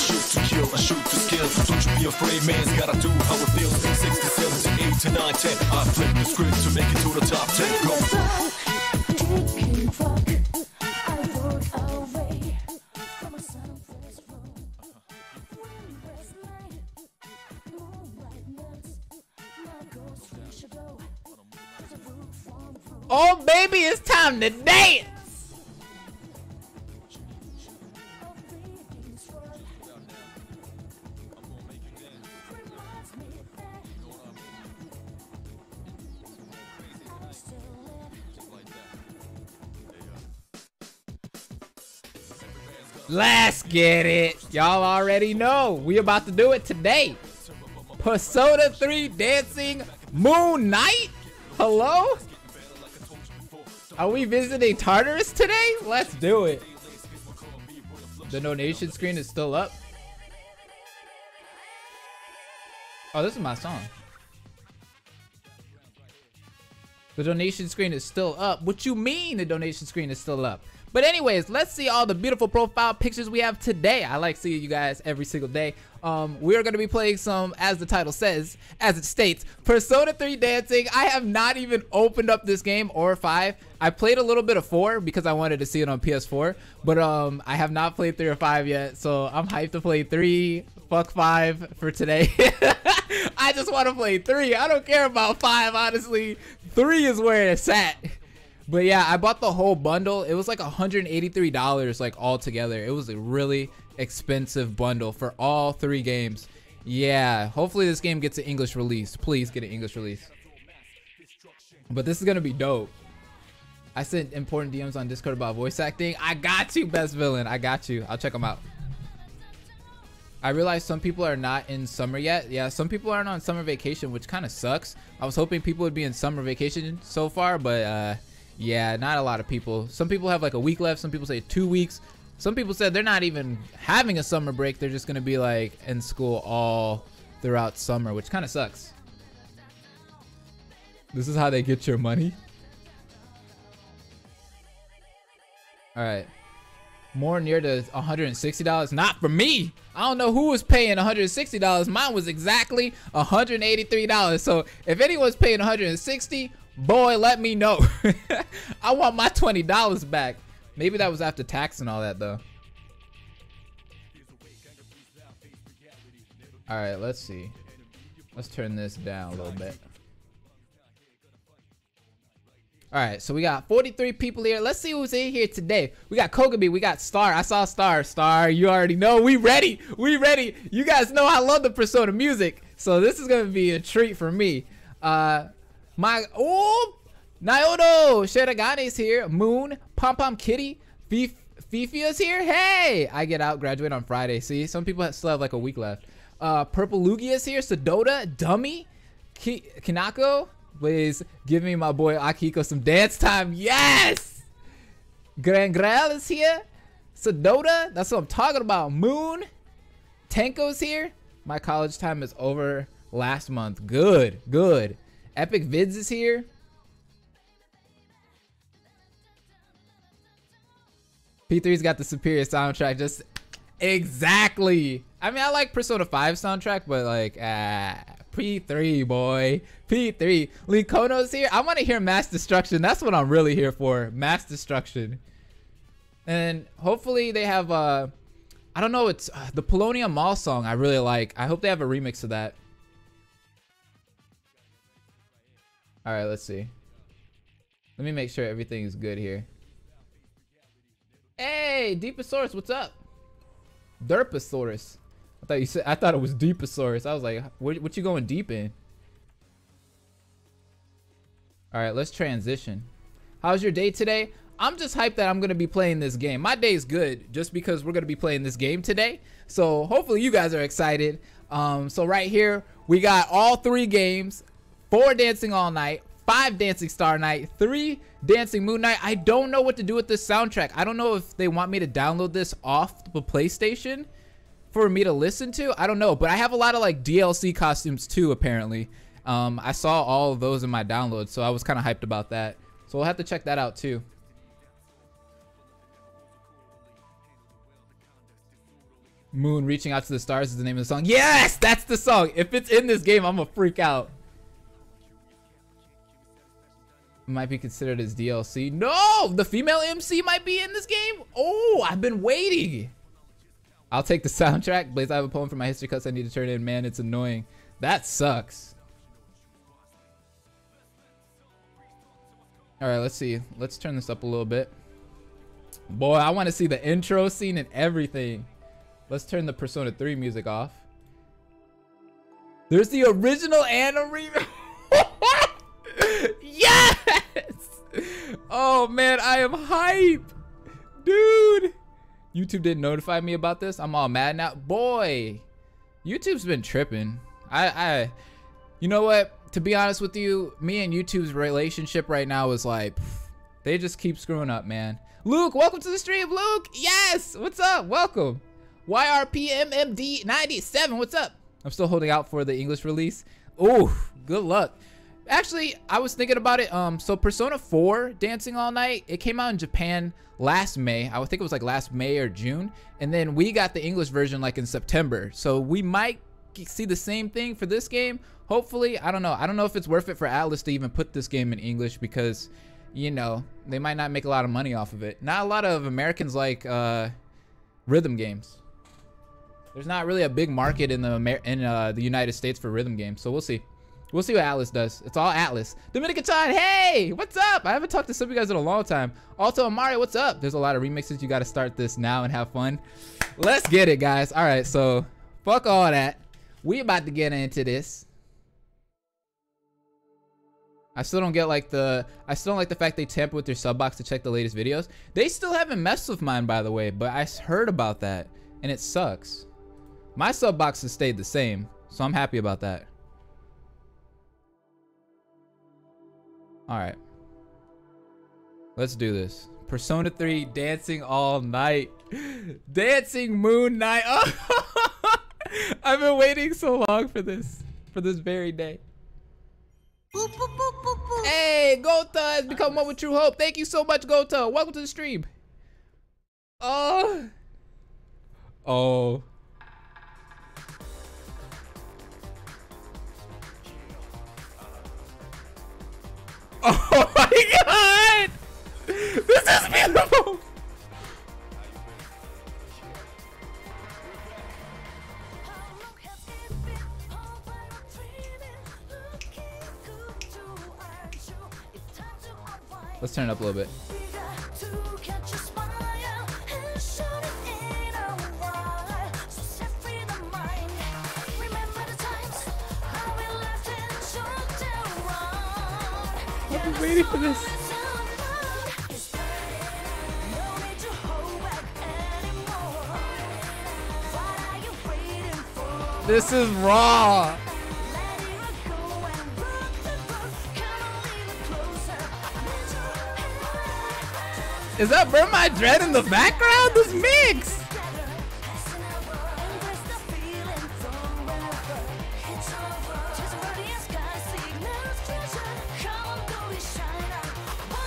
shoot to kill, I shoot to skill. Don't you be afraid, man's gotta do how it feels. 6 to 7 to 8 to 9, 10. I flip the script to make it to the top 10. Go. Let's get it. Y'all already know. We about to do it today. Persona 3 Dancing Moon Night? Hello? Are we visiting Tartarus today? Let's do it. The donation screen is still up. Oh, this is my song. The donation screen is still up. What you mean the donation screen is still up? But anyways, let's see all the beautiful profile pictures we have today. I like seeing you guys every single day. Um, we're going to be playing some, as the title says, as it states, Persona 3 Dancing. I have not even opened up this game or 5. I played a little bit of 4 because I wanted to see it on PS4. But um, I have not played 3 or 5 yet. So I'm hyped to play 3. Fuck 5 for today. I just want to play 3. I don't care about 5, honestly. 3 is where it's at. But yeah, I bought the whole bundle. It was like $183 like all together. It was a really expensive bundle for all three games. Yeah, hopefully this game gets an English release. Please get an English release. But this is gonna be dope. I sent important DMs on Discord about voice acting. I got you, best villain. I got you. I'll check them out. I realize some people are not in summer yet. Yeah, some people aren't on summer vacation, which kind of sucks. I was hoping people would be in summer vacation so far, but uh, yeah, not a lot of people. Some people have like a week left. Some people say two weeks. Some people said they're not even having a summer break. They're just gonna be like in school all throughout summer, which kind of sucks. This is how they get your money. All right. More near to $160. Not for me. I don't know who was paying $160. Mine was exactly $183. So if anyone's paying 160, boy, let me know. I want my $20 back. Maybe that was after tax and all that though. All right, let's see. Let's turn this down a little bit. All right, so we got 43 people here. Let's see who's in here today. We got Kogabi, we got Star. I saw Star. Star, you already know. We ready. We ready. You guys know I love the Persona music. So this is going to be a treat for me. Uh my oh Naoto Shirogane's here. Moon, Pom Pom Kitty, Fif Fifi is here. Hey, I get out, graduate on Friday. See, some people still have like a week left. Uh, Purple Lugia is here. Sedota, Dummy, Ki Kinako, please give me my boy Akiko some dance time. Yes! Gran Grel is here. Sedota, that's what I'm talking about. Moon, Tenko's here. My college time is over last month. Good, good. Epic Vids is here. P3's got the superior soundtrack. Just exactly. I mean, I like Persona 5 soundtrack, but like, ah, P3, boy. P3. Likono's here. I want to hear Mass Destruction. That's what I'm really here for. Mass Destruction. And hopefully they have, uh, I don't know, it's uh, the Paulownia Mall song I really like. I hope they have a remix of that. All right, let's see. Let me make sure everything is good here. Hey, Deeposaurus, what's up? Derposaurus. I thought you said I thought it was Deeposaurus. I was like, what, what you going deep in? All right, let's transition. How's your day today? I'm just hyped that I'm gonna be playing this game. My day's good just because we're gonna be playing this game today. So hopefully you guys are excited. Um, so right here, We got all three games, four Dancing All Night, five Dancing Star Night, three Dancing Moon Night. I don't know what to do with this soundtrack. I don't know if they want me to download this off the PlayStation for me to listen to. I don't know, but I have a lot of like DLC costumes too, apparently. Um, I saw all of those in my download, so I was kind of hyped about that. So we'll have to check that out too. Moon reaching out to the stars is the name of the song. Yes, that's the song. If it's in this game, I'm gonna freak out. Might be considered as DLC. No, the female MC might be in this game. Oh, I've been waiting. I'll take the soundtrack. Blaze, I have a poem for my history cuts I need to turn in. Man, it's annoying. That sucks. All right, let's see. Let's turn this up a little bit. Boy, I want to see the intro scene and everything. Let's turn the Persona 3 music off. There's the original anime. yes! Oh man, I am hype. Dude. YouTube didn't notify me about this. I'm all mad now. Boy, YouTube's been tripping. I, I, you know what? To be honest with you, me and YouTube's relationship right now is like, they just keep screwing up, man. Luke, welcome to the stream, Luke. Yes, what's up? Welcome. YRPMMD97, what's up? I'm still holding out for the English release. Oh, good luck. Actually, I was thinking about it. Um, so Persona 4 Dancing All Night, it came out in Japan last May. I think it was like last May or June. And then we got the English version like in September. So we might see the same thing for this game. Hopefully, I don't know. I don't know if it's worth it for Atlus to even put this game in English because, you know, they might not make a lot of money off of it. Not a lot of Americans like uh, rhythm games. There's not really a big market in the Amer in uh, the United States for rhythm games, so we'll see. We'll see what Atlus does. It's all Atlus. Dominican Time, hey, what's up? I haven't talked to some of you guys in a long time. Also, Mario, what's up? There's a lot of remixes. You got to start this now and have fun. Let's get it, guys. All right, so fuck all that. We about to get into this. I still don't get like the I still don't like the fact they tamper with their sub box to check the latest videos. They still haven't messed with mine by the way, but I heard about that and it sucks. My sub box has stayed the same, so I'm happy about that. Alright. Let's do this. Persona 3 Dancing All Night. Dancing Moon Night. Oh, I've been waiting so long for this. For this very day. Hey, Gota has become one with True Hope. Thank you so much, Gota. Welcome to the stream. Uh, oh. Oh. Oh my god! This is beautiful! Let's turn it up a little bit. Been waiting for this. This is raw. Is that Burn My Dread in the background? This mix.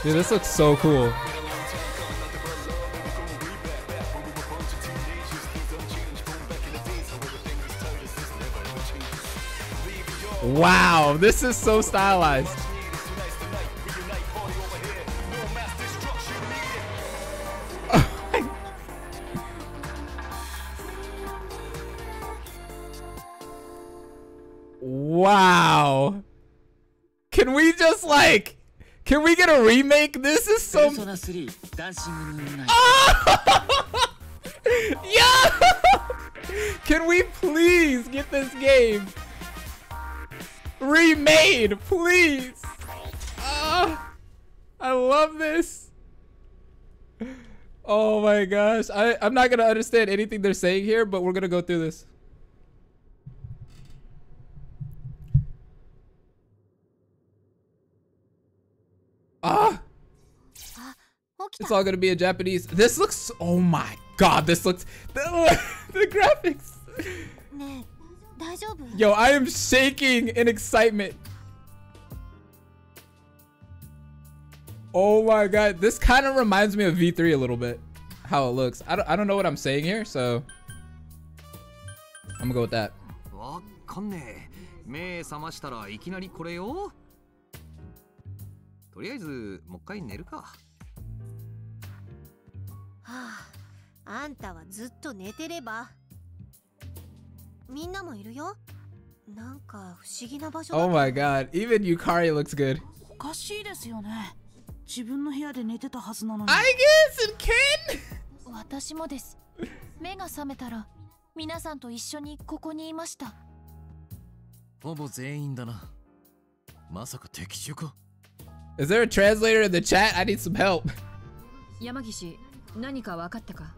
Dude, this looks so cool. Wow, this is so stylized. wow. Can we just like can we get a remake? This is so. Oh! Yo! Can we please get this game remade, please? Uh, I love this. Oh my gosh. I, I'm not going to understand anything they're saying here, but we're going to go through this. Ah, あ起き it's た all gonna be in Japanese. This looks. Oh my god, this looks. The, the graphics. ねえ大丈夫 Yo, I am shaking in excitement. Oh my god, this kind of reminds me of V3 a little bit. How it looks. I don't, I don't know what I'm saying here, so I'm gonna go with that. わかんねえ目覚ましたらいきなりこれよ とりあえずもう一回寝るか。はああんたはずっと寝てれば。みんなもいるよ。なんか不思議な場所 Oh だ my god, even Yukari looks good. おかしいですよね。自分の部屋で寝てたはずなのに。I guess and Ken. 私もです。目が覚めたら皆さんと一緒にここにいました。ほぼ全員だな。まさか敵中か？Is there a translator in the chat? I need some help. 山岸何か分かったか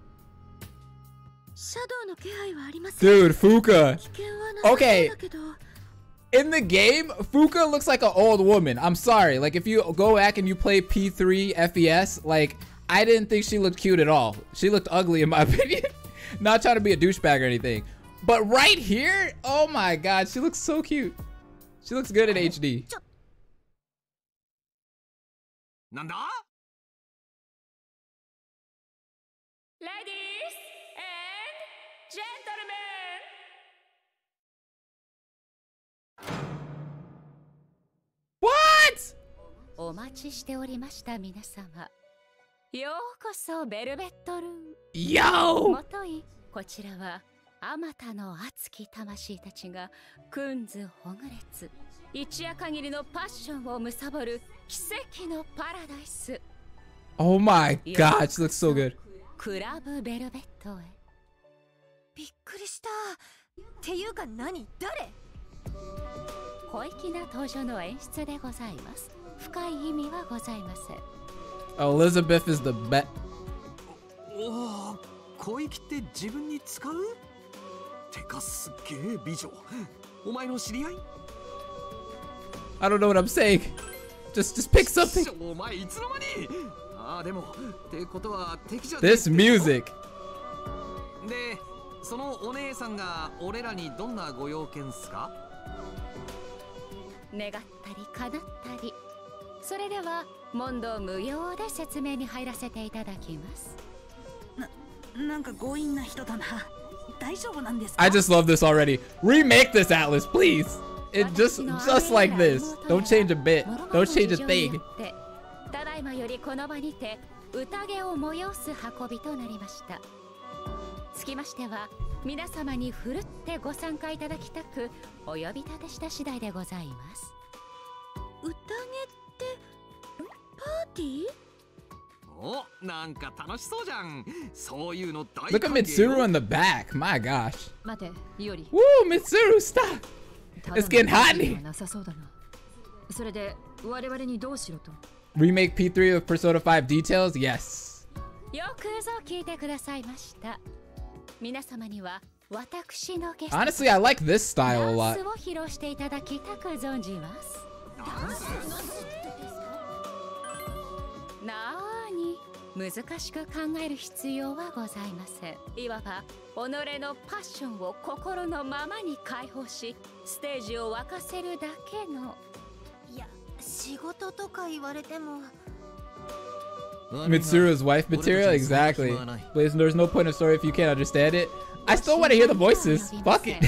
シャドウの気配はありません Dude, Fuka. 危険はなさそう Okay. だけど In the game, Fuka looks like an old woman. I'm sorry. Like, if you go back and you play P3 FES, like, I didn't think she looked cute at all. She looked ugly, in my opinion. Not trying to be a douchebag or anything. But right here, oh my god, she looks so cute. She looks good in HD. なんだ？Ladies and gentlemen What? お待ちしておりました皆様ようこそベルベットルーム Yo! もといこちらはあまたの熱き魂たちがくんずほぐれつ一夜限りのパッションを貪る奇跡のパラダイス。Oh my god, she looks so good. クラブベルベットへ。びっくりした。っていうか何？誰？小粋な登場の演出でございます。深い意味はございません。Elizabeth is the best. おお小粋って自分に使う？てかすっげえ美女。お前の知り合い？I don't know what I'm saying. Just just pick something. This music. で、そのお姉さんが俺らにどんなご用件ですか願ったり叶ったり。それでは問答無用で説明に入らせていただきます。な、なんか強引な人だな。大丈夫なんですか I just love this already. Remake this, Atlus, please! It just, just like this. Don't change a bit. Don't change a thing. ただいまよりこの場にて宴を催す運びとなりましたつきましては皆様にふるってご参加いただきたくお呼び立てした次第でございます宴ってパーティーおなんか楽しそうじゃんそういうの大 Look at 歓迎 Mitsuru in the back. My gosh. 待ていおり Woo, Mitsuru, stop. It's getting hot in here. なさそうだなそれで我々にどうしろと Remake P3 of Persona 5 details? Yes. よくぞ聞いてくださいました皆様には私のゲスト Honestly, I like this style a ダン lot. スを披露していただきたく存じますなーに 難しく考える必要はございませんいわば己のパッションを心のままに解放しステージを沸かせるだけのいや仕事とか言われても Mitsuru's wife material? Exactly. Blaze, there's no point of story if you can't understand it. I still want to hear the voices. Fuck it.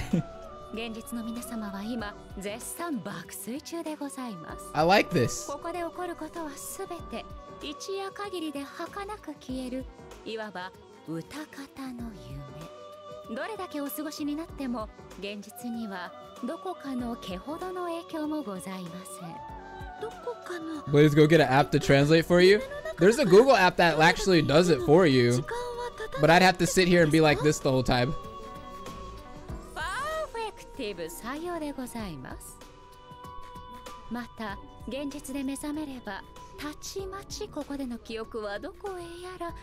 現実の皆様は今絶賛爆睡中でございます I like this. ここで起こることはすべて一夜限りで儚く消えるいわば歌方の夢どれだけお過ごしになっても現実にはどこかの毛ほどの影響もございませんどこかの Blaze, go get an app to translate for you. There's a Google app that actually does it for 時 you. But I'd have to sit here and be like this the whole time. パーフェクティブ採用でございますまた現実で目覚めればたちまちここでの記憶はどこへやら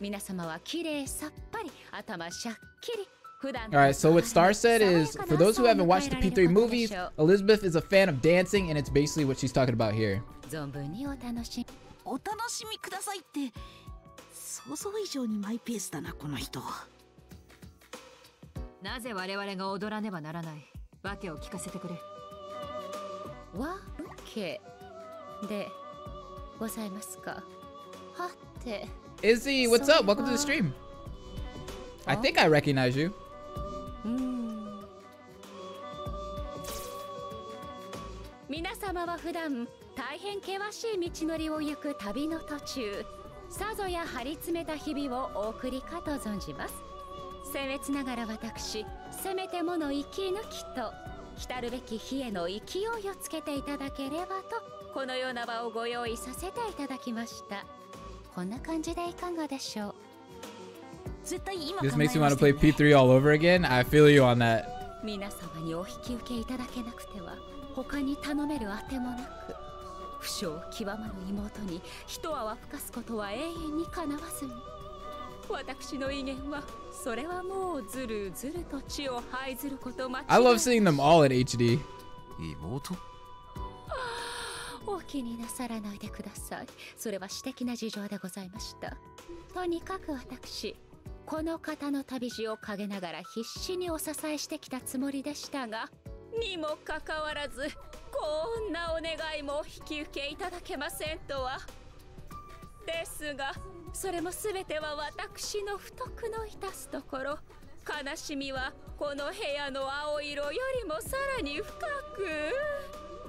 皆様はきれいさっぱり頭しゃっきり All right, so what Star said is, for those who haven't watched the P3 movies, Elizabeth is a fan of dancing, and it's basically what she's talking about here. お楽しみお楽しみくださいって想像以上にマイペースだなこの人なぜ我々が踊らねばならない訳を聞かせてくれわけでございますか？はて Izzy, what's up? Welcome to the stream. I think I recognize you. 皆様は普段大変険しい道のりを行く旅の途中さぞや張り詰めた日々をお送りかと存じます僭越ながら私せめてもの息抜きと来るべき日への勢いをつけていただければとこのような場をご用意させていただきましたこんな感じでいかがでしょう？This makes me ま want し to た play よね P3 all over again. I feel you on that. 皆様にお引き受けいただけなくては他に頼めるあてもなく不祥極まぬ妹に一泡吹かすことは永遠にかなわずに私の威厳はそれはもうずるずると地を這いずること間違い I love seeing them all in HD. 妹？お気になさらないでください。それは私的な事情でございました。とにかく私この方の旅路を陰ながら必死にお支えしてきたつもりでしたがにもかかわらずこんなお願いも引き受けいただけませんとは。ですがそれも全ては私の不徳の致すところ。悲しみはこの部屋の青色よりもさらに深く。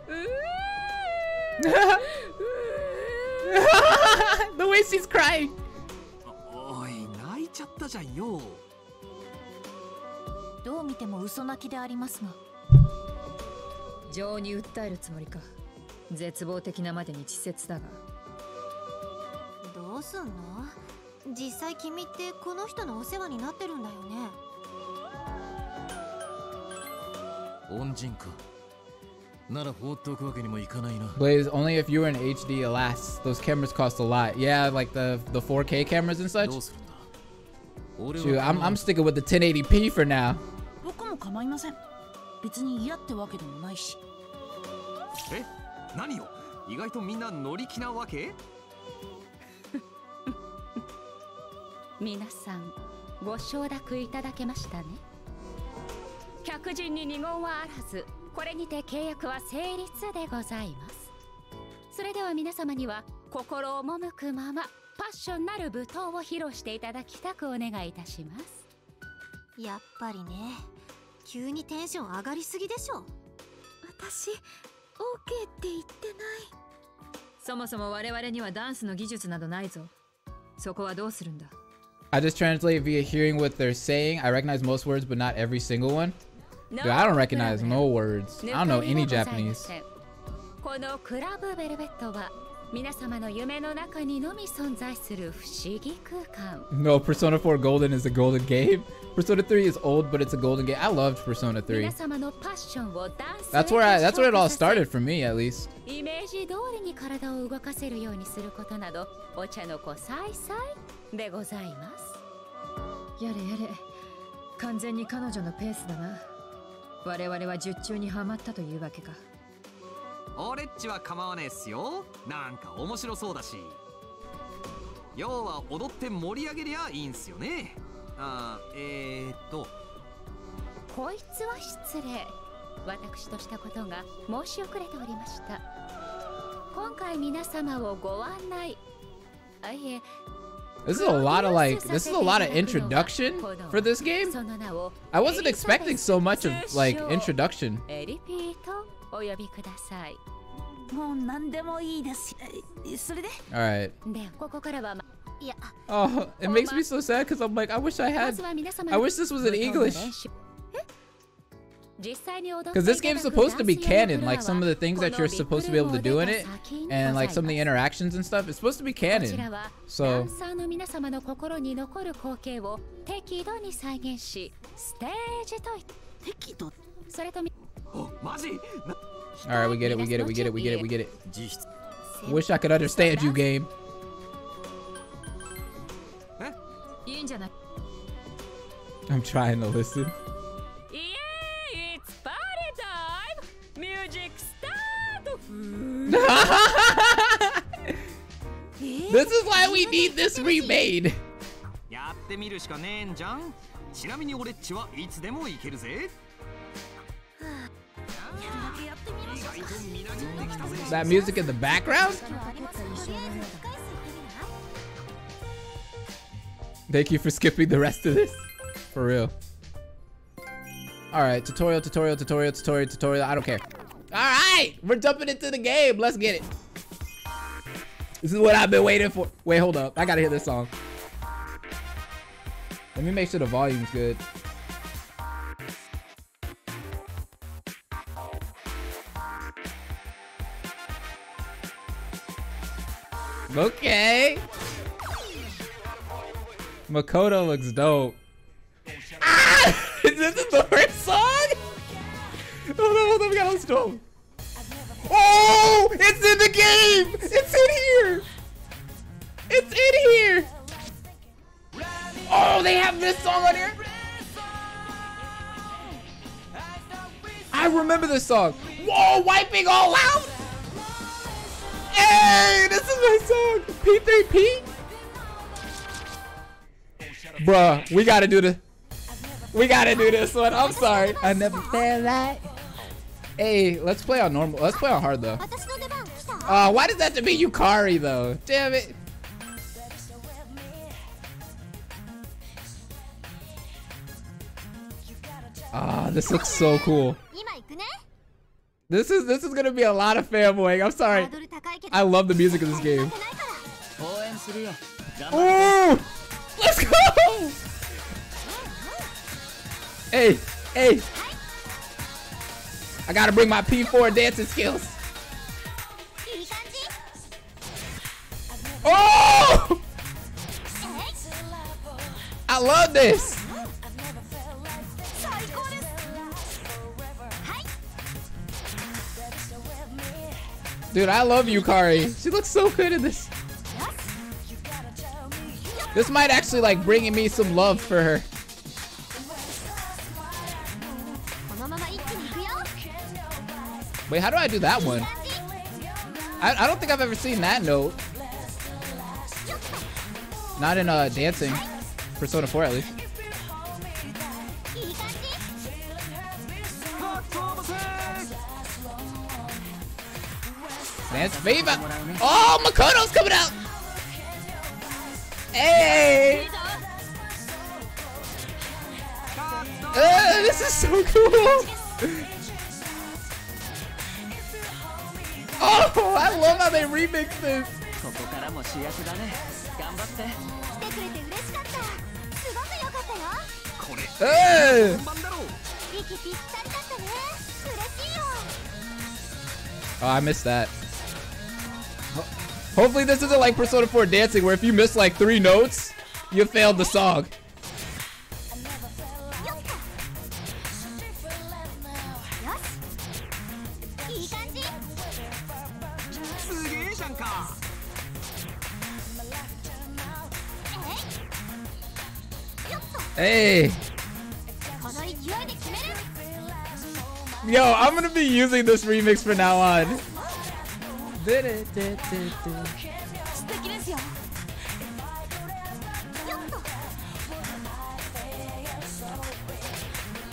うー。the way she's crying. おい泣いちゃったじゃんよどう見ても嘘泣きでありますが。情に訴えるつもりか。絶望的なまでに稚拙だが。どうすんの？実際君ってこの人のお世話になってるんだよね。恩人か Blaze, only if you were in HD, alas. Those cameras cost a lot. Yeah, like the the 4K cameras and such. Shoot, I'm, I'm sticking with the 1080p for now. これにて契約は成立でございます。それでは皆様には心赴くままパッションなる舞踏を披露していただきたくお願いいたします。やっぱりね急にテンション上がりすぎでしょ。私 OK って言ってない。そもそも我々にはダンスの技術などないぞ。そこはどうするんだ？I just translate via hearing what they're saying. I recognize most words, but not every single one. Dude, I don't recognize no words. I don't know any Japanese. このクラブベルベットは皆様の夢の中にのみ存在する不思議空間 No, Persona 4 Golden is a golden game. Persona 3 is old, but it's a golden game. I loved Persona 皆 3. 様のパッションをダンス That's where I that's where it all started for me at least. イメージ通りに体を動かせるようにすることなどお茶の子さいさいでございますやれやれ完全に彼女のペースだな 我々は術中にはまったというわけか。俺っちは構わねえっすよ。なんか面白そうだし。要は踊って盛り上げりゃいいんすよね。あーえー、っと。こいつは失礼。私としたことが申し遅れておりました。今回皆様をご案内。あいえ This is a lot of like, this is a lot of introduction for this game. I wasn't expecting so much of like introduction. Alright. Oh, it makes me so sad because I'm like, I wish I had, I wish this was in English. Because this game's supposed to be canon, like some of the things that you're supposed to be able to do in it, and like some of the interactions and stuff, it's supposed to be canon. So... Alright, we get it, we get it, we get it, we get it, we get it. Wish I could understand you, game. I'm trying to listen. This is why we need this remade. やってみるしかねえんじゃんちなみに俺っちはいつでも行けるぜ意外とみなじってきたぜ That music in the background? 今日ありますとりあえず深い水行ってみる Thank you for skipping the rest of this. For real. Alright, tutorial, tutorial, tutorial, tutorial, tutorial. I don't care. Alright, we're jumping into the game. Let's get it. This is what I've been waiting for. Wait, hold up. I gotta hear this song. Let me make sure the volume's good. Okay. Makoto looks dope. Ah! Is this the first song? Hold no, we listen to. Oh! It's in the game! It's in here! It's in here! Oh, they have this song on here? I remember this song. Whoa, wiping all out! Hey, this is my song. P3P? Bruh, we gotta do the. We gotta do this one. I'm sorry. I never felt like. Hey, let's play on normal. Let's play on hard though. Uh, why does that have to be Yukari though? Damn it. Ah, this looks so cool. This is this is gonna be a lot of fanboying. I'm sorry. I love the music of this game. Ooh! Let's go! Hey, hey, I gotta bring my P4 dancing skills. Oh! I love this. Dude, I love Yukari. She looks so good in this. This might actually like bringing me some love for her. Wait, how do I do that one? I, I don't think I've ever seen that note. Not in uh, dancing. Persona 4 at least. Dance fever. Oh, Makoto's coming out. Hey. Uh, this is so cool. I love how they remix this. Hey! ¡Eh! Oh, I missed that. Hopefully this isn't like Persona 4 dancing where if you miss like three notes, you failed the song. using this remix from now on.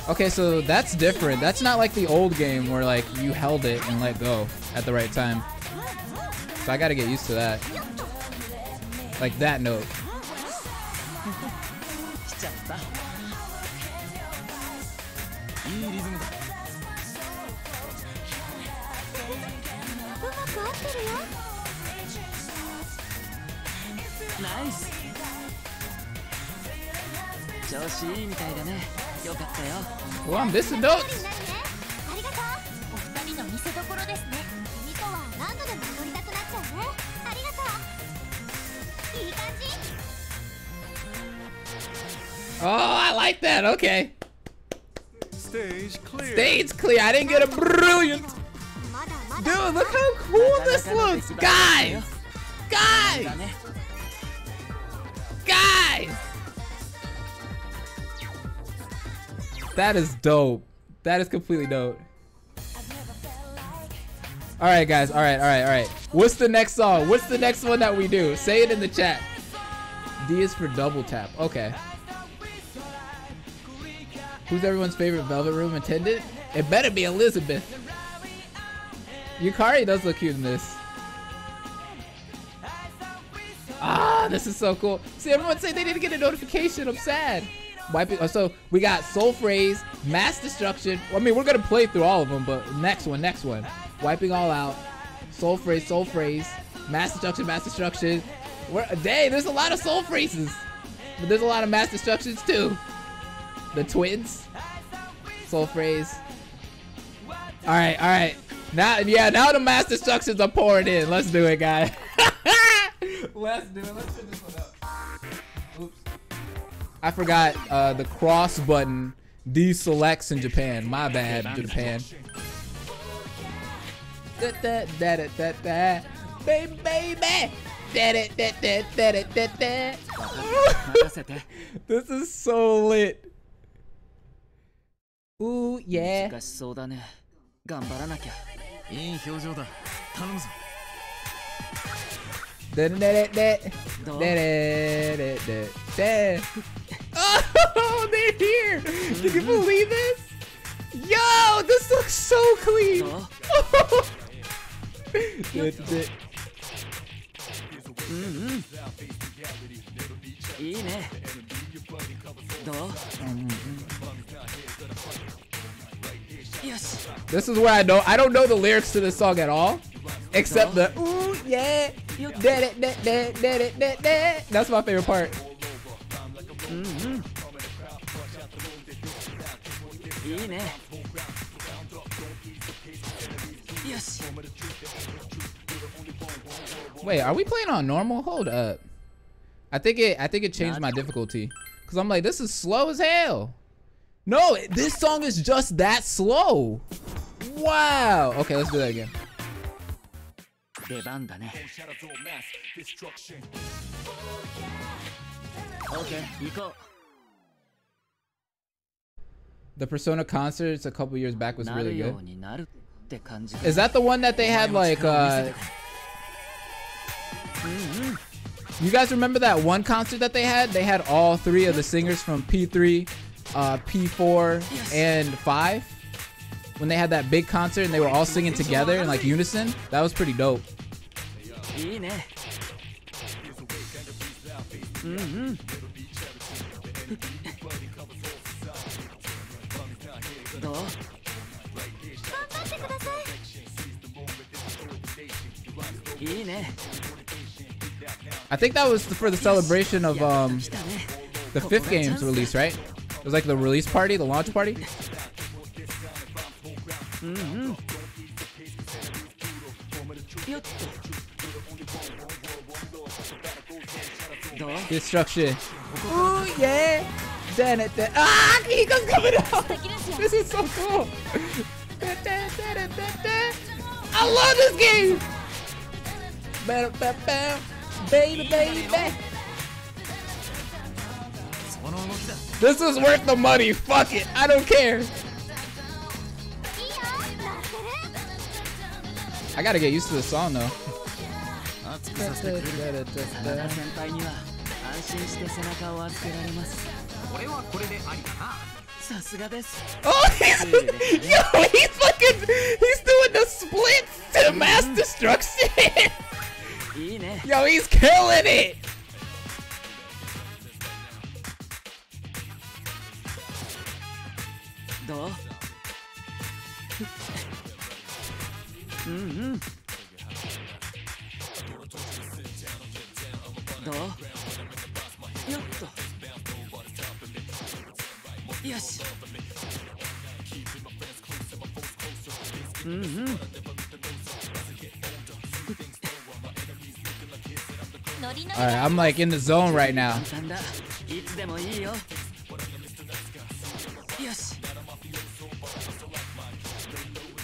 Okay, so that's different. That's not like the old game where like you held it and let go at the right time. So I gotta get used to that. Like that note. ナイス調子いいみたいだねよかったよ Well, I'm missing 頼 notes. りになるねありがとうお二人の見せ所ですね君とは何度でも踊りたくなっちゃうねありがとういい感じ Oh, I like that. Okay. Stage clear. Stage clear. I didn't get a brilliant. Dude, look how cool this looks! Guys! Guys! Guys! That is dope. That is completely dope. Alright guys, alright, alright, alright. What's the next song? What's the next one that we do? Say it in the chat. D is for double tap. Okay. Who's everyone's favorite Velvet Room attendant? It better be Elizabeth. Yukari does look cute in this. Ah, this is so cool. See, everyone say they didn't get a notification. I'm sad. Wiping. So we got Soul Phrase, Mass Destruction. I mean, we're gonna play through all of them, but next one, next one. Wiping all out. Soul Phrase, Soul Phrase, Mass Destruction, Mass Destruction. We're, dang, there's a lot of Soul Phrases, but there's a lot of Mass Destructions too. The twins. Soul Phrase. All right, all right. Now, yeah, now the Mass Destructions are pouring in. Let's do it, guys. Let's do it. Let's put this one up. Oops. I forgot uh, the cross button deselects in Japan. My bad, Japan. Da, da, da, da, da. Baby, baby. This is so lit. Ooh, yeah. 頑張らなきゃ。いい表情だ。頼むぞ。Yes. This is where I know. I don't know the lyrics to this song at all, except the ooh yeah, you did it, did it, did it, did it. That's my favorite part. Mm -hmm. Yes. Wait, are we playing on normal? Hold up. I think it. I think it changed my difficulty. Cause I'm like, this is slow as hell. No, this song is just that slow. Wow. Okay, let's do that again. The Persona concerts a couple years back was really good. Is that the one that they had like uh You guys remember that one concert that they had? They had all three of the singers from P3 uh, P4 and 5 when they had that big concert and they were all singing together in like unison. That was pretty dope. Mm-hmm. I think that was for the celebration of um, the fifth game's release, right? It was like the release party, the launch party. Mm -hmm. Destruction. Ooh, yeah. Then it, then. Ah, Kiko's coming out. This is so cool. I love this game. Baby, baby. This is worth the money. Fuck it. I don't care. I gotta get used to the song though. Oh, he's, yo, he's fucking, he's doing the splits to mass destruction. yo, he's killing it. どううんうんどうよっとよしうんうんノリノリ All right, I'm like in the zone right now.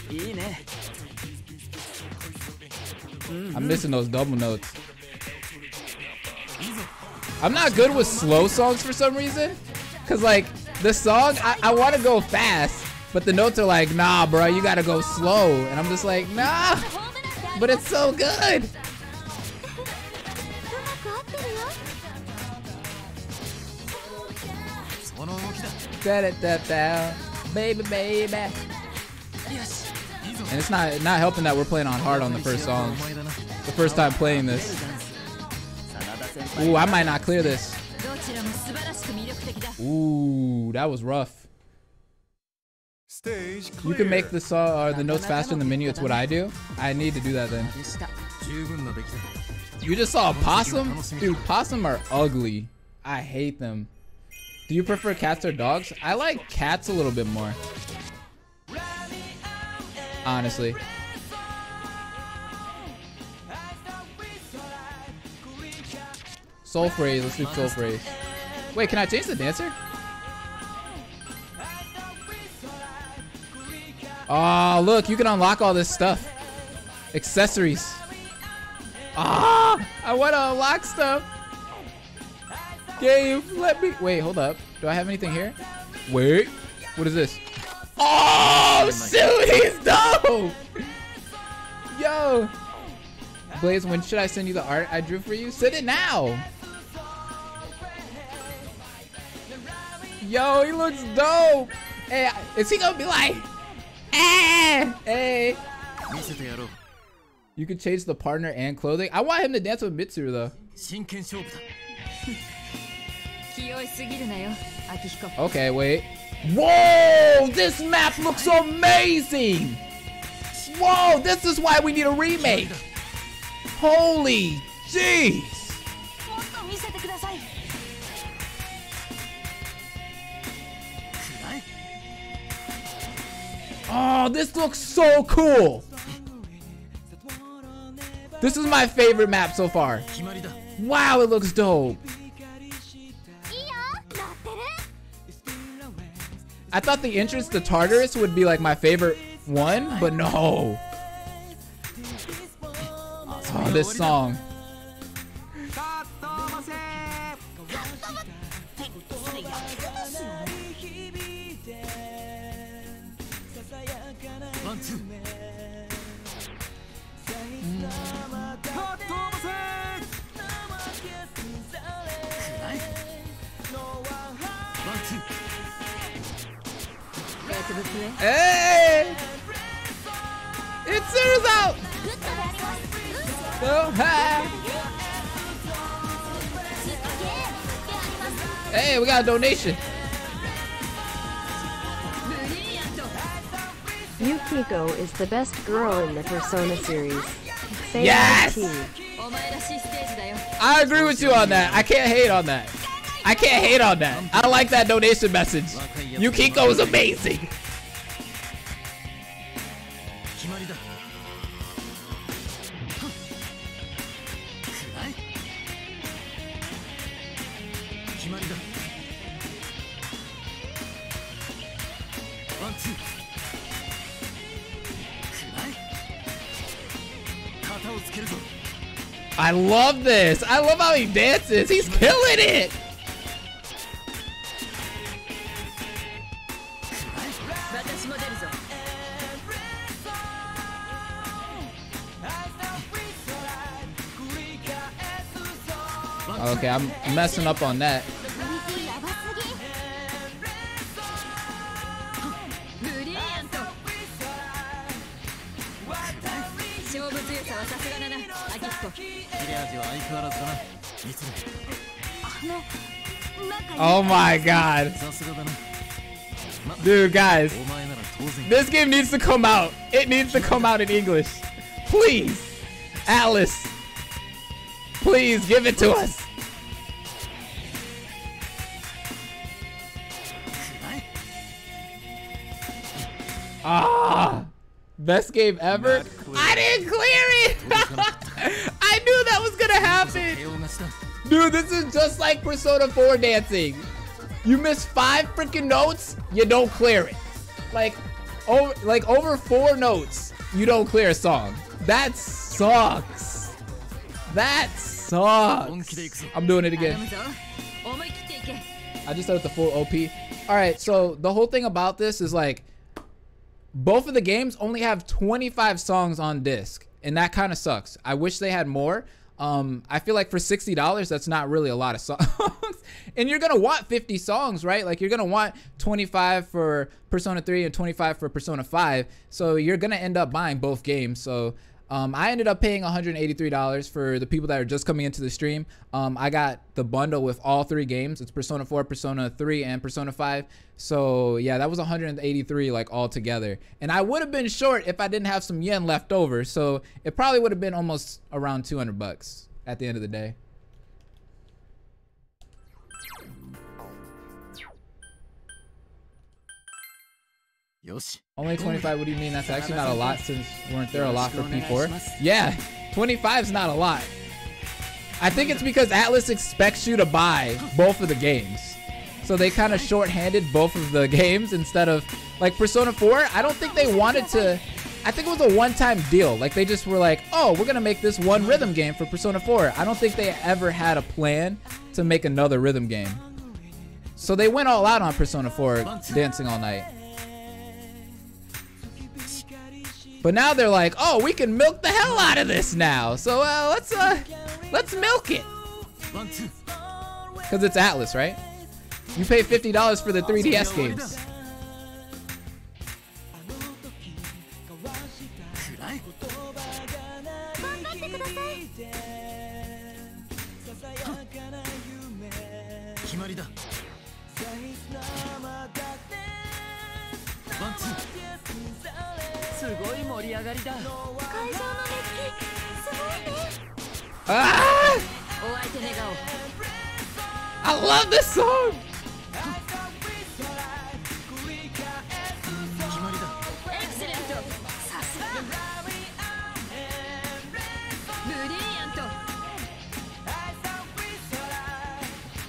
いいね I'm missing those double notes. I'm not good with slow songs for some reason. Cause like The song, I, I want to go fast, but the notes are like, nah, bro, you gotta go slow. And I'm just like, nah, but it's so good. うまく合ってるよその動きだ Set it that down, baby, baby. And it's not not helping that we're playing on hard on the first song. The first time playing this. Ooh, I might not clear this. Ooh, that was rough. You can make the saw or the notes faster in the menu. It's what I do. I need to do that then. You just saw a possum, dude. Possum are ugly. I hate them. Do you prefer cats or dogs? I like cats a little bit more. Honestly. Soul phrase. Let's do soul phrase. Wait, can I change the dancer? Oh, look, you can unlock all this stuff. Accessories. Ah, I want to unlock stuff. Game, let me. Wait, hold up. Do I have anything here? Wait, what is this? Oh, shoot, he's dope! Yo! Blaze, when should I send you the art I drew for you? Send it now! Yo, he looks dope! Hey, is he gonna be like, eh, hey? You could change the partner and clothing. I want him to dance with Mitsuru though. Okay, wait. Whoa, this map looks amazing. Whoa, this is why we need a remake. Holy jeez. Oh, this looks so cool. This is my favorite map so far. Wow, it looks dope. I thought the entrance to Tartarus would be like my favorite one, but no. Oh, this song. Hey! It's serious out! So high! Hey, we got a donation! Yukiko is the best girl in the Persona series. Yes! I agree with you on that. I can't hate on that. I can't hate on that. I like that donation message. Yukiko is amazing. 決まりだくらい決まりだワンツーくらい肩をつけるぞ I love this. I love how he dances. He's killing it. Okay, I'm messing up on that. Oh my god. Dude, guys. This game needs to come out. It needs to come out in English. Please. Alice. Please give it to us. Ah! Best game ever? I didn't clear it! I knew that was gonna happen! Dude, this is just like Persona 4 dancing. You miss five freaking notes, you don't clear it. Like, over, like over four notes, you don't clear a song. That sucks. That sucks. I'm doing it again. I just started the full OP. All right, so the whole thing about this is like, both of the games only have 25 songs on disc, and that kind of sucks. I wish they had more. Um, I feel like for $60, that's not really a lot of songs. and you're gonna want 50 songs, right? Like you're gonna want 25 for Persona 3 and 25 for Persona 5. So you're gonna end up buying both games. So um, I ended up paying $183 for the people that are just coming into the stream. Um, I got the bundle with all three games. It's Persona 4, Persona 3, and Persona 5. So yeah, that was 183 like all together. And I would have been short if I didn't have some yen left over. So it probably would have been almost around 200 bucks at the end of the day. Only 25, what do you mean? That's actually not a lot since weren't there a lot for P4? Yeah, 25 is not a lot. I think it's because Atlus expects you to buy both of the games. So they kind of short-handed both of the games instead of like Persona 4. I don't think they wanted to I think it was a one-time deal. Like they just were like, "Oh, we're going to make this one rhythm game for Persona 4." I don't think they ever had a plan to make another rhythm game. So they went all out on Persona 4 Dancing All Night. But now they're like, oh, we can milk the hell out of this now. So uh, let's uh, let's milk it. Cause it's Atlus, right? You pay fifty dollars for the 3DS games. り上がりだ。会場の熱気すごいね。ああお相手願顔。I love this song!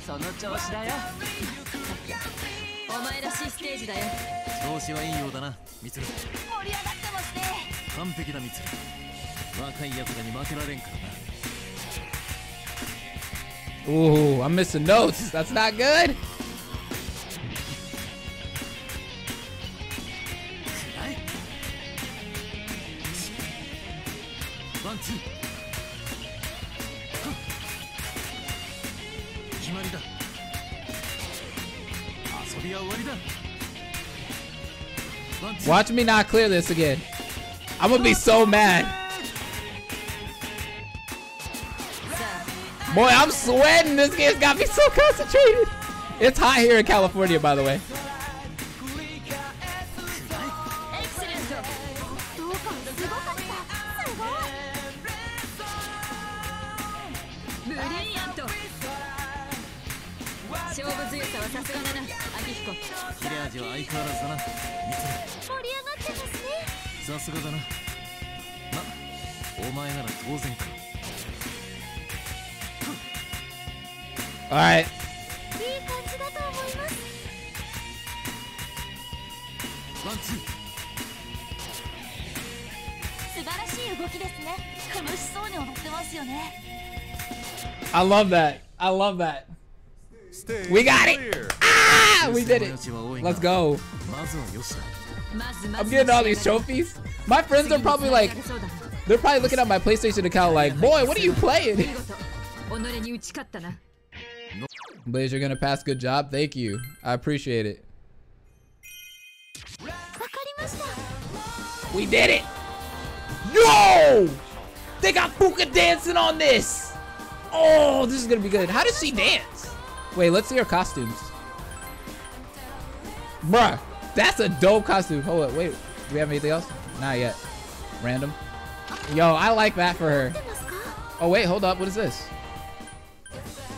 その調子だよ。お前らしいステージだよ。調子はいいようだな。ミツル。盛り上がってますね。完璧だミツル。若い奴らに負けられんからな。Ooh, I'm missing notes. That's not good. Watch me not clear this again. I'm gonna be so mad. Boy, I'm sweating. This game's got me so concentrated. It's hot here in California, by the way. か。切れ味は相変わらずだな。盛り上がってますね。さすがだな。まお前なら当然か。はい。いい感じだと思います。ワンツー。素晴らしい動きですね。楽しそうに踊ってますよね。I love that. I love that. We got it. Ah, we did it. Let's go. I'm getting all these trophies. My friends are probably like, they're probably looking at my PlayStation account like, boy, what are you playing? Blaze, you're gonna pass. Good job. Thank you. I appreciate it. We did it. Yo! They got Fuka dancing on this. Oh, this is gonna be good. How does she dance? Wait, let's see her costumes. Bruh, that's a dope costume. Hold up, wait. Do we have anything else? Not yet. Random. Yo, I like that for her. Oh, wait, hold up. What is this?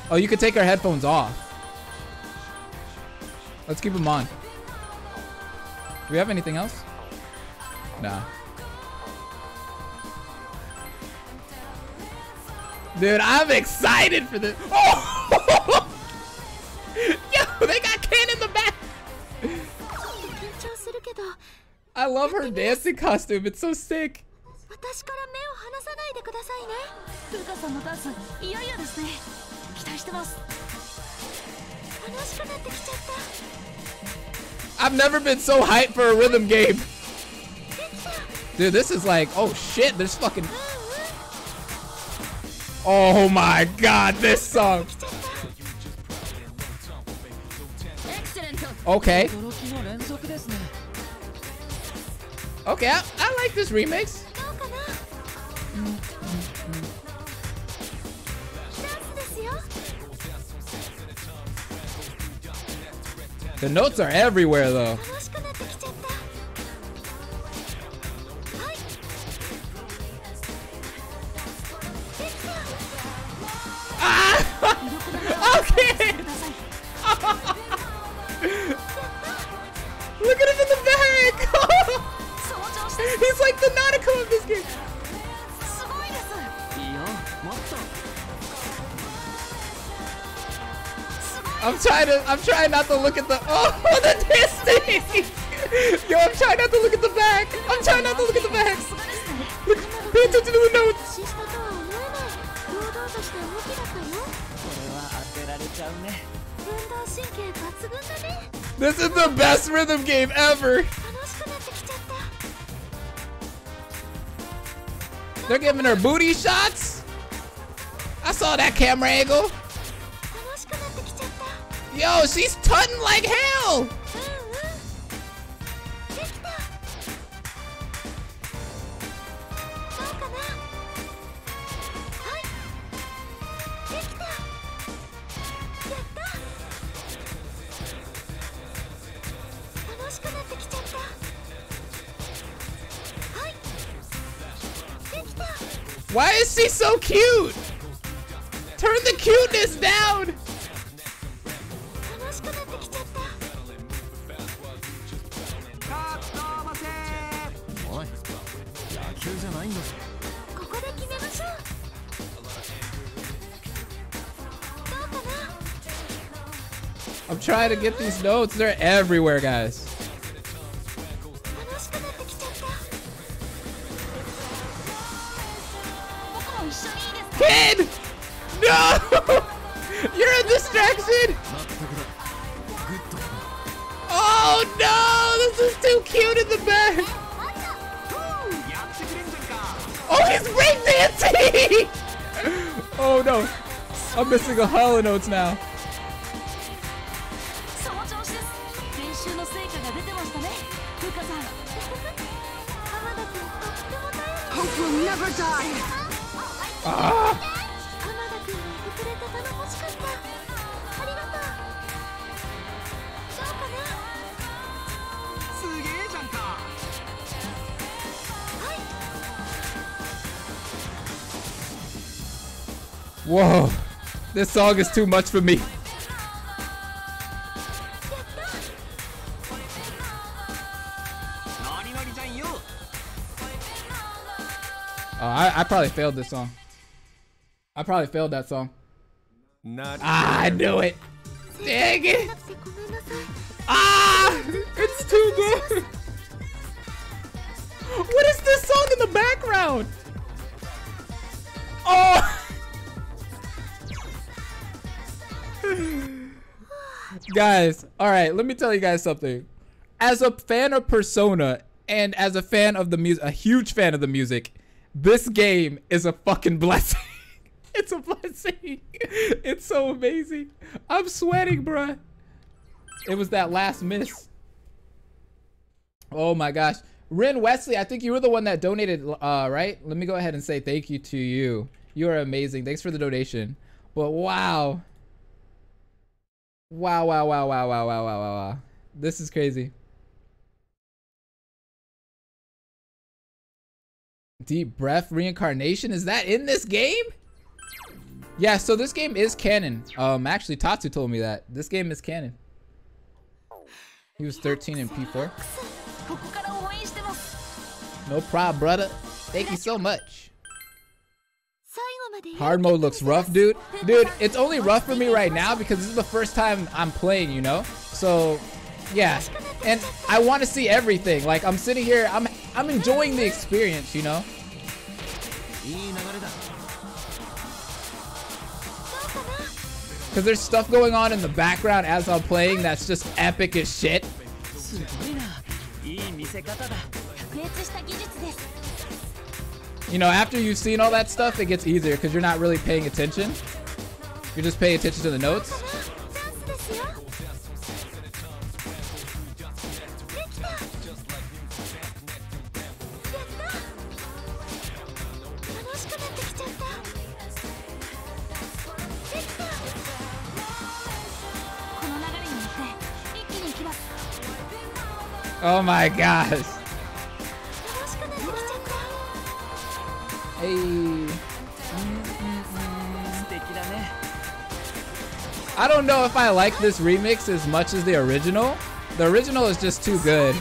Oh, you could take our headphones off. Let's keep them on. Do we have anything else? Nah. Dude, I'm excited for this. Oh! Yo, they got Ken in the back. I love her dancing costume. It's so sick. I've never been so hyped for a rhythm game. Dude, this is like, oh shit, there's fucking... Oh my god, this song. Okay. Okay, I, I like this remix. The notes are everywhere though. Ah! okay. Look at him in the back! He's like the Nautica of this game! I'm trying to I'm trying not to look at the Oh the distance! Yo, I'm trying not to look at the back! I'm trying not to look at the back! Look, pay attention to the notes! This is the best rhythm game ever! They're giving her booty shots? I saw that camera angle. Yo, she's tutting like hell! しくなってきちゃったはいできた Why is she so cute? Turn the cuteness down. 楽しくなってきちゃったカット待ておい野球じゃないんだぞここで決めましょうどうかな I'm trying to get these notes. They're everywhere, guys. kid! No! You're a distraction! Oh no! This is too cute in the back! Oh, he's breakdancing! oh no! I'm missing a hollow notes now. Hope will never die! Whoa! This song is too much for me. Uh, I, I probably failed this song. I probably failed that song. Not ah, I knew it. Dang it. Ah, it's too good. What is this song in the background? Oh. guys, all right, let me tell you guys something. As a fan of Persona and as a fan of the music, a huge fan of the music, this game is a fucking blessing. it's a blessing. It's so amazing. I'm sweating, bruh. It was that last miss. Oh my gosh. Rin Wesley, I think you were the one that donated, uh, right? Let me go ahead and say thank you to you. You are amazing. Thanks for the donation. But wow. Wow, wow, wow, wow, wow, wow, wow, wow, wow. This is crazy. Deep breath reincarnation is that in this game? Yeah, so this game is canon. Um, actually, Tatsu told me that. This game is canon. He was 13 in P4. No prob, brother. Thank you so much. Hard mode looks rough, dude. Dude, it's only rough for me right now because this is the first time I'm playing, you know? So, yeah. And I want to see everything. Like, I'm sitting here, I'm, I'm enjoying the experience, you know? Because there's stuff going on in the background as I'm playing that's just epic as shit. You know, after you've seen all that stuff, it gets easier because you're not really paying attention. You're just paying attention to the notes. Oh my gosh. Hey. I don't know if I like this remix as much as the original. The original is just too good.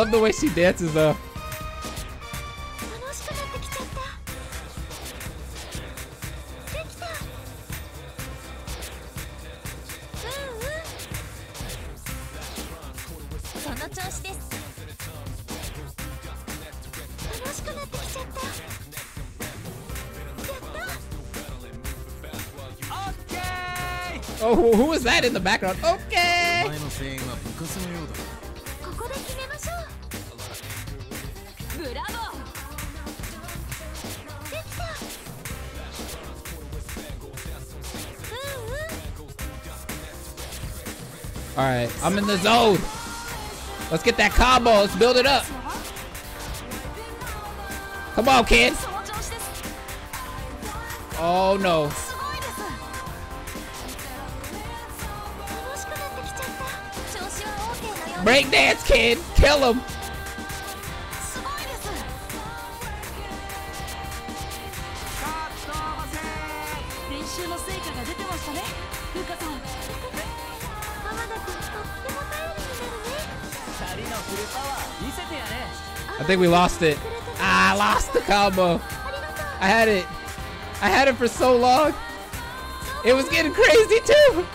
love the way she dances though. Oh, who was that in the background? Oh! I'm in the zone. Let's get that combo. Let's build it up. Come on, kid. Oh, no. Breakdance, kid. Kill him. Think we lost it. Ah, I lost the combo. I had it. I had it for so long. It was getting crazy too.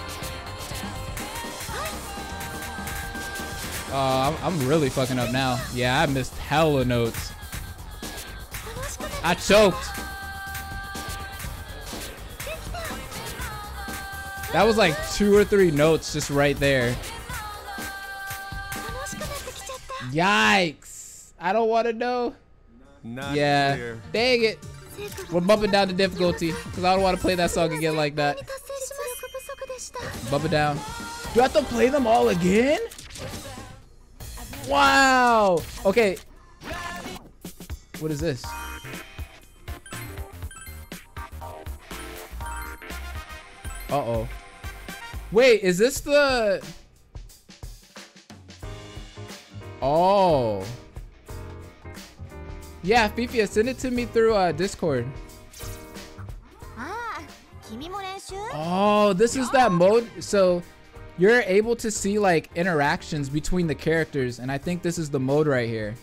Uh, I'm, I'm really fucking up now. Yeah, I missed hella notes. I choked. That was like two or three notes just right there. Yikes. I don't want to know. Not yeah. Clear. Dang it. We're bumping down the difficulty because I don't want to play that song again like that. Bump it down. Do I have to play them all again? Wow. Okay. What is this? Uh-oh. Wait, is this the... Oh. Yeah, Fifi, send it to me through uh, Discord. Ah, oh, this is that mode. So you're able to see like interactions between the characters. And I think this is the mode right here.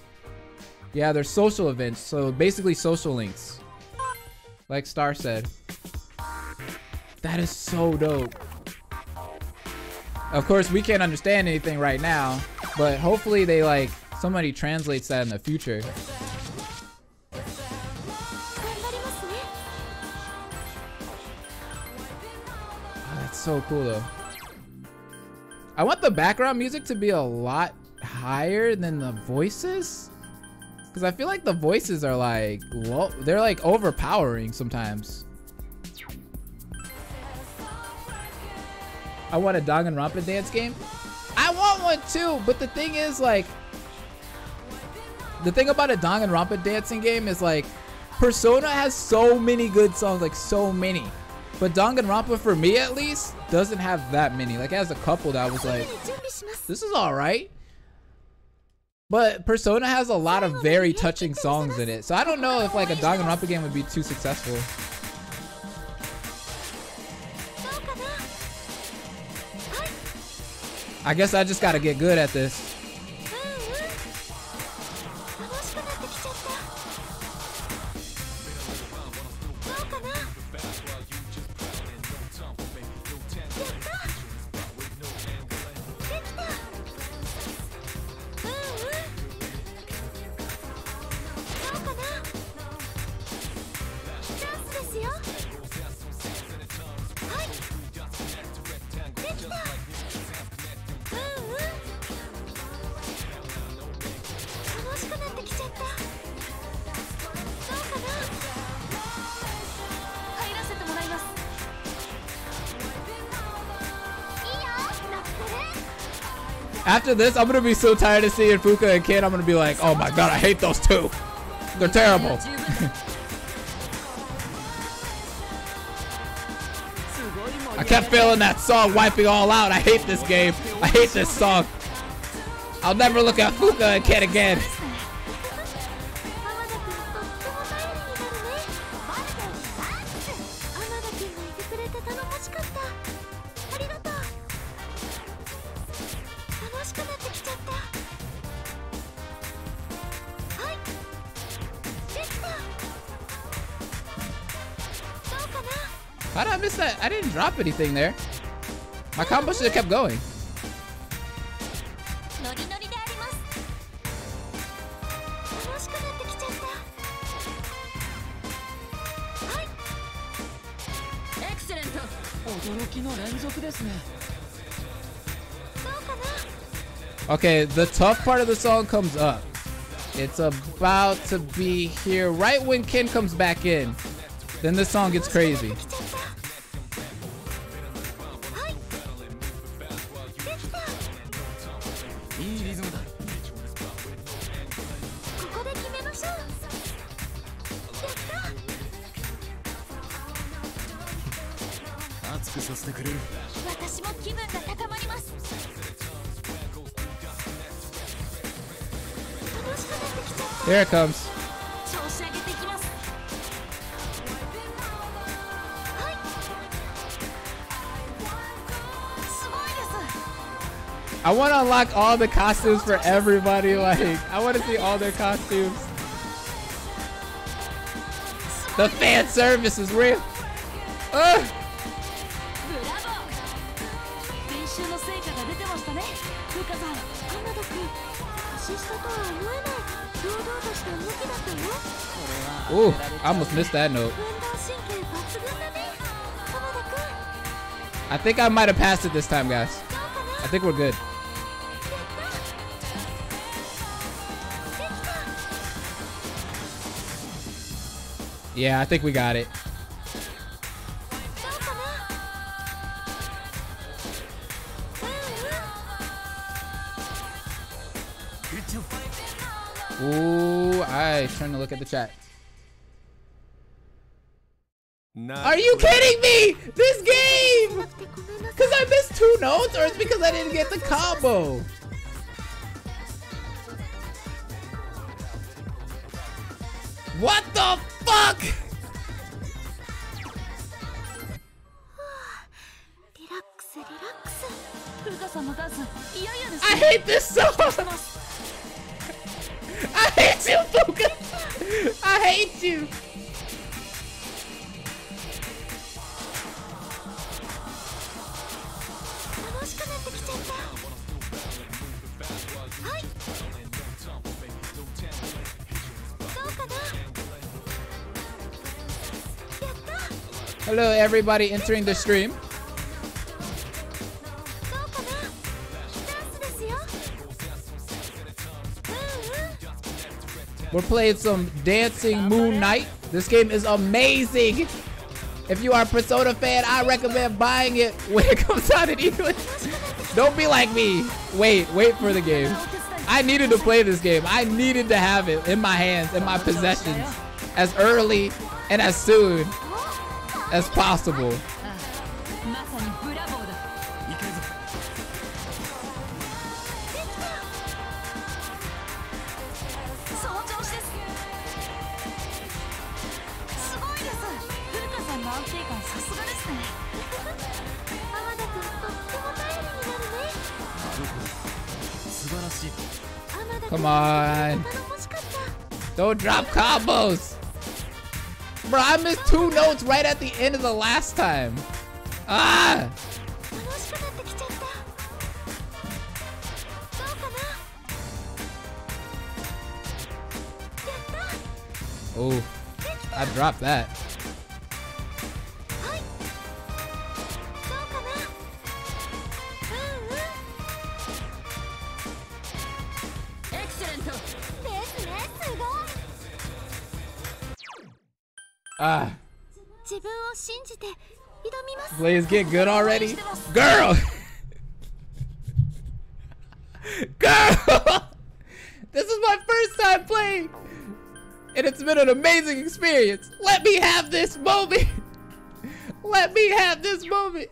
Yeah, they're social events. So basically social links. Like Star said. That is so dope. Of course, we can't understand anything right now. But hopefully they like, somebody translates that in the future. So cool though. I want the background music to be a lot higher than the voices. Because I feel like the voices are like low, they're like overpowering sometimes. I want a Danganronpa dance game. I want one too, but the thing is like the thing about a Danganronpa dancing game is like Persona has so many good songs, like so many. But Danganronpa, for me at least, doesn't have that many. Like, as a couple that was like, this is all right. But Persona has a lot of very touching songs in it. So I don't know if like a Danganronpa game would be too successful. I guess I just gotta get good at this. After this, I'm gonna be so tired of seeing Fuka and Ken. I'm gonna be like, oh my god, I hate those two. They're terrible. I kept feeling that song wiping all out. I hate this game. I hate this song. I'll never look at Fuka and Ken again. drop anything there. My combo should have kept going. Okay, the tough part of the song comes up. It's about to be here right when Ken comes back in. Then the song gets crazy. There it comes. I want to unlock all the costumes for everybody. Like, I want to see all their costumes. The fan service is real. Ooh, I almost missed that note. I think I might have passed it this time, guys. I think we're good. Yeah, I think we got it. Ooh, I trying to look at the chat not. Are you kidding me? This game! Because I missed two notes, or it's because I didn't get the combo. What the fuck? I hate this so I hate you, Fuka! I hate you! Hello, everybody entering the stream. We're playing some Dancing Moon Night. This game is amazing. If you are a Persona fan, I recommend buying it when it comes out in English. Don't be like me. Wait, wait for the game. I needed to play this game. I needed to have it in my hands, in my possessions, as early and as soon as possible. Come on. Don't drop combos. Bro, I missed two notes right at the end of the last time. Ah! Oh, I dropped that. Ah. Blaze, get good already. Girl! Girl! this is my first time playing! And it's been an amazing experience. Let me have this moment! Let me have this moment!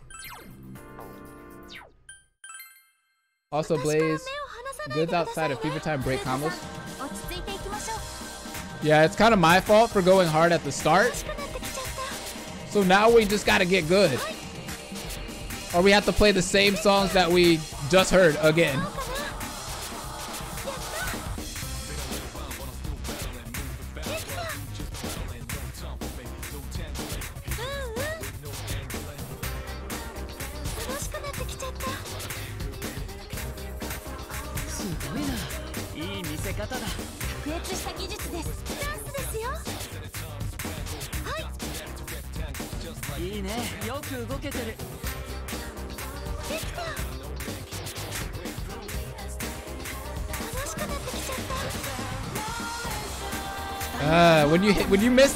Also, Blaze, goods outside of Fever Time break combos. Yeah, it's kind of my fault for going hard at the start. So now we just got to get good. Or we have to play the same songs that we just heard again.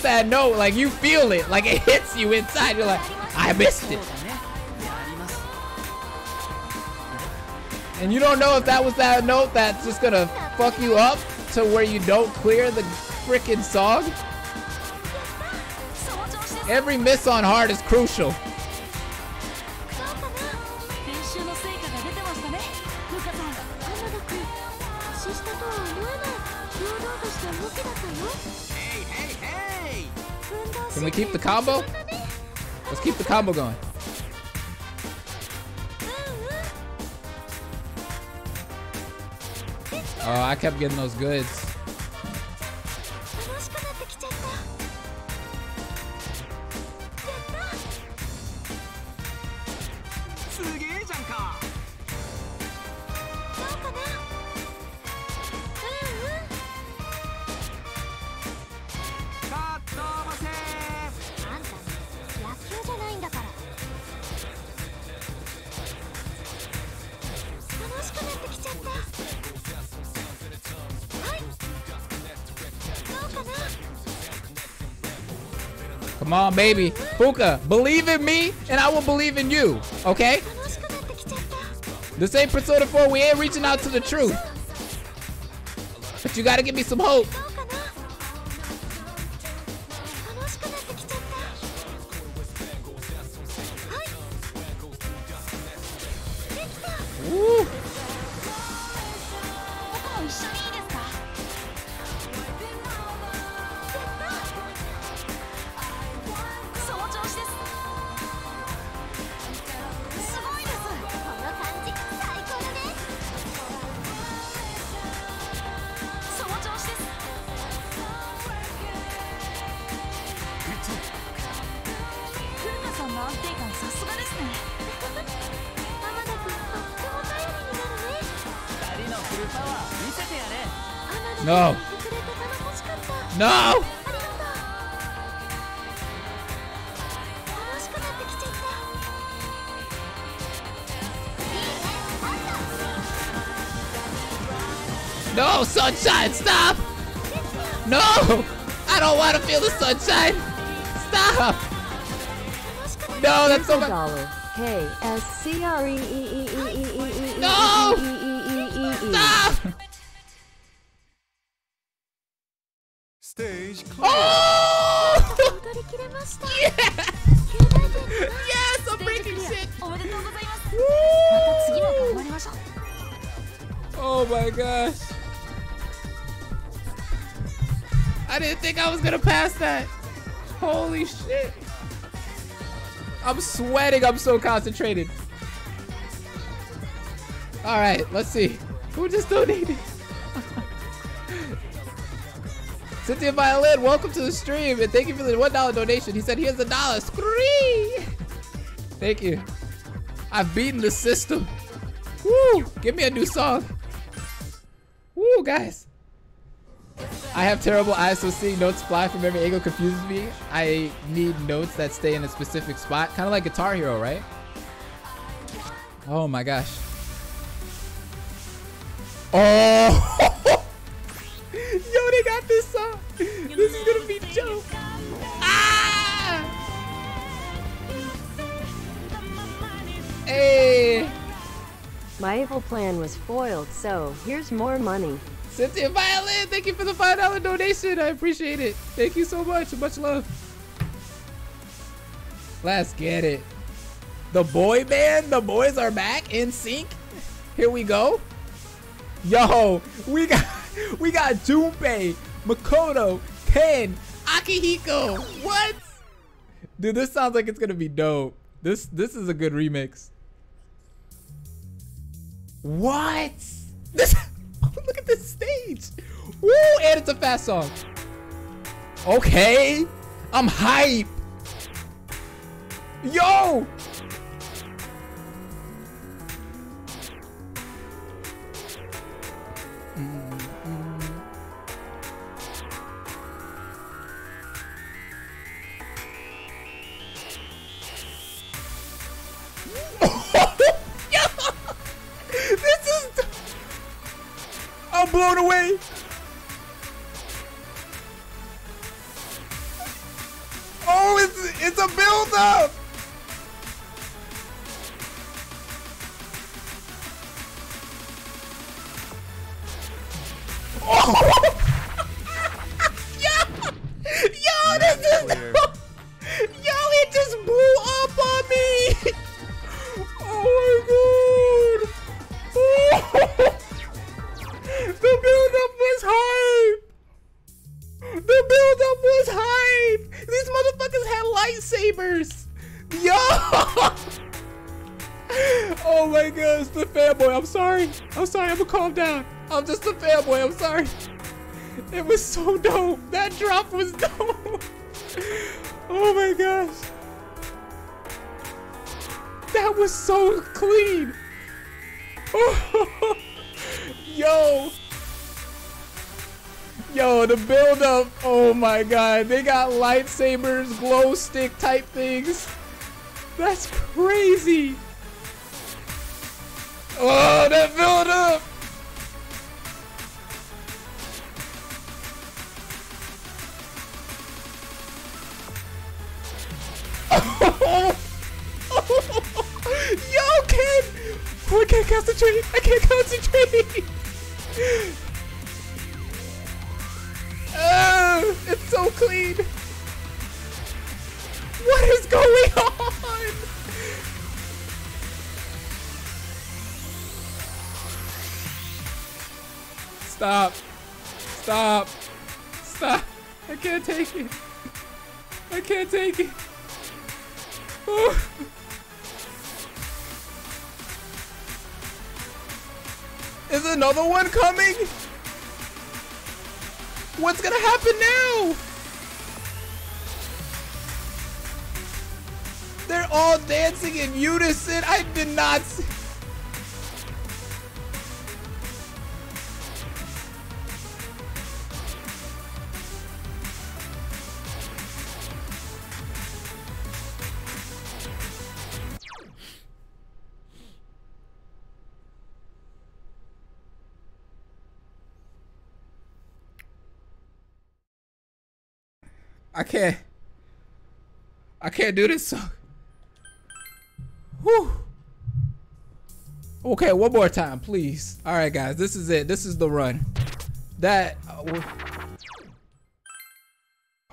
that note, like you feel it, like it hits you inside. You're like, I missed it. And you don't know if that was that note that's just gonna fuck you up to where you don't clear the freaking song. Every miss on hard is crucial. keep the combo? Let's keep the combo going. Uh-huh. Oh, I kept getting those goods. baby. Fuka, believe in me, and I will believe in you. Okay? This ain't Persona 4. We ain't reaching out to the truth. But you gotta give me some hope. want to feel the sunshine. Stop. No, that's so bad. No! planning. I'm so concentrated. All right, let's see. Who just donated? Cynthia Violin, welcome to the stream and thank you for the one dollar donation. He said, "Here's a dollar." Scree! Thank you. I've beaten the system. Woo! Give me a new song. Woo, guys. I have terrible eyes, so seeing notes fly from every angle confuses me. I need notes that stay in a specific spot. Kind of like Guitar Hero, right? Oh my gosh. Oh! Yo, they got this song. This is gonna be dope. Ah! Hey! My evil plan was foiled, so here's more money. Cynthia Violin, thank you for the $5 donation. I appreciate it. Thank you so much. Much love. Let's get it. The boy band, the boys are back in sync. Here we go. Yo, we got we got Junpei, Makoto, Ken, Akihiko. What? Dude, this sounds like it's gonna be dope. This this is a good remix. What? This look at this stage. Woo, and it's a fast song. Okay. I'm hype. Yo! Mm-hmm. I'm blown away. Oh, it's it's a build dope. That drop was dope. Oh my gosh. That was so clean. Yo. Yo, the build up. Oh my god. They got lightsabers, glow stick type things. That's crazy. Oh, that See. I can't. I can't do this. Whew. Okay, one more time, please. All right, guys, this is it. This is the run. That. Uh,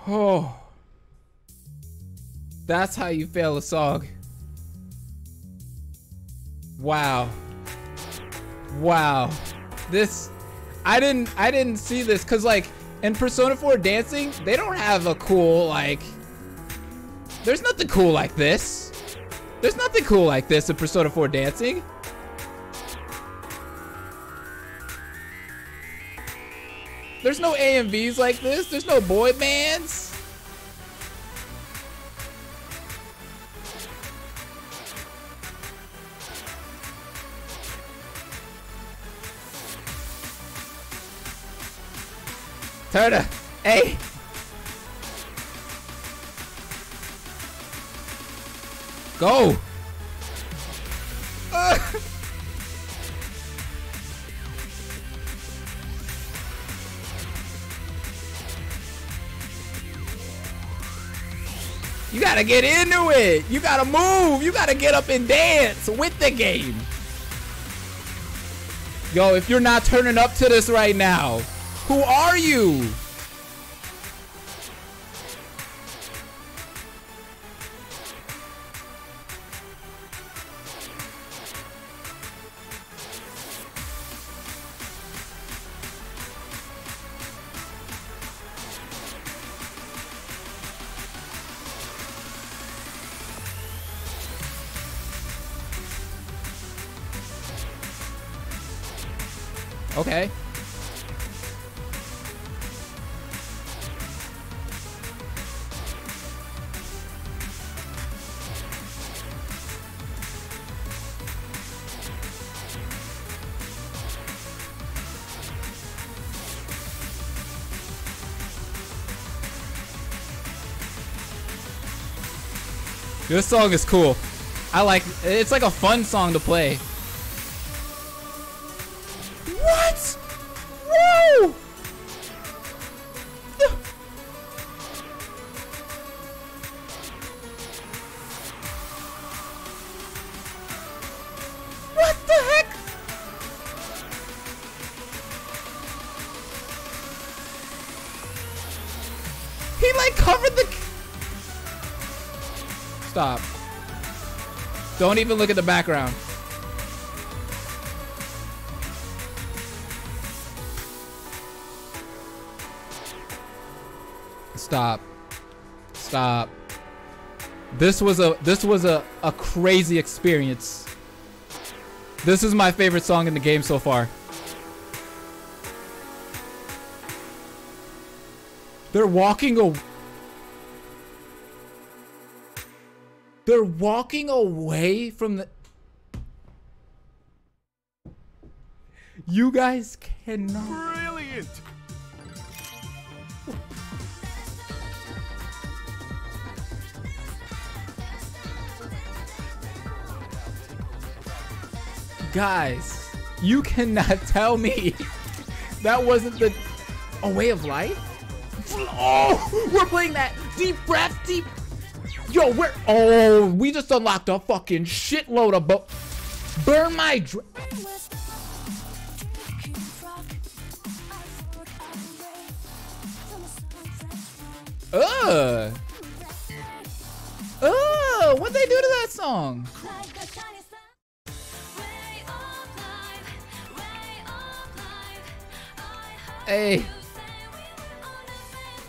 oh. That's how you fail a song. Wow. Wow. This. I didn't. I didn't see this because like in Persona 4 dancing, they don't have a cool, like... There's nothing cool like this. There's nothing cool like this in Persona 4 dancing. There's no AMVs like this. There's no boy bands. Turner, hey. Go. Uh. You gotta get into it. You gotta move. You gotta get up and dance with the game. Yo, if you're not turning up to this right now, who are you? This song is cool. I like it's like a fun song to play. Don't even look at the background. Stop. Stop. This was a this was a, a crazy experience. This is my favorite song in the game so far. They're walking a They're walking away from the You guys cannot Brilliant! Guys, you cannot tell me that wasn't the a way of life. Oh, we're playing that deep breath, deep. Yo, we're oh, we just unlocked a fucking shitload of bo- burn my. Dr- Ugh. Ugh. What'd they do to that song? Hey.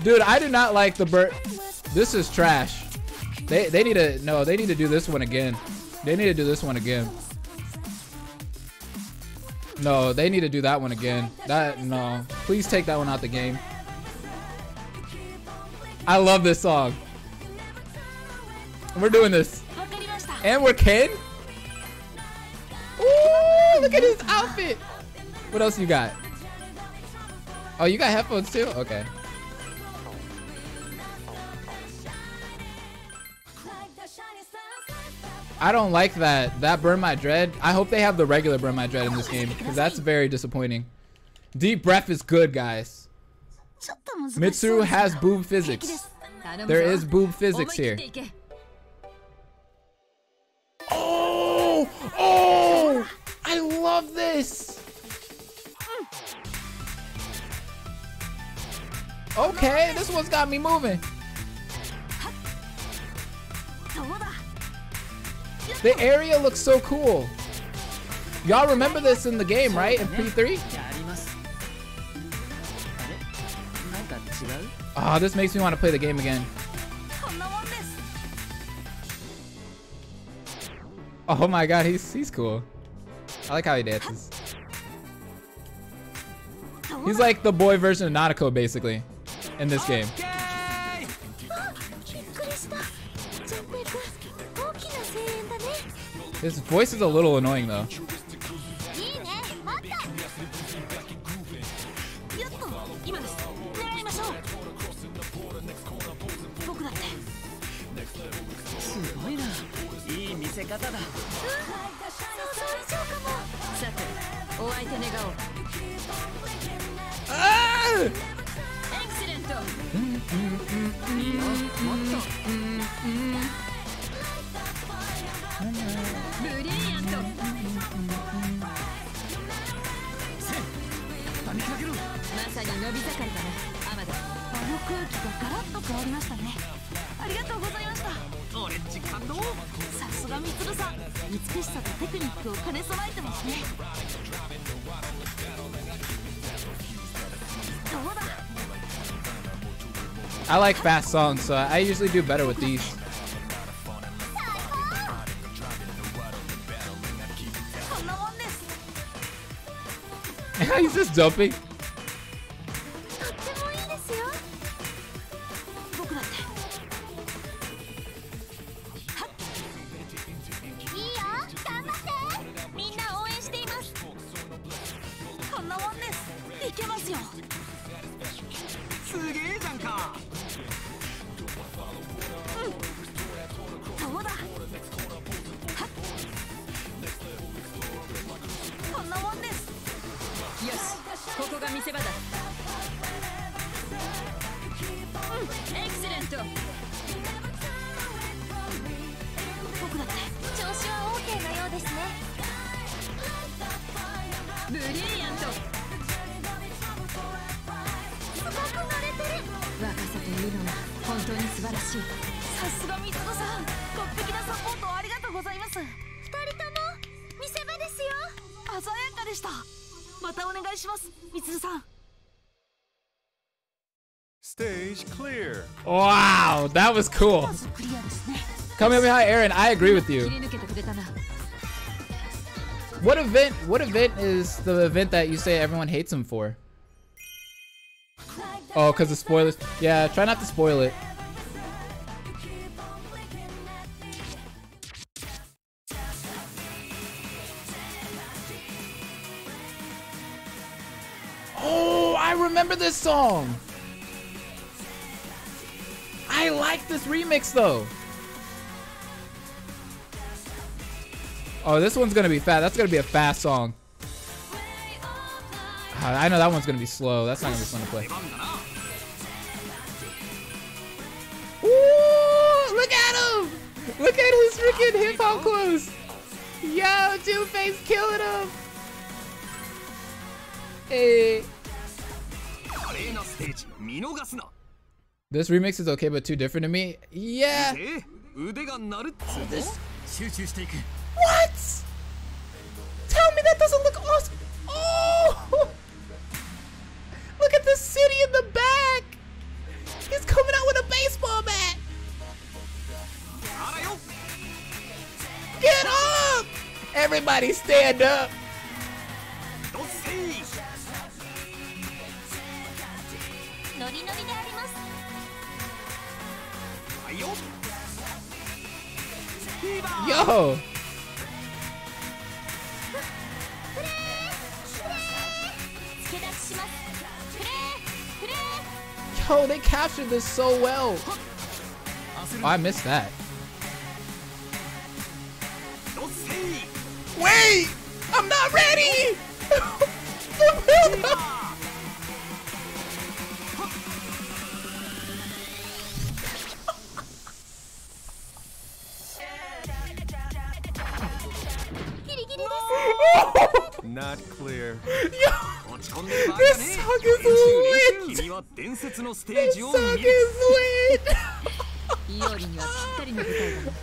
Dude, I do not like the bird. This is trash. They they need to no, they need to do this one again. They need to do this one again. No, they need to do that one again. That no. Please take that one out the game. I love this song. We're doing this. And we're Ken? Ooh, look at his outfit. What else you got? Oh, you got headphones too? Okay. I don't like that. That Burn My Dread. I hope they have the regular Burn My Dread in this game because that's very disappointing. Deep Breath is good, guys. Mitsuru has boob physics. There is boob physics here. Oh! Oh! I love this! Okay, this one's got me moving. The area looks so cool. Y'all remember this in the game, right? In P3? Ah, oh, this makes me want to play the game again. Oh my god, he's he's cool. I like how he dances. He's like the boy version of Nautico, basically, in this game. His voice is a little annoying though. Ah! Mm, mm, mm, ブリリアントせっ何かけろまさに伸び盛りだねアマドあの空気がガラッと変わりましたねありがとうございました俺っち感動さすがミツルさん美しさとテクニックを兼ね備えてますねどうだ I like fast songs, so I usually do better with these. He's just jumping. 見せ場だうん。エクセレント。僕だって調子は OK のようですねブリリアントすごく乗れてる若さというのは本当に素晴らしい。さすがみつるさん。完璧なサポートありがとうございます。二人とも見せ場ですよ。鮮やかでした。またお願いしますみつるさん Stage clear. Wow, that was cool. まずクリアですね Kamehameha Aaron, I agree with 切 you. り抜けてくれたな What event? What event is the event that you say everyone hates him for? Oh, because of spoilers. Yeah, try not to spoil it. Oh, I remember this song. I like this remix though. Oh, this one's gonna be fast. That's gonna be a fast song. God, I know that one's gonna be slow. That's not gonna be fun to play. Ooh, look at him! Look at his freaking hip hop clothes. Yo, Two Face killing him. Hey. This remix is okay, but too different to me. Yeah. Oh, this. What? Tell me that doesn't look awesome. Oh! Look at the city in the back. He's coming out with a baseball bat. Get up! Everybody stand up. Yo! Yo, they captured this so well. Oh, I missed that. Wait! I'm not ready! not clear. This song is lit. This song is lit.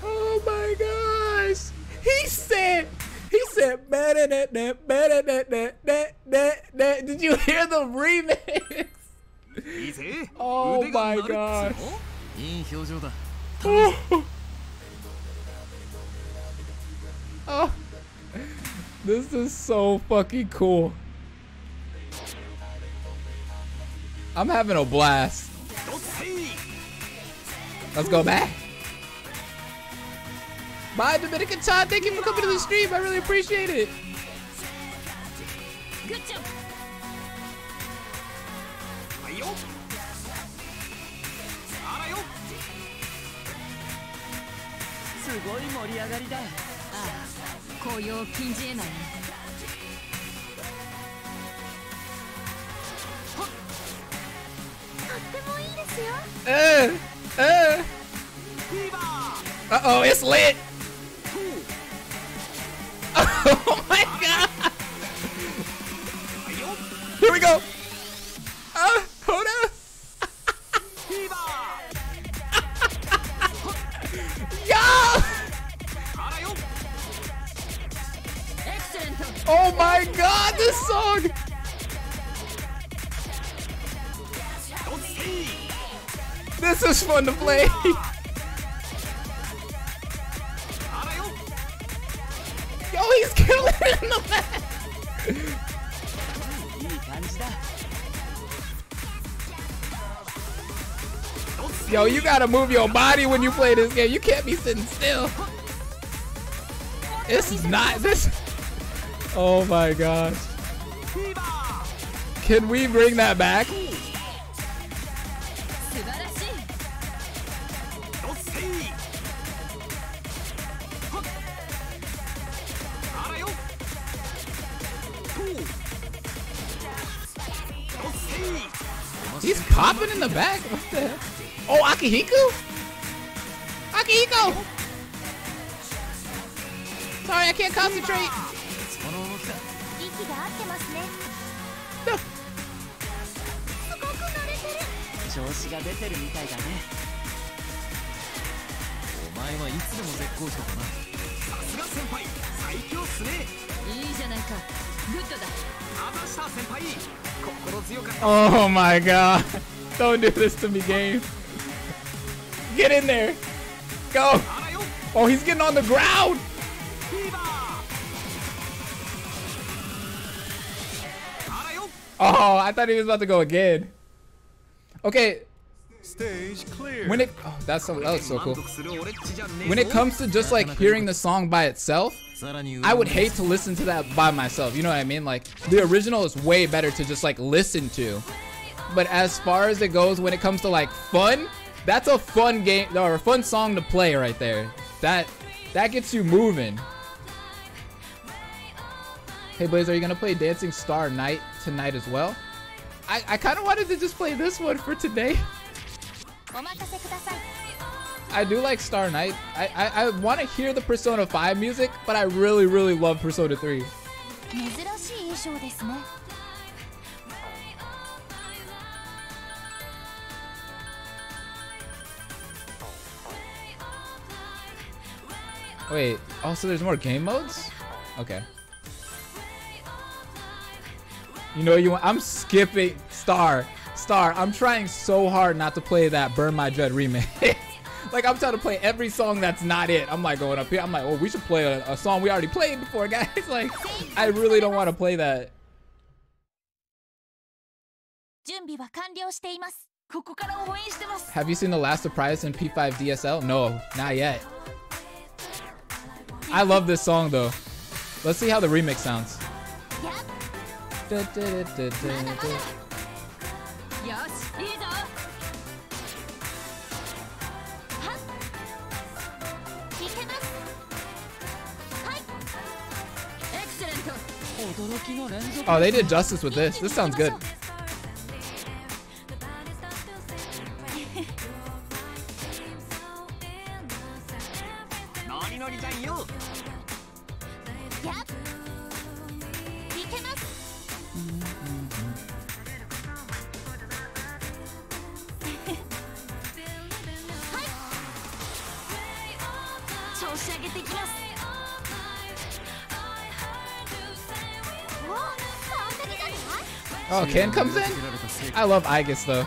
oh my gosh. He said, he said, better that, that, better that, that, that, that, that. Did you hear the remix? oh my gosh. Oh. oh this is so fucking cool. I'm having a blast. Let's go back. Bye, Dominican Todd. Thank you for coming to the stream. I really appreciate it. Good job はいよあらよすごい盛り上がりだああ紅葉を禁じ得ないねとってもいいですよ Uh, uh. フィーバー Uh oh, it's lit. Oh my god. はいよ Here we go. Uh, hold up. Oh my god, this song! This is fun to play! Yo, he's killing it in the back! Yo, you gotta move your body when you play this game. You can't be sitting still. It's not this. Oh my gosh. Can we bring that back? He's popping in the back? What the heck? Oh, Akihiku? Akihiko! Sorry, I can't concentrate. その重さ息が合ってますね.すごく慣れてる。調子が出てるみたいだね。お前はいつでも絶好調だな。さすが先輩。最強っすね。いいじゃないか。グッドだ。あざした先輩。心強かった。Oh my god. Don't do this to me, game. Get in there. Go. Oh, he's getting on the ground. フ Oh, I thought he was about to go again. Okay. Stage clear. When it oh, that's so that was so cool. When it comes to just like hearing the song by itself, I would hate to listen to that by myself. You know what I mean? Like the original is way better to just like listen to. But as far as it goes, when it comes to like fun, that's a fun game or a fun song to play right there. That that gets you moving. Hey Blaze, are you gonna play Dancing Star Night tonight as well? I, I kinda wanted to just play this one for today. I do like Star Night. I, I, I want to hear the Persona 5 music, but I really, really love Persona 3. Wait, also there's more game modes? Okay. You know, you. I'm skipping Star. Star. I'm trying so hard not to play that Burn My Dread remix. like I'm trying to play every song that's not it. I'm like going up here. I'm like, oh, we should play a, a song we already played before, guys. like, I really don't want to play that. 準備は完了していますここから応援してます Have you seen the last surprise in P5 DSL? No, not yet. I love this song though. Let's see how the remix sounds. Oh, they did justice with this. This sounds good. Ken comes in? I love Aegis though.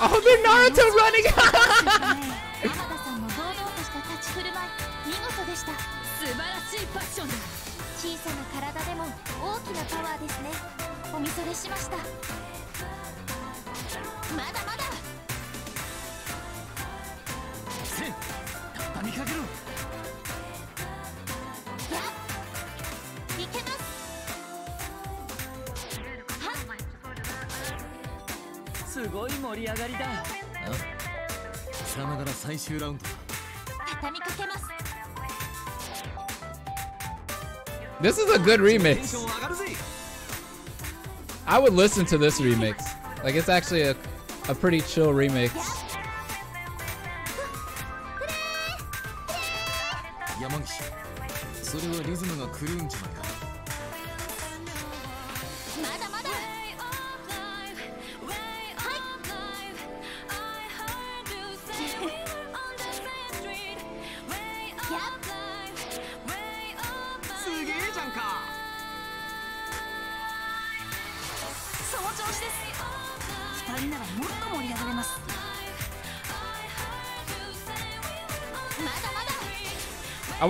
Oh, they're Naruto running! すねお見それしましたまだまだせん畳みかけろやっいけますすごい盛り上がりださながら最終ラウンド畳みかけます This is a good テン remix. ション上がるぜ I would listen to this remix. Like it's actually a, a pretty chill remix.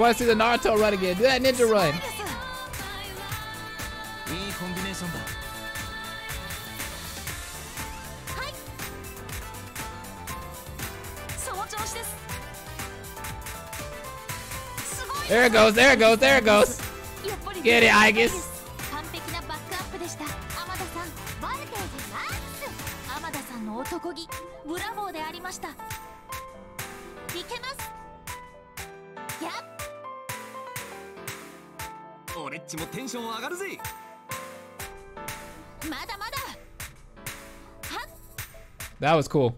want to see the Naruto run again. Do that ninja run. There it goes, there it goes, there it goes. Get it, Aegis. That was cool.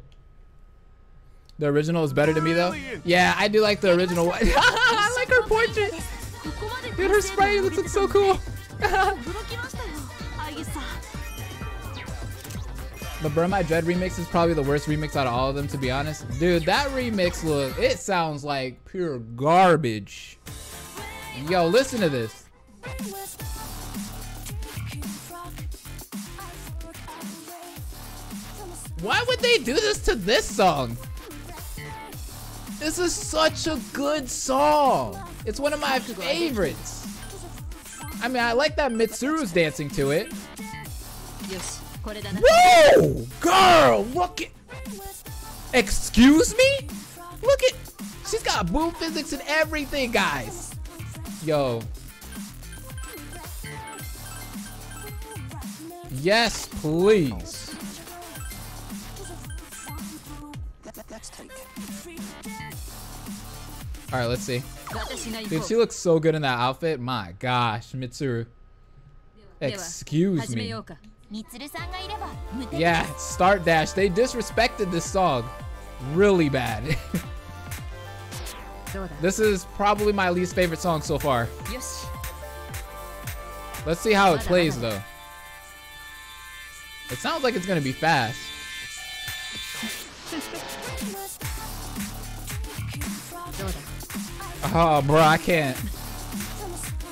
The original is better to me though. Yeah, I do like the original one. I like her portrait. Dude, her sprite looks so cool. the Burn My Dread remix is probably the worst remix out of all of them, to be honest. Dude, that remix look, it sounds like pure garbage. Yo, listen to this. Why would they do this to this song? This is such a good song. It's one of my favorites. I mean, I like that Mitsuru's dancing to it. Whoa! Girl, look at... Excuse me? Look at... She's got boom physics and everything, guys. Yo. Yes, please. Let's take All right, let's see. Dude, she looks so good in that outfit. My gosh, Mitsuru. Excuse me. Yeah, Start Dash. They disrespected this song really bad. this is probably my least favorite song so far. Let's see how it plays though. It sounds like it's gonna be fast. Oh, bro, I can't.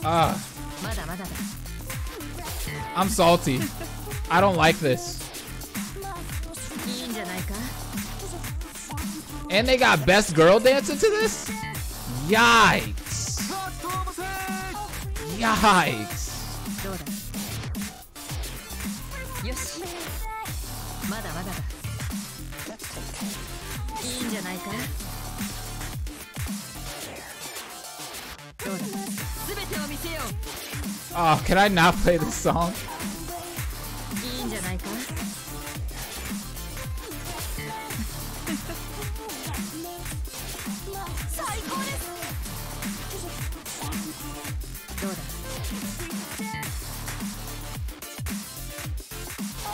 Ah. Uh, I'm salty. I don't like this. And they got best girl dancing to this? Yikes. Yikes. Oh, can I not play this song?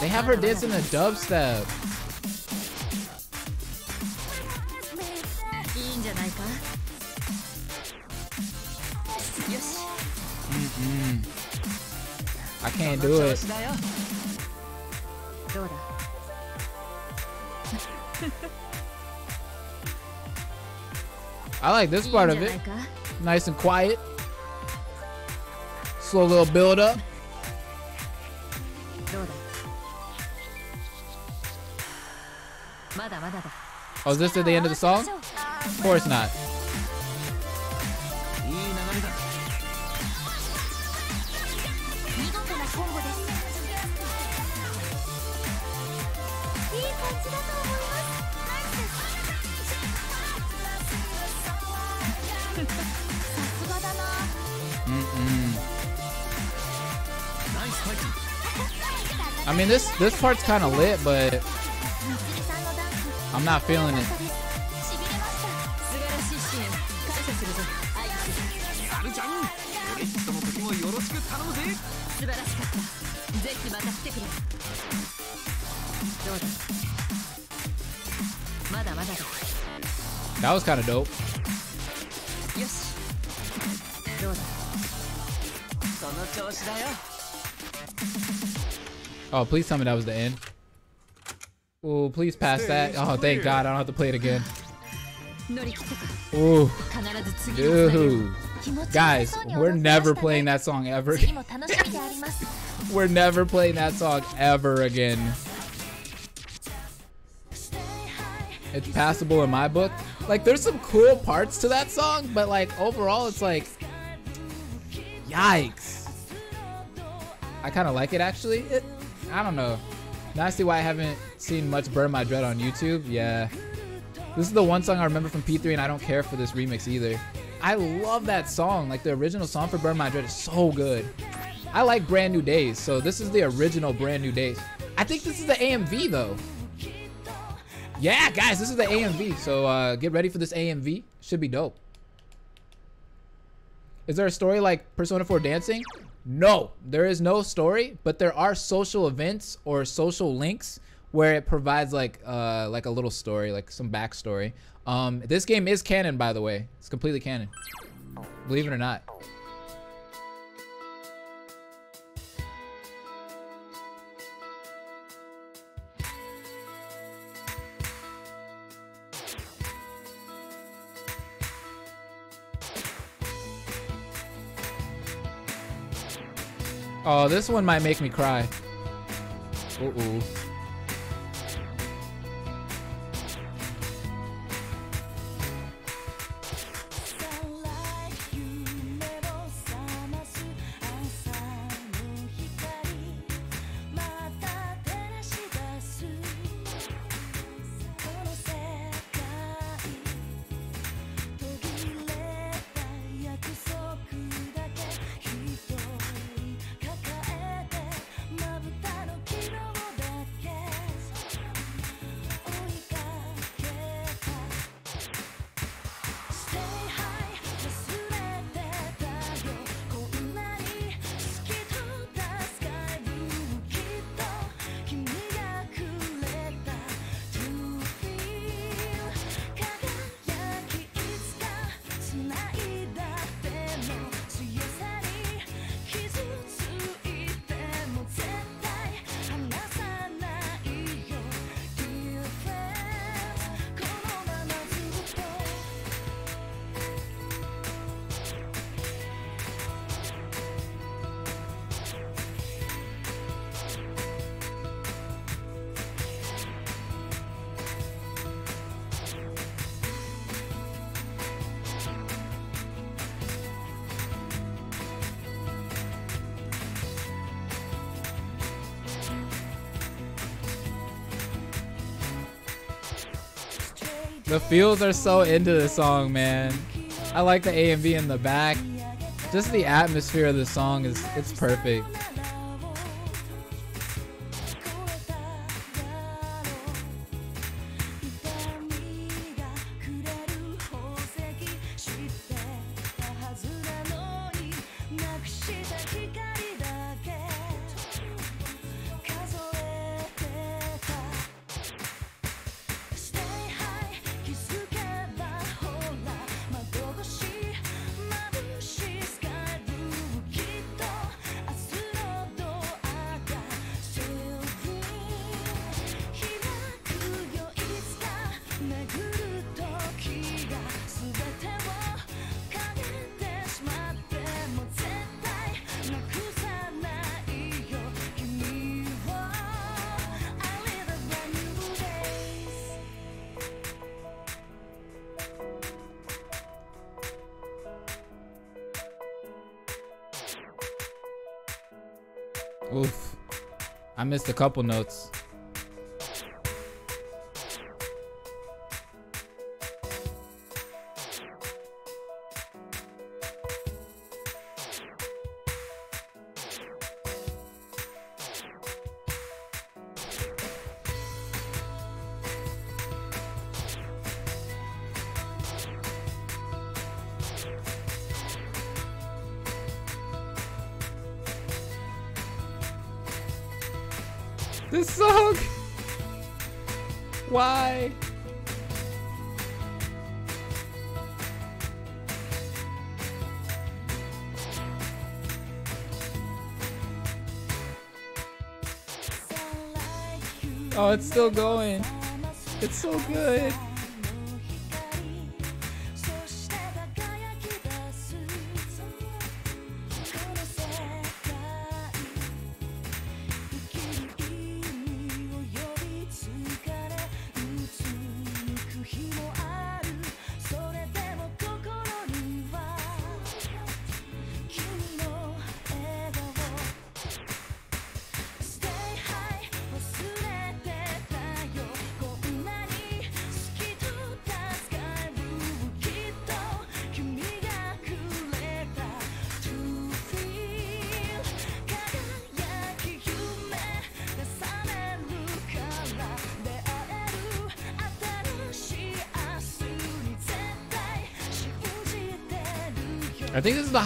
They have her dancing a dubstep. I can't do it. I like this part of it. Nice and quiet. Slow little build up. Oh, is this at the end of the song? Of course not. I mean, this, this part's kind of lit, but I'm not feeling it. That was kind of dope. Oh, please tell me that was the end. Oh, please pass that. Oh, thank God. I don't have to play it again. Ooh. Dude. Guys, we're never playing that song ever we're never playing that song ever again. It's passable in my book. Like, there's some cool parts to that song, but like, overall, it's like, yikes. I kind of like it actually. It, I don't know. Now I see why I haven't seen much Burn My Dread on YouTube. Yeah. This is the one song I remember from P3, and I don't care for this remix either. I love that song. Like, the original song for Burn My Dread is so good. I like Brand New Days, so this is the original Brand New Days. I think this is the AMV though. Yeah, guys, this is the AMV. So uh, get ready for this AMV. Should be dope. Is there a story like Persona 4 Dancing? No, there is no story, but there are social events or social links where it provides like uh, like a little story, like some backstory. Um, this game is canon, by the way. It's completely canon. Believe it or not. Oh, this one might make me cry. Uh-oh. Feels are so into the song, man. I like the AMV in the back. Just the atmosphere of the song is it's perfect. Missed a couple notes. This song. Why? Oh, it's still going. It's so good.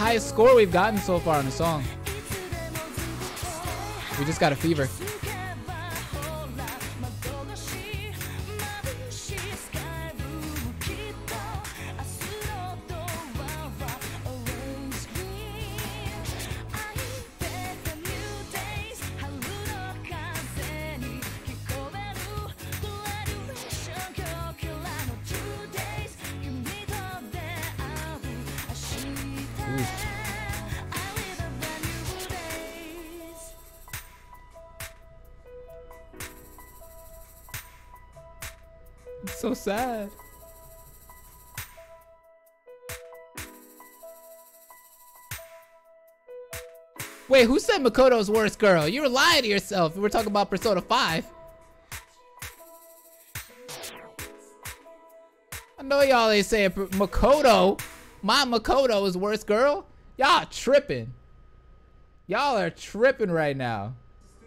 Highest score we've gotten so far on the song. We just got a fever. Said Makoto's worst girl? You were lying to yourself. We're talking about Persona 5. I know y'all ain't saying Makoto. My Makoto is worst girl. Y'all tripping. Y'all are tripping right now.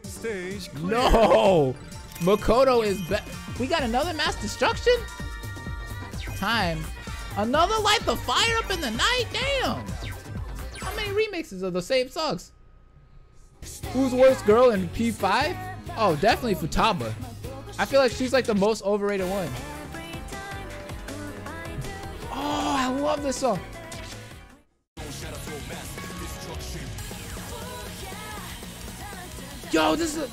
Stage clear. No! Makoto is be- We got another mass destruction? Time. Another light the fire up in the night? Damn! How many remixes of the same songs? Who's worst girl in P5? Oh, definitely Futaba. I feel like she's like the most overrated one. Oh, I love this song. Yo, this is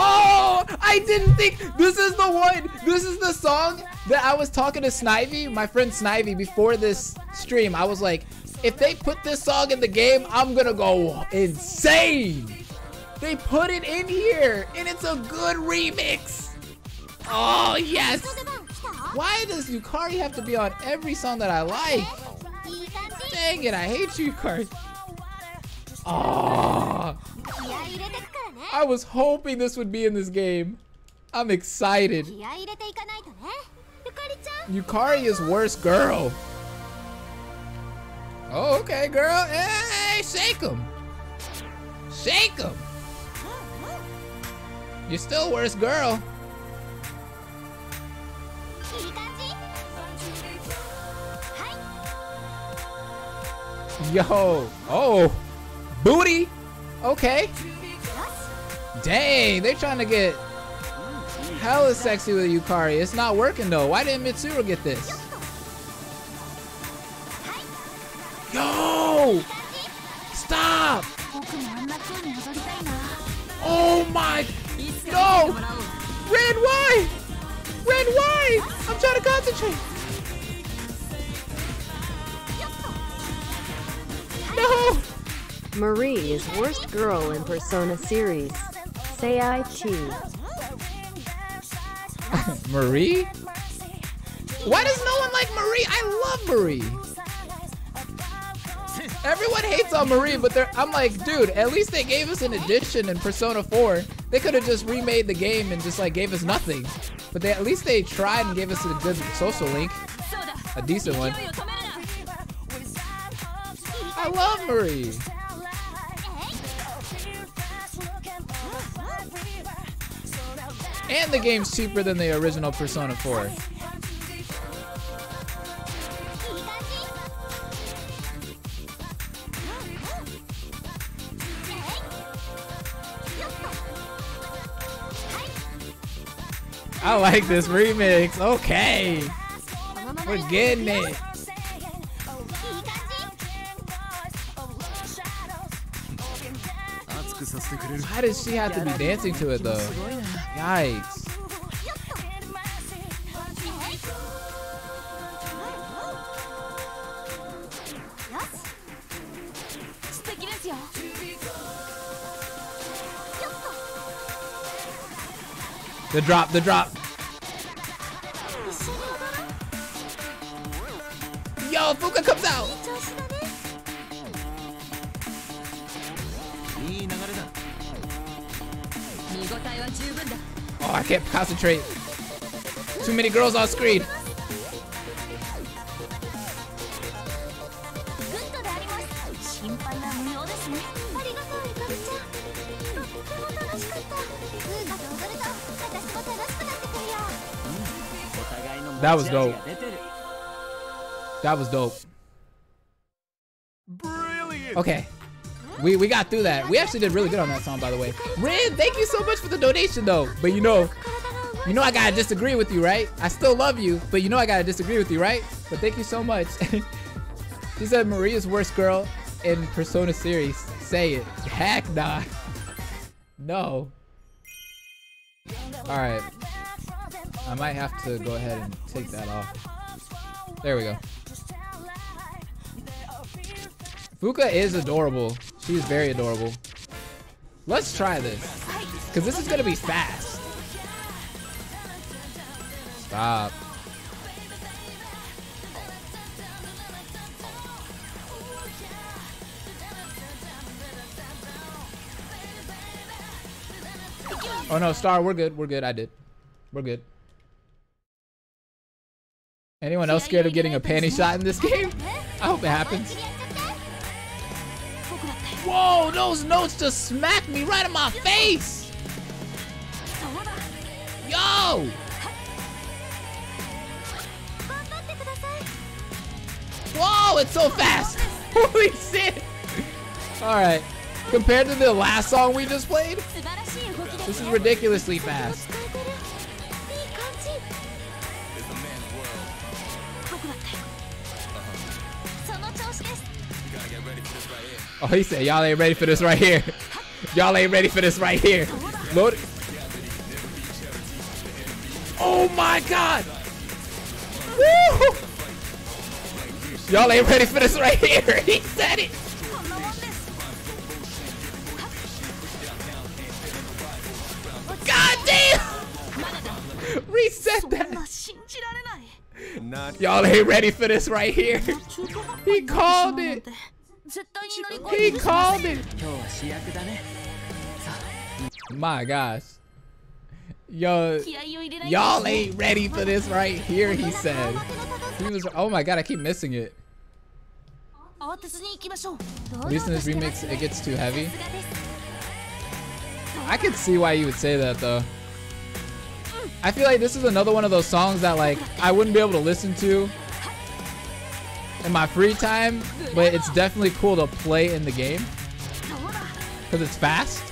Oh, I didn't think this is the one. This is the song that I was talking to Snivy, my friend Snivy, before this stream. I was like, if they put this song in the game, I'm gonna go insane. They put it in here, and it's a good remix. Oh yes. Why does Yukari have to be on every song that I like? Dang it, I hate Yukari. Oh. I was hoping this would be in this game. I'm excited. Yukari is worst girl. Oh, okay, girl. Hey, shake him. Shake him. You're still worse, girl. Yo. Oh. Booty. Okay. Dang, they're trying to get hella sexy with Yukari. It's not working though. Why didn't Mitsuru get this? Yo! Stop! Oh my! No! Red, why? Red, why? I'm trying to concentrate. No! Marie is worst girl in Persona series. Say I Chi. Marie? Why does no one like Marie? I love Marie. Everyone hates on Marie, but they're, I'm like, dude, at least they gave us an addition in Persona 4. They could have just remade the game and just like gave us nothing. But they at least they tried and gave us a good social link. A decent one. I love Marie. And the game's cheaper than the original Persona 4. I like this remix. Okay. We're getting it. How does she have to be dancing to it though? Yikes. The drop, the drop. Yo, Fuuka comes out. Oh, I can't concentrate. Too many girls on screen. That was dope. That was dope. Brilliant. Okay. We we got through that. We actually did really good on that song, by the way. Rin, thank you so much for the donation, though. But you know, you know I gotta disagree with you, right? I still love you, but you know I gotta disagree with you, right? But thank you so much. she said Maria's worst girl in Persona series. Say it. Heck nah. No. All right. I might have to go ahead and take that off. There we go. Fuuka is adorable. She is very adorable. Let's try this. Because this is going to be fast. Stop. Oh no, Star, we're good. We're good. I did. We're good. Anyone else scared of getting a panty shot in this game? I hope it happens. Whoa, those notes just smacked me right in my face. Yo! Whoa, it's so fast. Holy shit. All right. Compared to the last song we just played, this is ridiculously fast. Oh, he said, y'all ain't ready for this right here. y'all ain't ready for this right here. Load. Oh my God. Y'all ain't ready for this right here. He said it. God damn. Reset that. Y'all ain't ready for this right here. He called it. He called it. 今日は主役だね My gosh. Yo, y'all ain't ready for this right here, he said. He was, oh my god, I keep missing it. At least in this remix, it gets too heavy. I could see why you would say that though. I feel like this is another one of those songs that like I wouldn't be able to listen to in my free time, but it's definitely cool to play in the game because it's fast.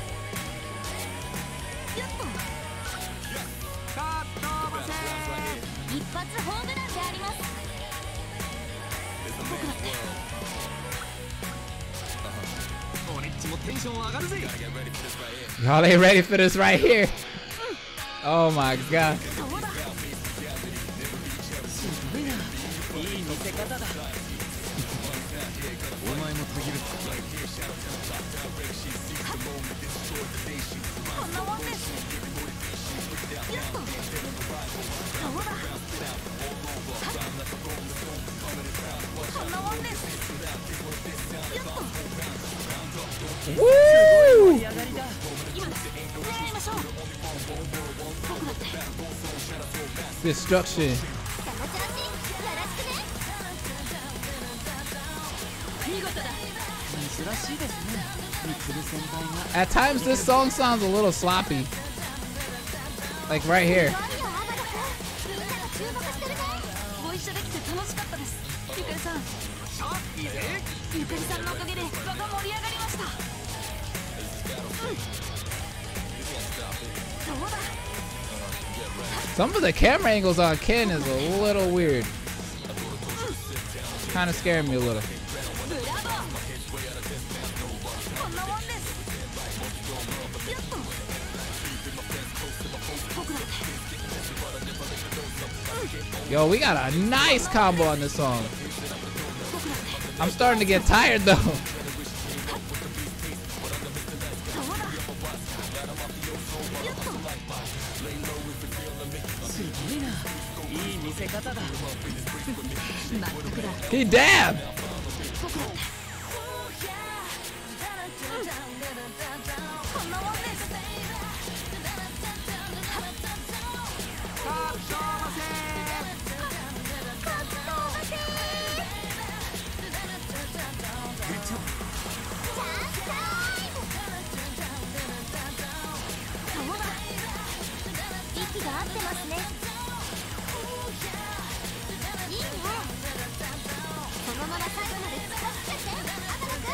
Y'all ready for this right here. Oh my god. Destruction. At times this song sounds a little sloppy. Like right here. ご一緒できて楽しかったですゆかりさんいいぜゆかりさんのおかげで場が盛り上がりましたうんそうだ Some of the camera angles on Ken is a little weird. Kind of scaring me a little. ブラボーこんなもんですやっと僕だって Yo, we got a nice combo on this song. I'm starting to get tired though. he dabbed! ってますね。いいねそのまま最後まで突っ走ってって。赤野く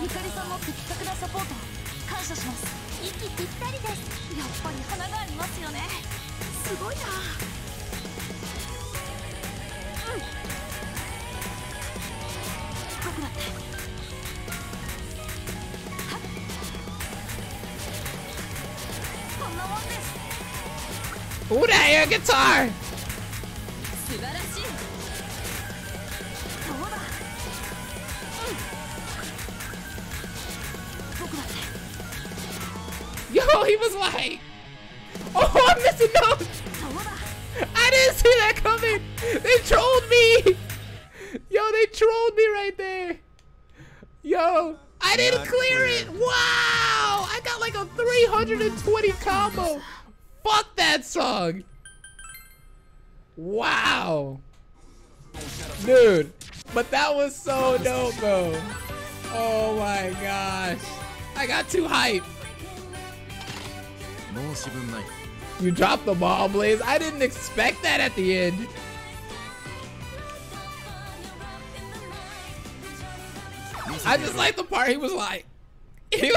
んゆかりさんの的確なサポート。感謝します。息ぴったりです。やっぱり花がありますよね。すごいな。うん Ooh, that air guitar. You dropped the ball, Blaze. I didn't expect that at the end. I just like the part he was like, he,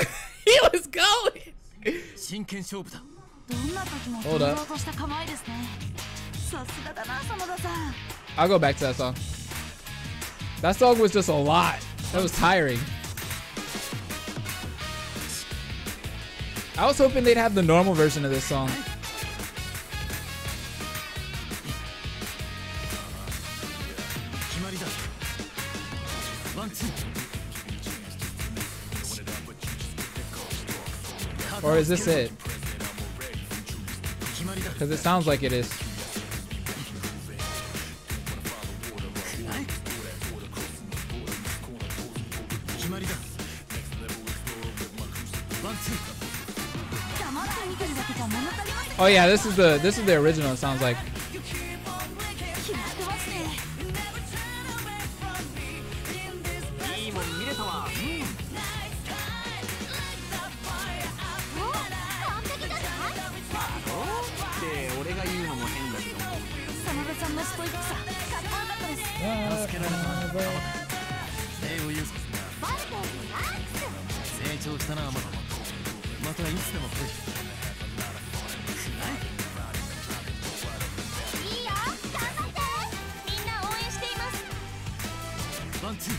he was going. Hold up. I'll go back to that song. That song was just a lot. That was tiring. I was hoping they'd have the normal version of this song. Or is this it? Because it sounds like it is. Oh yeah, this is the this is the original. It sounds like. したなまだまたいつでも来いいいよ頑張ってみんな応援しています。ワンツー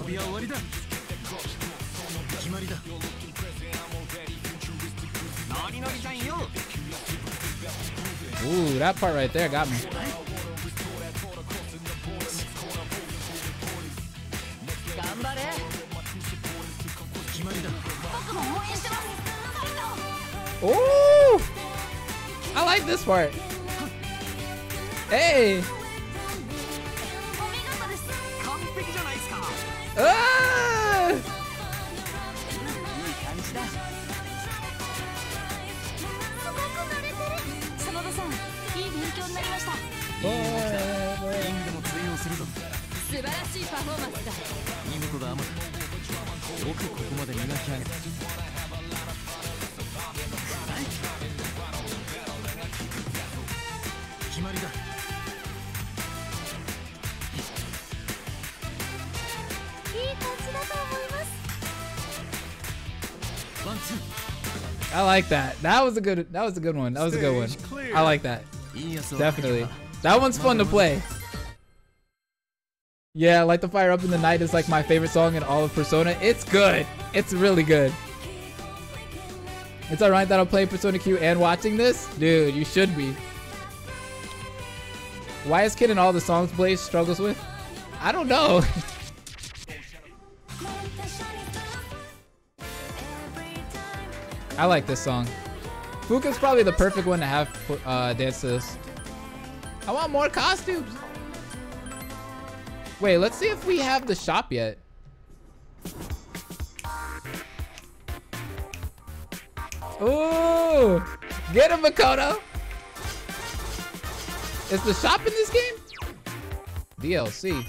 遊びは終わりだ決まりだノリノリじゃんよ Ooh, that part right there got me. Ooh! I like this part. Hey! Ah! になりましたいい動きだリングでも通用するぞ素晴らしいパフォーマンスだ見事だ天野僕ここまで磨き上げたナイキ決まりだいい感じだと思いますワンツー I like that. That was a good. That was a good one. That was a good one. I like that. Definitely. That one's fun to play. Yeah, Light the Fire Up in the Night is like my favorite song in all of Persona. It's good. It's really good. It's alright that I'm playing Persona Q and watching this? Dude, you should be. Why is Kid in all the songs Blaze struggles with? I don't know. I like this song. Fuuka's probably the perfect one to have uh, dance to this. I want more costumes. Wait, let's see if we have the shop yet. Ooh, get him, Makoto. Is the shop in this game? DLC.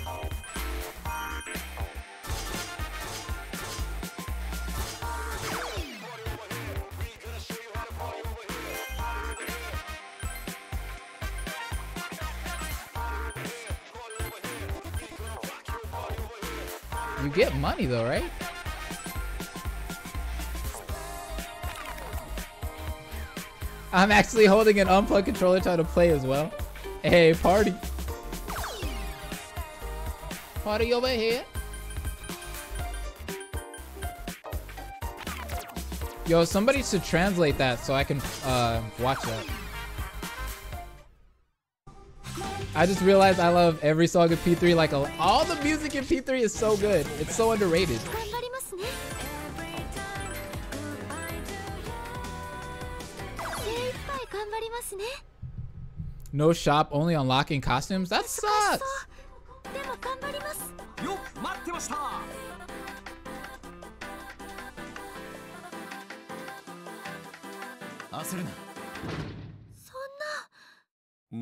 You get money though, right? I'm actually holding an unplugged controller trying to play as well. Hey, party. Party over here. Yo, somebody should translate that so I can uh, watch that. I just realized I love every song in P3. Like all the music in P3 is so good. It's so underrated. No shop, only unlocking costumes? That sucks!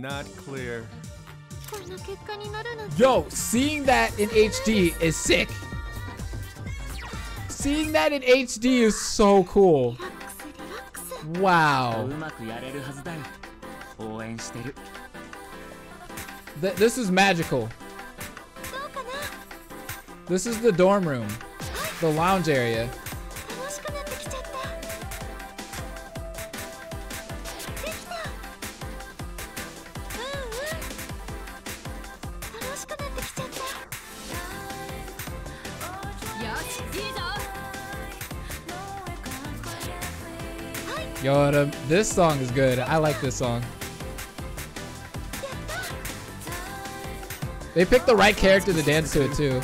Not clear. Yo, seeing that in HD is sick. Seeing that in HD is so cool. Wow. Th this is magical. This is the dorm room, the lounge area. This song is good. I like this song. They picked the right character to dance to it too.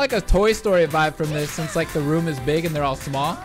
Like a Toy Story vibe from this since like the room is big and they're all small.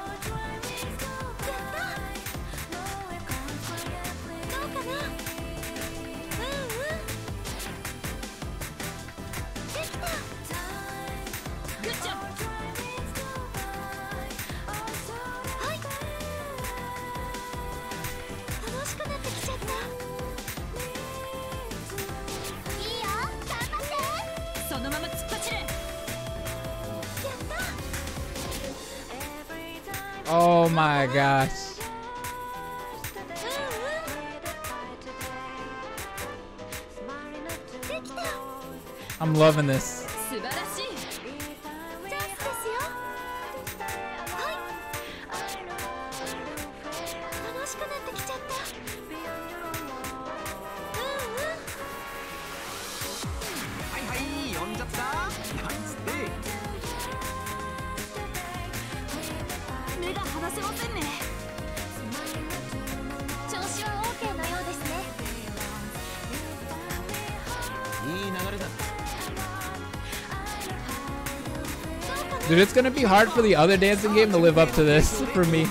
gonna be hard for the other dancing game to live up to this for me.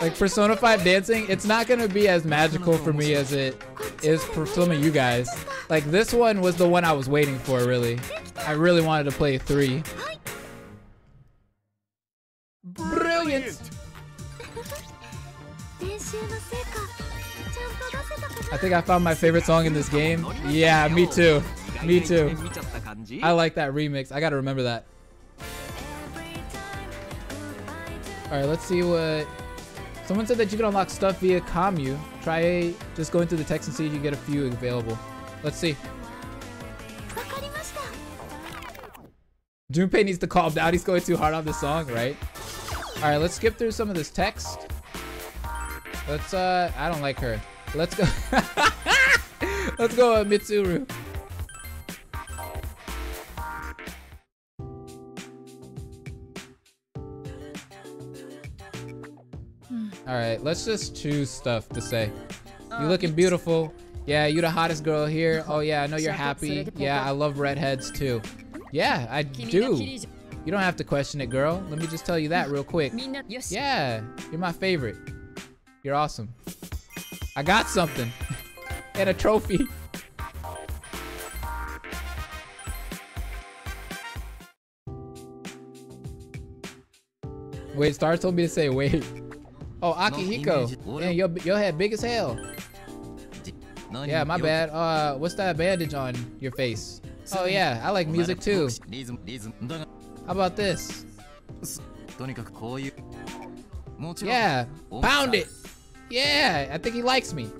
Like Persona 5 dancing, it's not gonna be as magical for me as it is for some of you guys. Like this one was the one I was waiting for really. I really wanted to play 3. Brilliant! I think I found my favorite song in this game. Yeah, me too. Me too. I like that remix. I got to remember that. All right, let's see what. Someone said that you can unlock stuff via commu. Try just going through the text and see if you get a few available. Let's see. Junpei needs to calm down. He's going too hard on the song, right? All right, let's skip through some of this text. Let's, uh, I don't like her. Let's go. let's go, uh, Mitsuru. All right, let's just choose stuff to say. You looking beautiful. Yeah, you the hottest girl here. Oh yeah, I know you're happy. Yeah, I love redheads too. Yeah, I do. You don't have to question it, girl. Let me just tell you that real quick. Yeah, you're my favorite. You're awesome. I got something. and a trophy. Wait, Star told me to say wait. Oh, Akihiko. Damn, your, your head big as hell. Yeah, my bad. Uh, what's that bandage on your face? Oh yeah, I like music too. How about this? Yeah, pound it! Yeah, I think he likes me.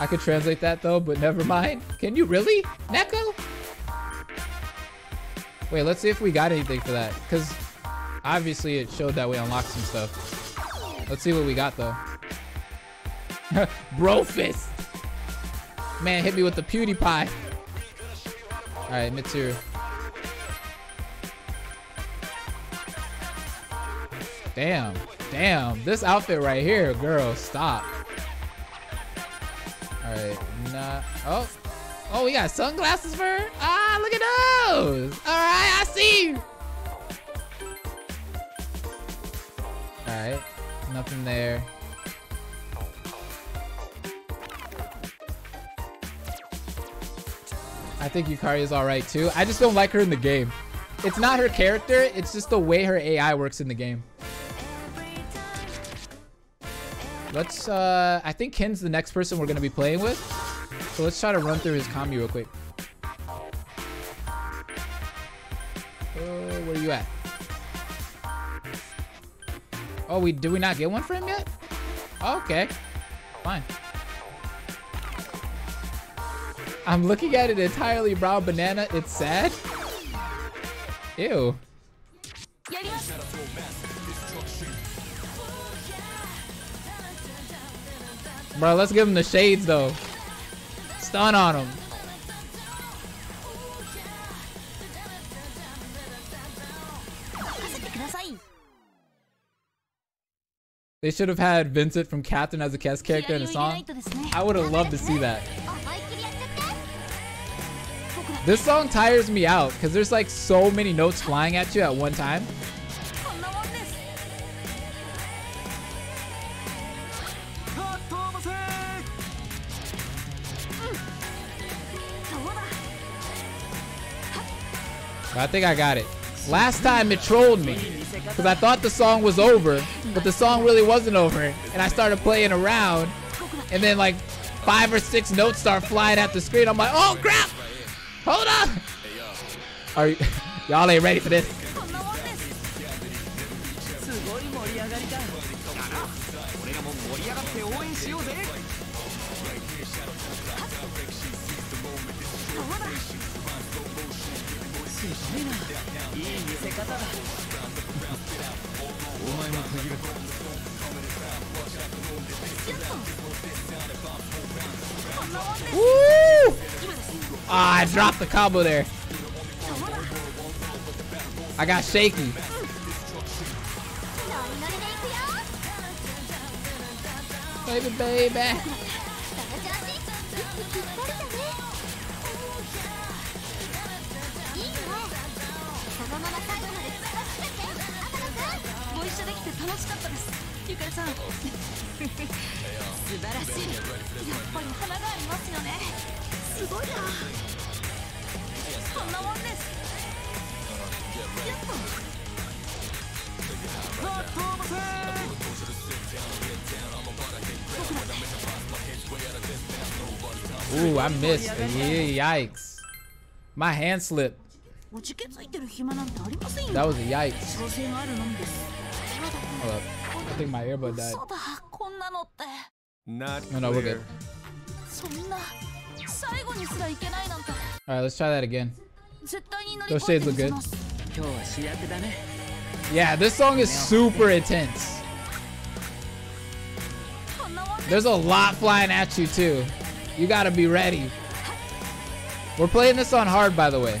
I could translate that though, but never mind. Can you really, Neko? Wait, let's see if we got anything for that. Cause obviously it showed that we unlocked some stuff. Let's see what we got though. Bro fist. Man, hit me with the PewDiePie. All right, Mitsuru. Damn, damn, this outfit right here, girl, stop. All right, nah, oh, oh, we got sunglasses for her? Ah, look at those. All right, I see you. All right, nothing there. I think Yukari is all right too. I just don't like her in the game. It's not her character, it's just the way her AI works in the game. Let's, uh, I think Ken's the next person we're gonna be playing with. So let's try to run through his combi real quick. Oh, we do we not get one for him yet? Okay. Fine. I'm looking at an entirely brown banana. It's sad. Ew. Bro, let's give him the shades though. Stun on him. They should have had Vincent from Catherine as a cast character in a song. I would have loved to see that. This song tires me out because there's like so many notes flying at you at one time. I think I got it. Last time it trolled me because I thought the song was over, but the song really wasn't over. And I started playing around, and then like five or six notes start flying at the screen. I'm like, oh crap! Hold on! Are y'all ain't ready for this? Woo! Ah, I dropped the combo there. I got shaky. Baby, baby. 一緒できて楽しかったですゆかりさん素晴らしいやっぱり花がありますよねすごいなこんなもんですやっと Ooh, I missed. Yikes. My hand slipped. おじけついてる暇なんてありませんよ That was a yikes. Hold up. I think my earbud died. Not clear. No, we're good. Alright, let's try that again. Those shades look good. Yeah, this song is super intense. There's a lot flying at you, too. You gotta be ready. We're playing this on hard, by the way.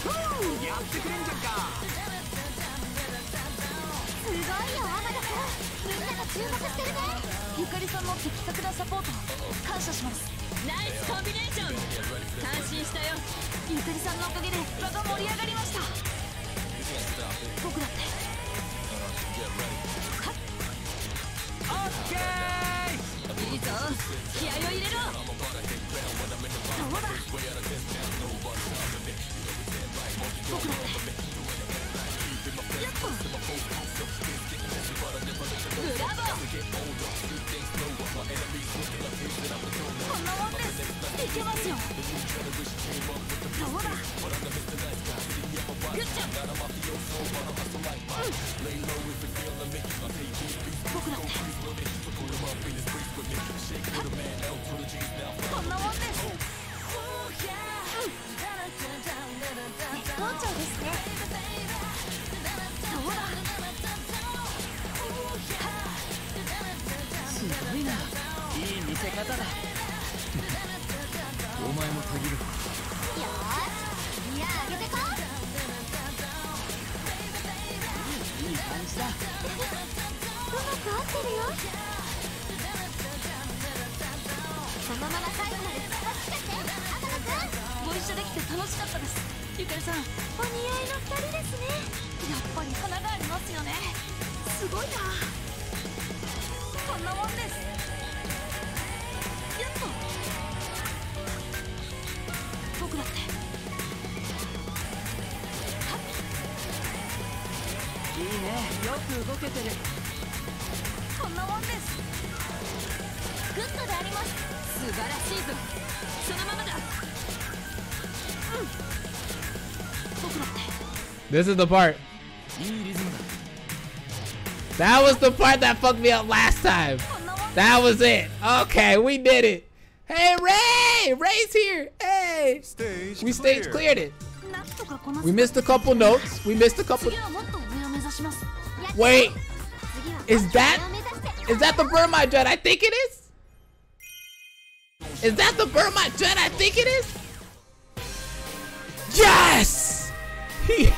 やってくれん。じゃん。かすごいよ天野くん。みん。なが注目してるねゆかりさん。の的確なサポート感謝しますナイスコンビネーション感心したよゆかりさん。のおかげで場が盛り上がりました僕だってオッケーいいぞ気合を入れろそうだ僕だってやっとブラボーこんなもんですいけますよそうだグッジョブうん僕だってこんなもんです。絶好調ですねそうだすごいないい見せ方だお前もたぎる。よしギア上げてこいい感じだうまく合ってる。よそのまま最後まで突っ走ってって赤野くん緒できて楽しかったです。ゆかりさん。お似合いの二人ですね。やっぱり花がありますよね。すごいな。こんなもんです。やっと。僕だって。いいね。よく動けてる。こんなもんです。グッドであります。素晴らしいぞ。そのままだ Hmm. This is the part. That was the part that fucked me up last time. That was it. Okay, we did it. Hey, Ray! Ray's here. Hey! Stage we stage cleared it. We missed a couple notes. We missed a couple. Wait. Is that is that the Burn My Dread I think it is? Is that the Burn My Dread I think it is? Yes!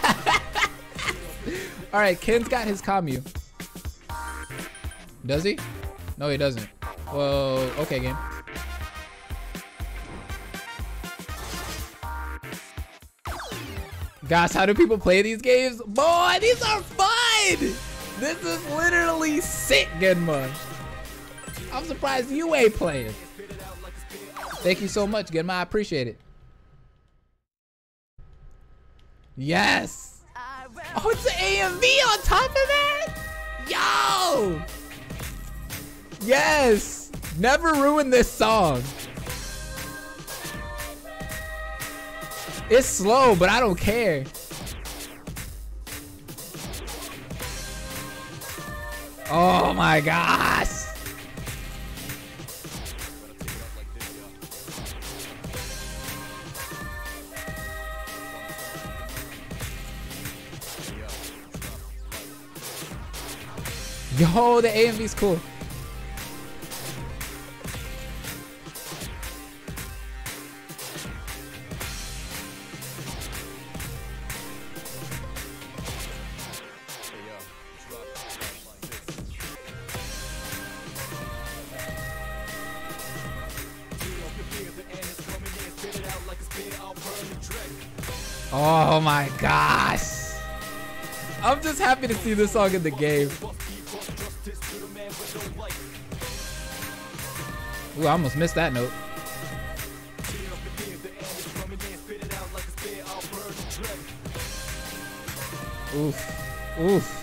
All right, Ken's got his commune. Does he? No, he doesn't. Well, okay, game. Gosh, how do people play these games? Boy, these are fun! This is literally sick, Genma. I'm surprised you ain't playing. Thank you so much, Genma. I appreciate it. Yes! Oh, it's an AMV on top of that? Yo! Yes! Never ruin this song. It's slow, but I don't care. Oh my gosh! Yo, the AMV is cool. Oh my gosh. I'm just happy to see this song in the game. Ooh, I almost missed that note. Oof. Oof.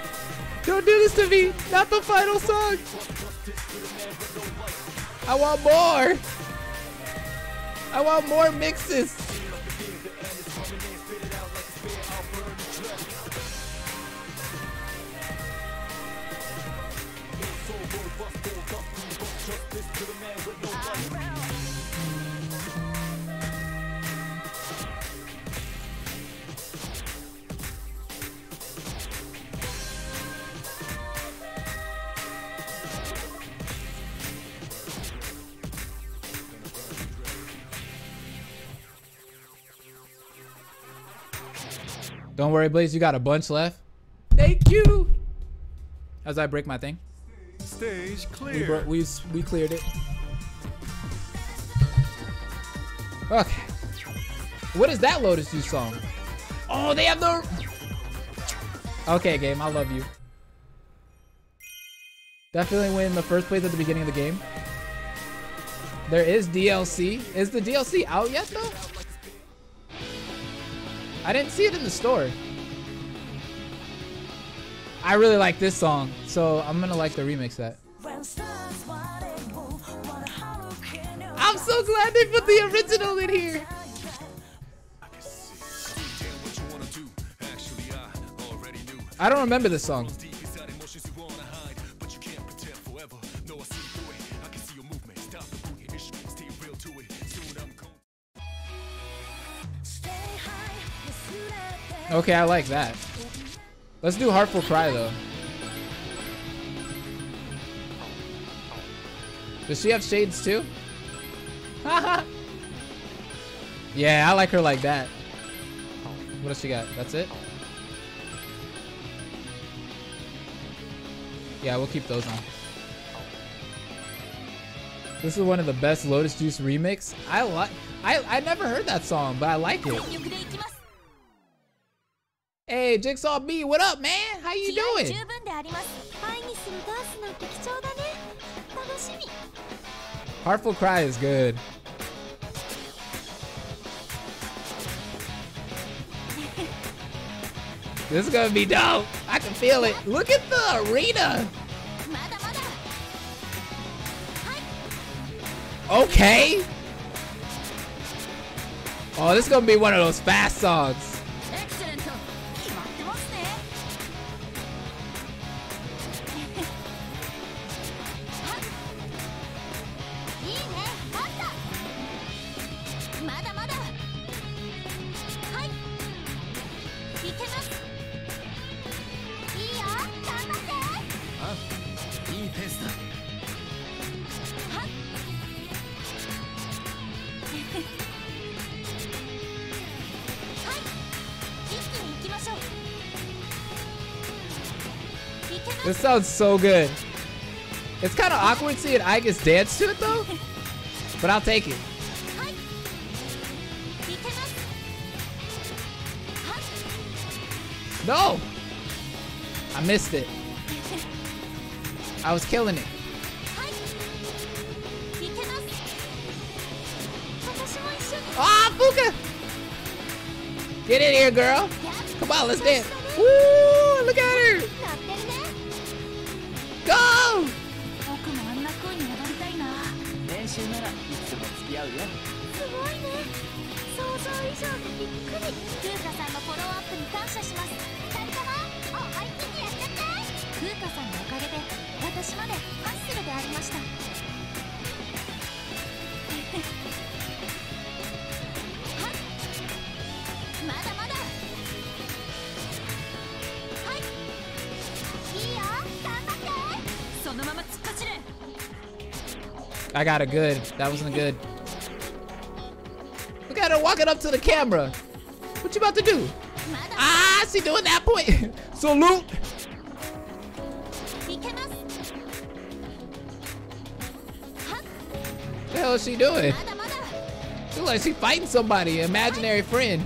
don't do this to me. Not the final song. I want more. I want more mixes. Don't worry, Blaze. You got a bunch left. Thank you. As I break my thing, Stage clear. bro- we we cleared it. Okay. What is that Lotus Juice song? Oh, they have the. Okay, game. I love you. Definitely win the first place at the beginning of the game. There is DLC. Is the DLC out yet though? I didn't see it in the store. I really like this song, so I'm gonna like the remix that. I'm so glad they put the original in here. I don't remember this song. Okay, I like that. Let's do Heartful Cry though. Does she have shades too? Yeah, I like her like that. What does she got? That's it? Yeah, we'll keep those on. This is one of the best Lotus Juice remix. I like. I I never heard that song, but I like it. Hey, Jigsaw B, what up, man? How you doing? Heartful Cry is good. This is gonna be dope. I can feel it. Look at the arena. Okay. Oh, this is gonna be one of those fast songs. sounds so good. It's kind of awkward seeing Aegis dance to it though, but I'll take it. No! I missed it. I was killing it. Ah, Fuuka! Get in here, girl. Come on, let's dance. Woo! 合うよ。すごいね。想像以上でびっくり。風花さんのフォローアップに感謝します。二人とも？思いっきりやっちゃって。風花さんのおかげで私までハッスルでありました。は いまだまだ。はい。いいよ。頑張って。そのまま突っ走れ I got it good. That wasn't good. walking up to the camera. What you about to do? Ah, she doing that point. Salute. The hell is she doing? She like she fighting somebody, imaginary friend.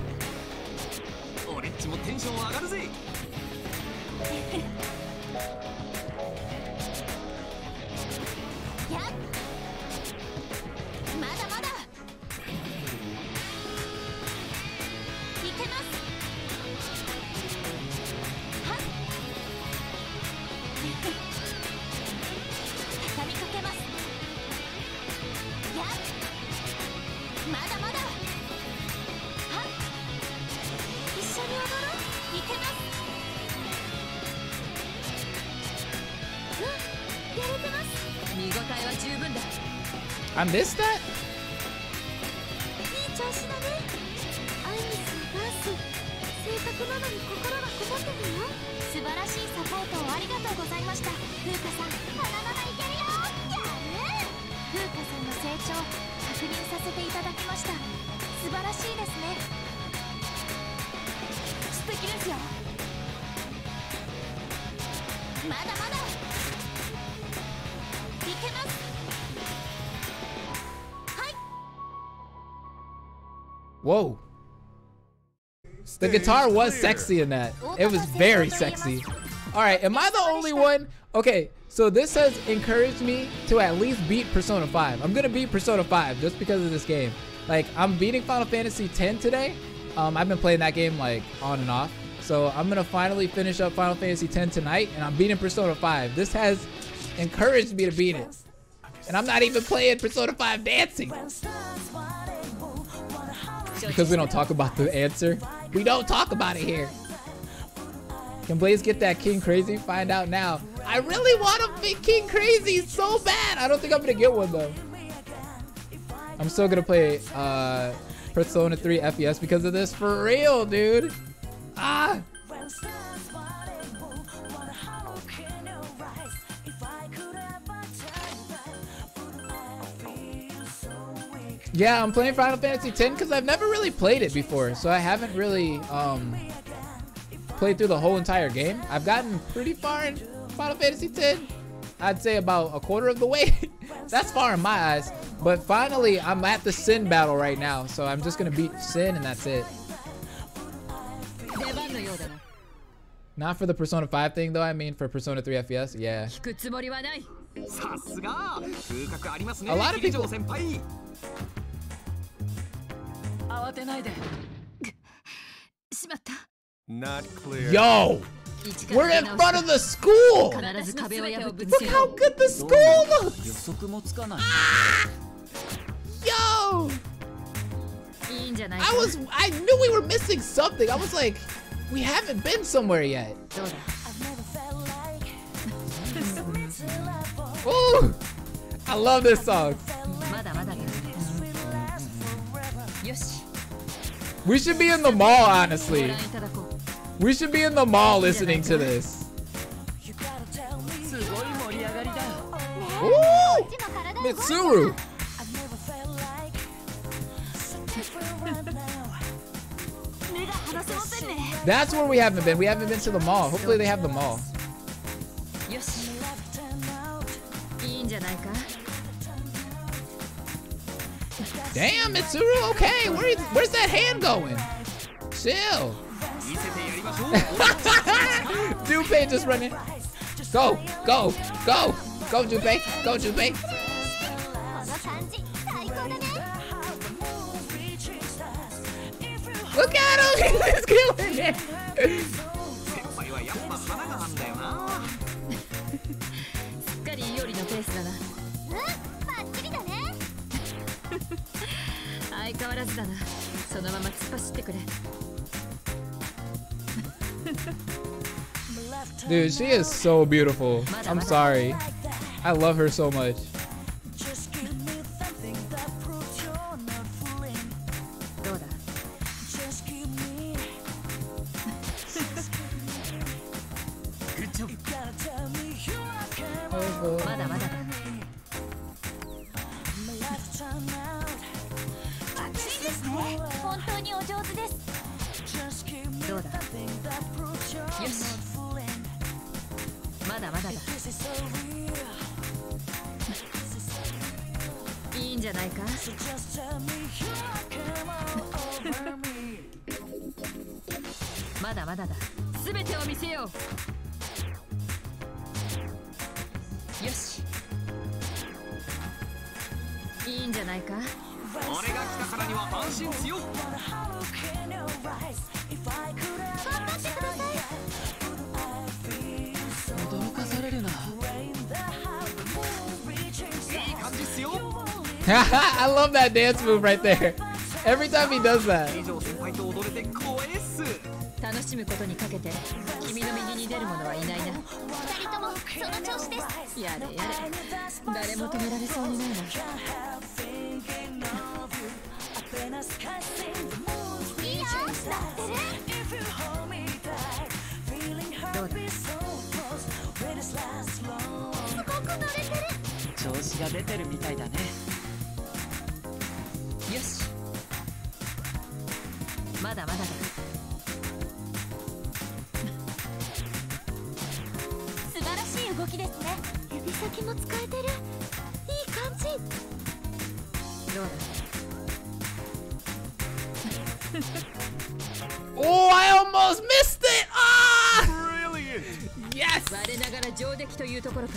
The guitar was sexy in that. It was very sexy. All right, am I the only one? Okay, so this has encouraged me to at least beat Persona 5. I'm gonna beat Persona 5 just because of this game. Like, I'm beating Final Fantasy 10 today. Um, I've been playing that game like on and off. So I'm gonna finally finish up Final Fantasy 10 tonight, and I'm beating Persona 5. This has encouraged me to beat it. And I'm not even playing Persona 5 dancing. Because we don't talk about the answer. We don't talk about it here. Can Blaze get that King Crazy? Find out now. I really want to be King Crazy so bad. I don't think I'm gonna get one though. I'm still gonna play uh, Persona 3 FES because of this. For real, dude. Ah. Yeah, I'm playing Final Fantasy X because I've never really played it before, so I haven't really um, played through the whole entire game. I've gotten pretty far in Final Fantasy X. I'd say about a quarter of the way. That's far in my eyes. But finally, I'm at the Sin battle right now, so I'm just gonna beat Sin and that's it. Not for the Persona 5 thing though, I mean for Persona 3 FES, yeah. A lot of people 慌てないでしまった Not clear. Yo! 一から We're 出 in 直 front of the school! 必ず壁を破ってみ Look せ how よ good the school looks! 予測もつかない Yo! いいんじゃないか I was I knew we were missing something. I was like, we haven't been somewhere yet. どうだ Ooh! I love this song. We should be in the mall, honestly. We should be in the mall listening to this. Ooh! Mitsuru! That's where we haven't been. We haven't been to the mall. Hopefully they have the mall. Damn, Mitsuru, okay. Where is, where's that hand going? Chill. Junpei just running. Go, go, go. Go, Junpei. Go, Junpei. Look at him! He's killing it! 相変わらずだなそのまま突っ走ってくれ Dude, she is so beautiful. I'm sorry. I love her so much. That dance move right there. Every time he does that. 楽しむことにかけて君の右に出る者はいないな。二人ともその調子です。やれやれ。誰も止められそうにない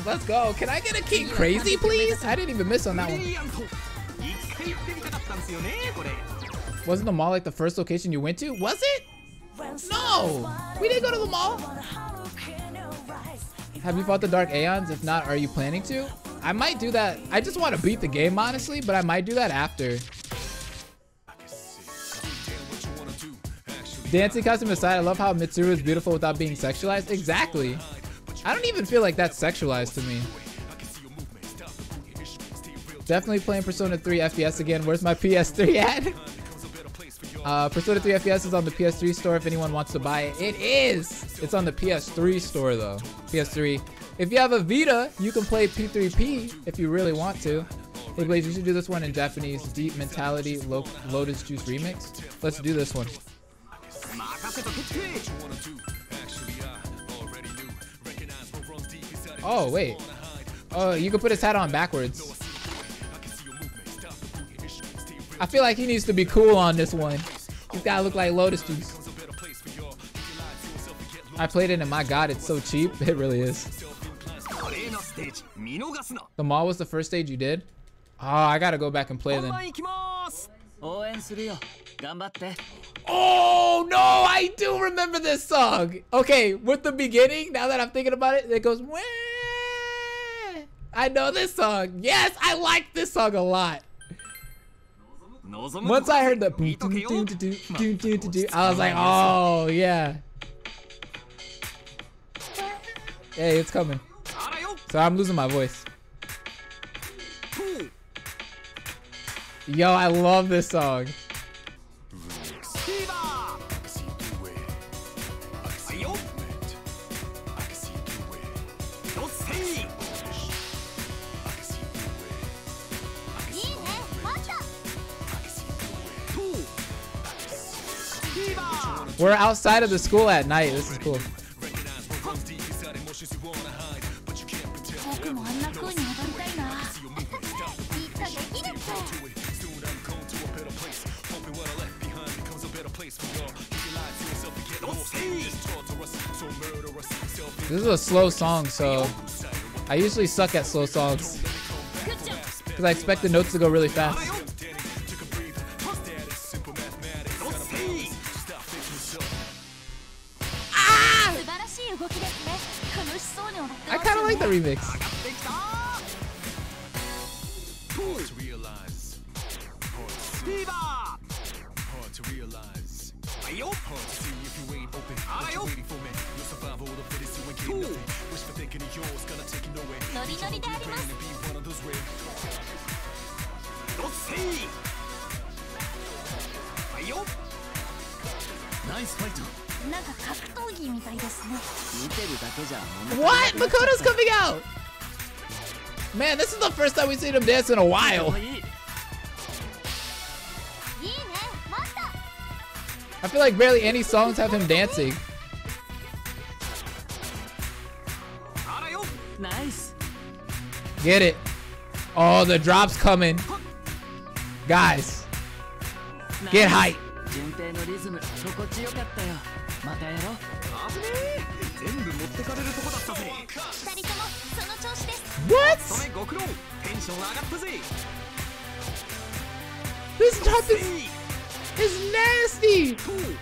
Let's go. Can I get a king crazy, please? I didn't even miss on that one. Wasn't the mall like the first location you went to? Was it? No! We didn't go to the mall! Have you fought the Dark Aeons? If not, are you planning to? I might do that. I just want to beat the game, honestly, but I might do that after. Dancing costume aside, I love how Mitsuru is beautiful without being sexualized. Exactly. I don't even feel like that's sexualized to me. Definitely playing Persona 3 FES again. Where's my PS3 at? Uh, Persona 3 FES is on the PS3 store if anyone wants to buy it. It is! It's on the PS3 store though. PS3. If you have a Vita, you can play P3P if you really want to. Hey Blaze, you should do this one in Japanese. Deep Mentality Lo Lotus Juice Remix. Let's do this one. Oh, wait. Oh, you can put his hat on backwards. I feel like he needs to be cool on this one. He's gotta look like Lotus Juice. I played it and my god, it's so cheap. It really is. The mall was the first stage you did? Oh, I gotta go back and play then. Oh no, I do remember this song. Okay, with the beginning, now that I'm thinking about it, it goes, Wah! I know this song. Yes, I like this song a lot. Once I heard the I was like, oh yeah. Hey, it's coming. So I'm losing my voice. Yo, I love this song. We're outside of the school at night. This is cool. This is a slow song, so I usually suck at slow songs. Because I expect the notes to go really fast. Remix. seen him dance in a while. I feel like barely any songs have him dancing. Nice. Get it. Oh, the drop's coming. Guys. Get hype. What? This top is, is nasty. Cool.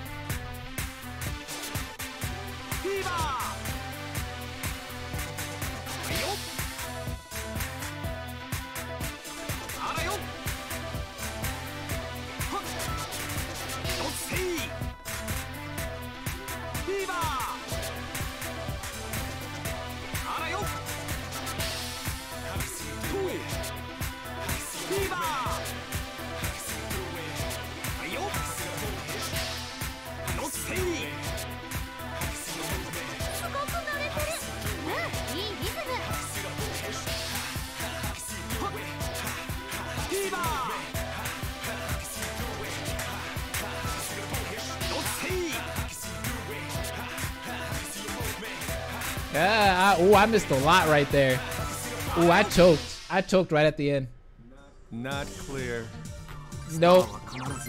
I missed a lot right there. Ooh, I choked. I choked right at the end. Not clear. Nope.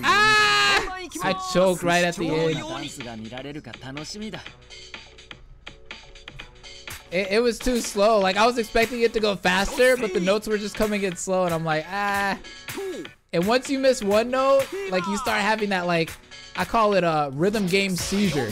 Ah! ah! I choked right at the end. It, it, was too slow. Like, I was expecting it to go faster, but the notes were just coming in slow, and I'm like, ah. And once you miss one note, like, you start having that, like, I call it a rhythm game seizure.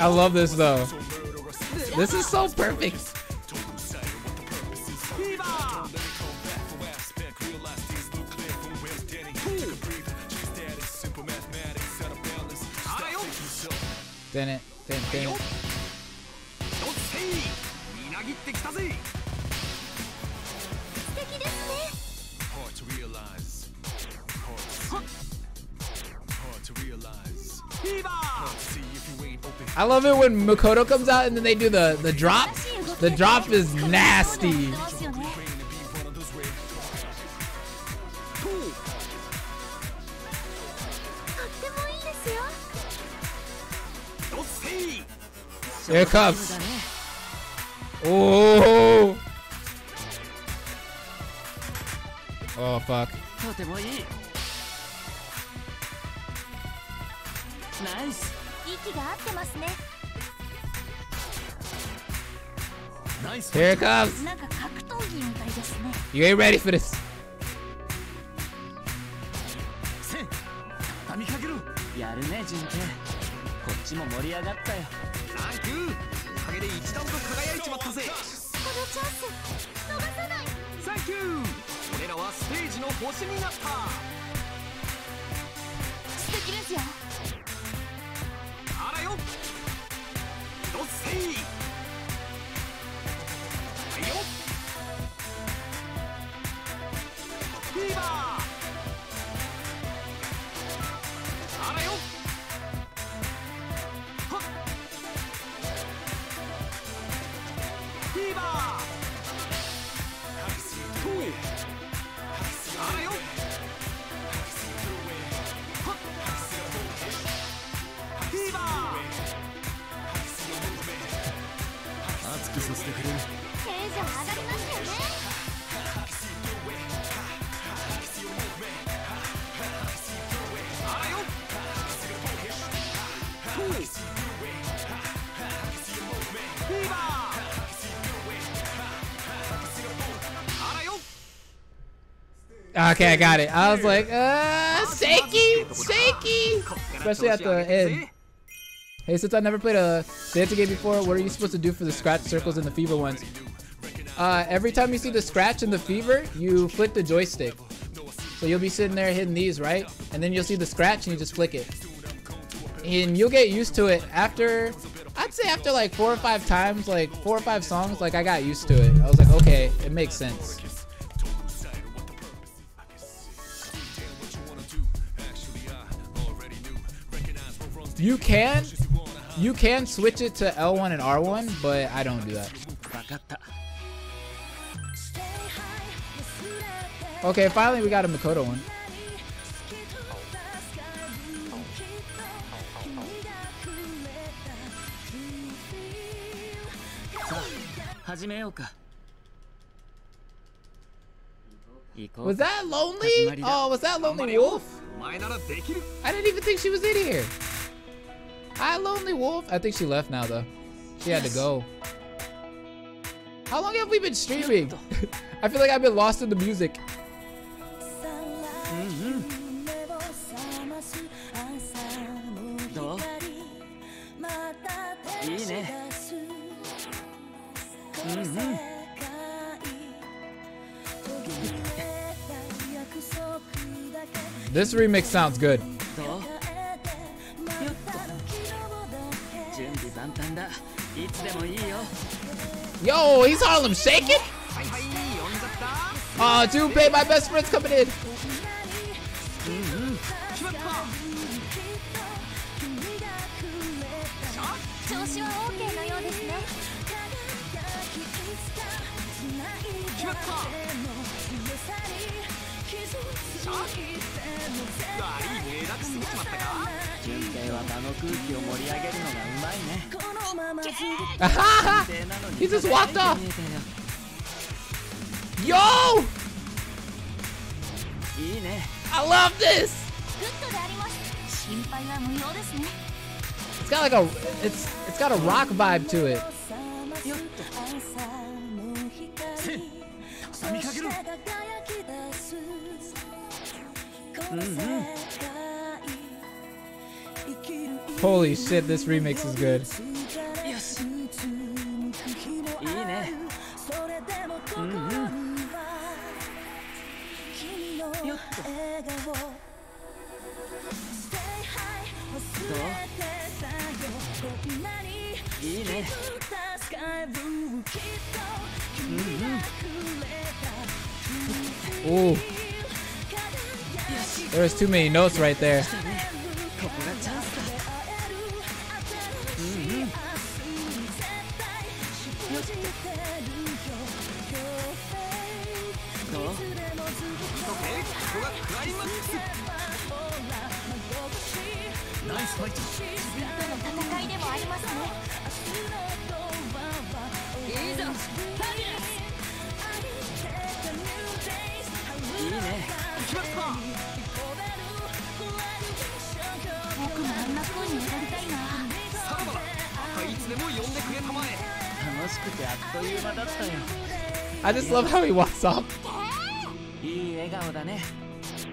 I love this though. This is so perfect. Then it, then, then it. Hard to realize. Hard to realize. I love it when Makoto comes out and then they do the, the drop. The drop is nasty. Here comes. Oh. Oh, fuck. Nice. 息が合ってますね。ナイス Here it comes. なんか格闘技みたいですね。You ain't ready for this. せん。畳みかけろ。やるね順平。こっちも盛り上がったよ。サンキュー。おかげで一段と輝いちまったぜ。このチャンス逃さない。サンキュー。俺らはステージの星になった。素敵ですよせいはいよ。フィーバーあらよはっフィーバー。Okay, I got it. I was like, uh, shaky, shaky. Especially at the end. Hey, since I never played a dance game before, what are you supposed to do for the scratch circles and the fever ones? Uh, every time you see the scratch and the fever, you flick the joystick. So you'll be sitting there hitting these, right? And then you'll see the scratch and you just flick it. And you'll get used to it after, I'd say after like four or five times, like four or five songs, like I got used to it. I was like, okay, it makes sense. You can, you can switch it to L1 and R1, but I don't do that. Okay, finally we got a Makoto one. Was that Lonely? Oh, was that Lonely Wolf? I didn't even think she was in here. Hi, Lonely Wolf. I think she left now, though. She had to go. How long have we been streaming? I feel like I've been lost in the music. Mm -hmm. -hmm. This remix sounds good. Yo, he's Harlem shaking? Aw, oh, dude, babe, my best friend's coming in. Mm-hmm he just walked off! Yo! I love this! It's got like a it's it's got a rock vibe to it. Mm -hmm. Holy shit, this remix is good. Yes. -hmm. Ooh. There was too many notes right there. 戦いでもありますねいいぞいいね決まった僕もあんな風に踊りたいなさらばだまたいつでも呼んでくれたまえ楽しくてあっという間だったよ I just love how he walks off. いい笑顔だね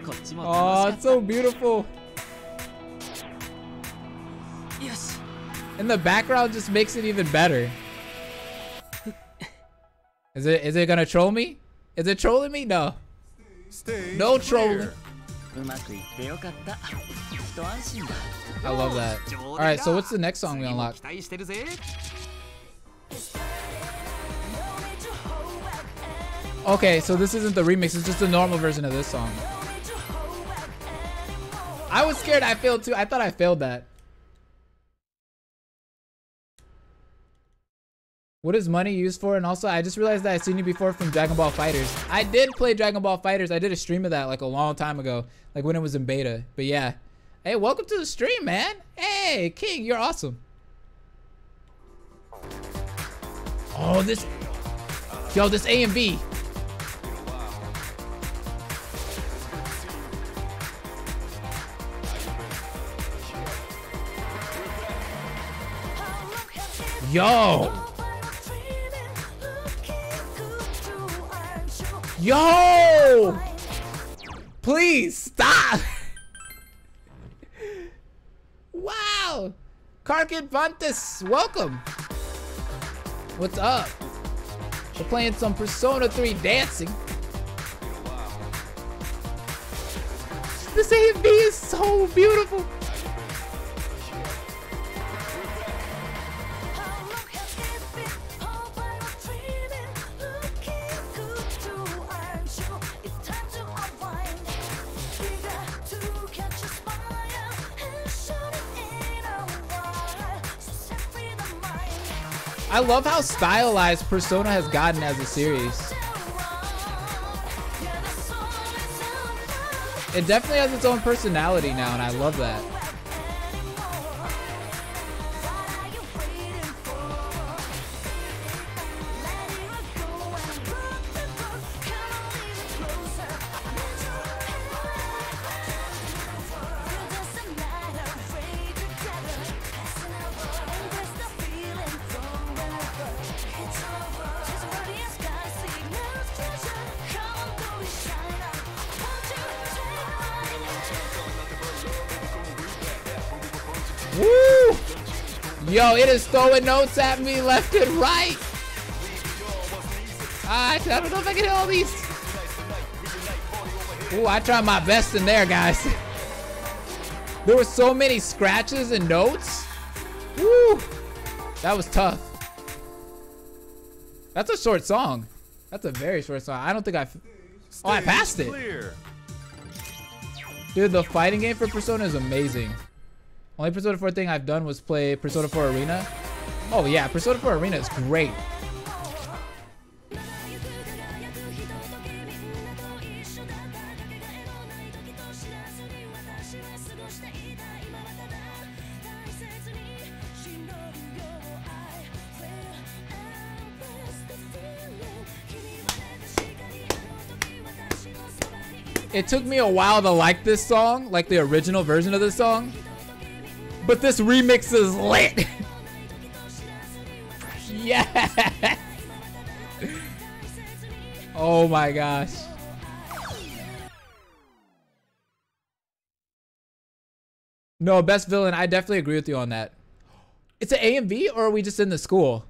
こっちも Oh, 楽 it's しか so beautiful. Yes. And the background just makes it even better. Is it is it gonna troll me? Is it trolling me? No. Stay no trolling. I love that. Alright, so what's the next song we unlock? Okay, so this isn't the remix, it's just the normal version of this song. I was scared I failed too. I thought I failed that. What is money used for? And also, I just realized that I've seen you before from Dragon Ball FighterZ. I did play Dragon Ball FighterZ. I did a stream of that like a long time ago, like when it was in beta. But yeah. Hey, welcome to the stream, man. Hey, King, you're awesome. Oh, this. Yo, this AMV. Yo! Yo! Please stop! wow! Karkin Vantis, welcome! What's up? We're playing some Persona 3 dancing. This AMV is so beautiful. I love how stylized Persona has gotten as a series. It definitely has its own personality now, and I love that. Yo, it is throwing notes at me left and right. I, I don't know if I can hit all these. Ooh, I tried my best in there, guys. There were so many scratches and notes. Woo! That was tough. That's a short song. That's a very short song. I don't think I. Oh, I passed it. Dude, the fighting game for Persona is amazing. Only Persona 4 thing I've done was play Persona 4 Arena. Oh yeah, Persona 4 Arena is great. It took me a while to like this song, like the original version of this song. But this remix is lit. yeah. Oh my gosh. No, best villain. I definitely agree with you on that. It's an AMV, or are we just in the school?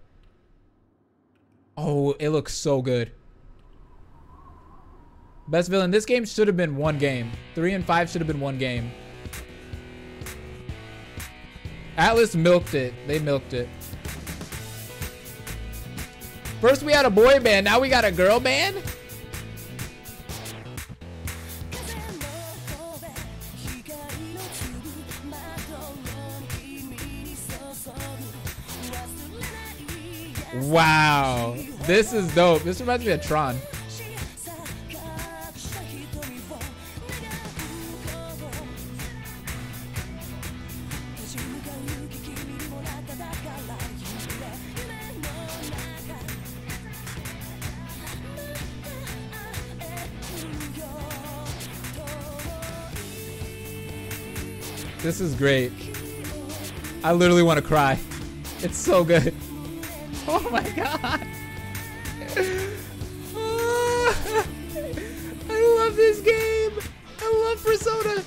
Oh, it looks so good. Best villain. This game should have been one game. Three and five should have been one game. Atlus milked it. They milked it. First we had a boy band, now we got a girl band? Wow. This is dope. This reminds me of Tron. This is great. I literally want to cry. It's so good. Oh my god. I love this game. I love Persona.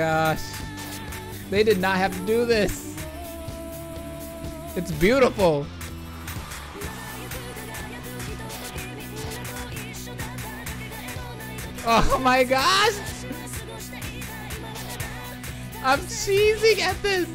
Gosh. They did not have to do this. It's beautiful. Oh my gosh. I'm cheesing at this.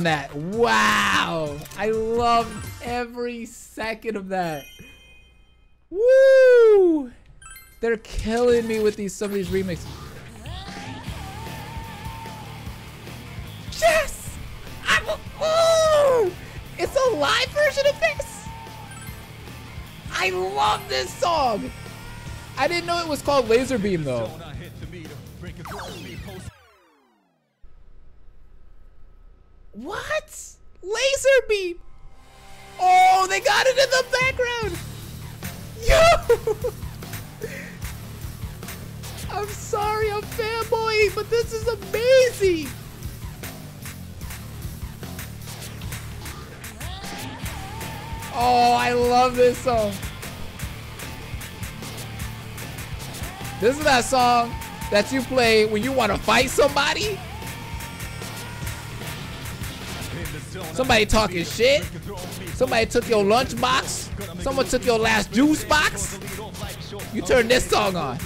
On that. Wow. I love every second of that. Woo! They're killing me with these some of these remixes. Yes! I'm a, ooh! It's a live version of this. I love this song. I didn't know it was called Laser Beam though. Laser beam! Oh, they got it in the background! Yo! I'm sorry, I'm fanboy, but this is amazing! Oh, I love this song. This is that song that you play when you want to fight somebody. Somebody talking shit. Somebody took your lunch box. Someone took your last juice box. You turn this song on.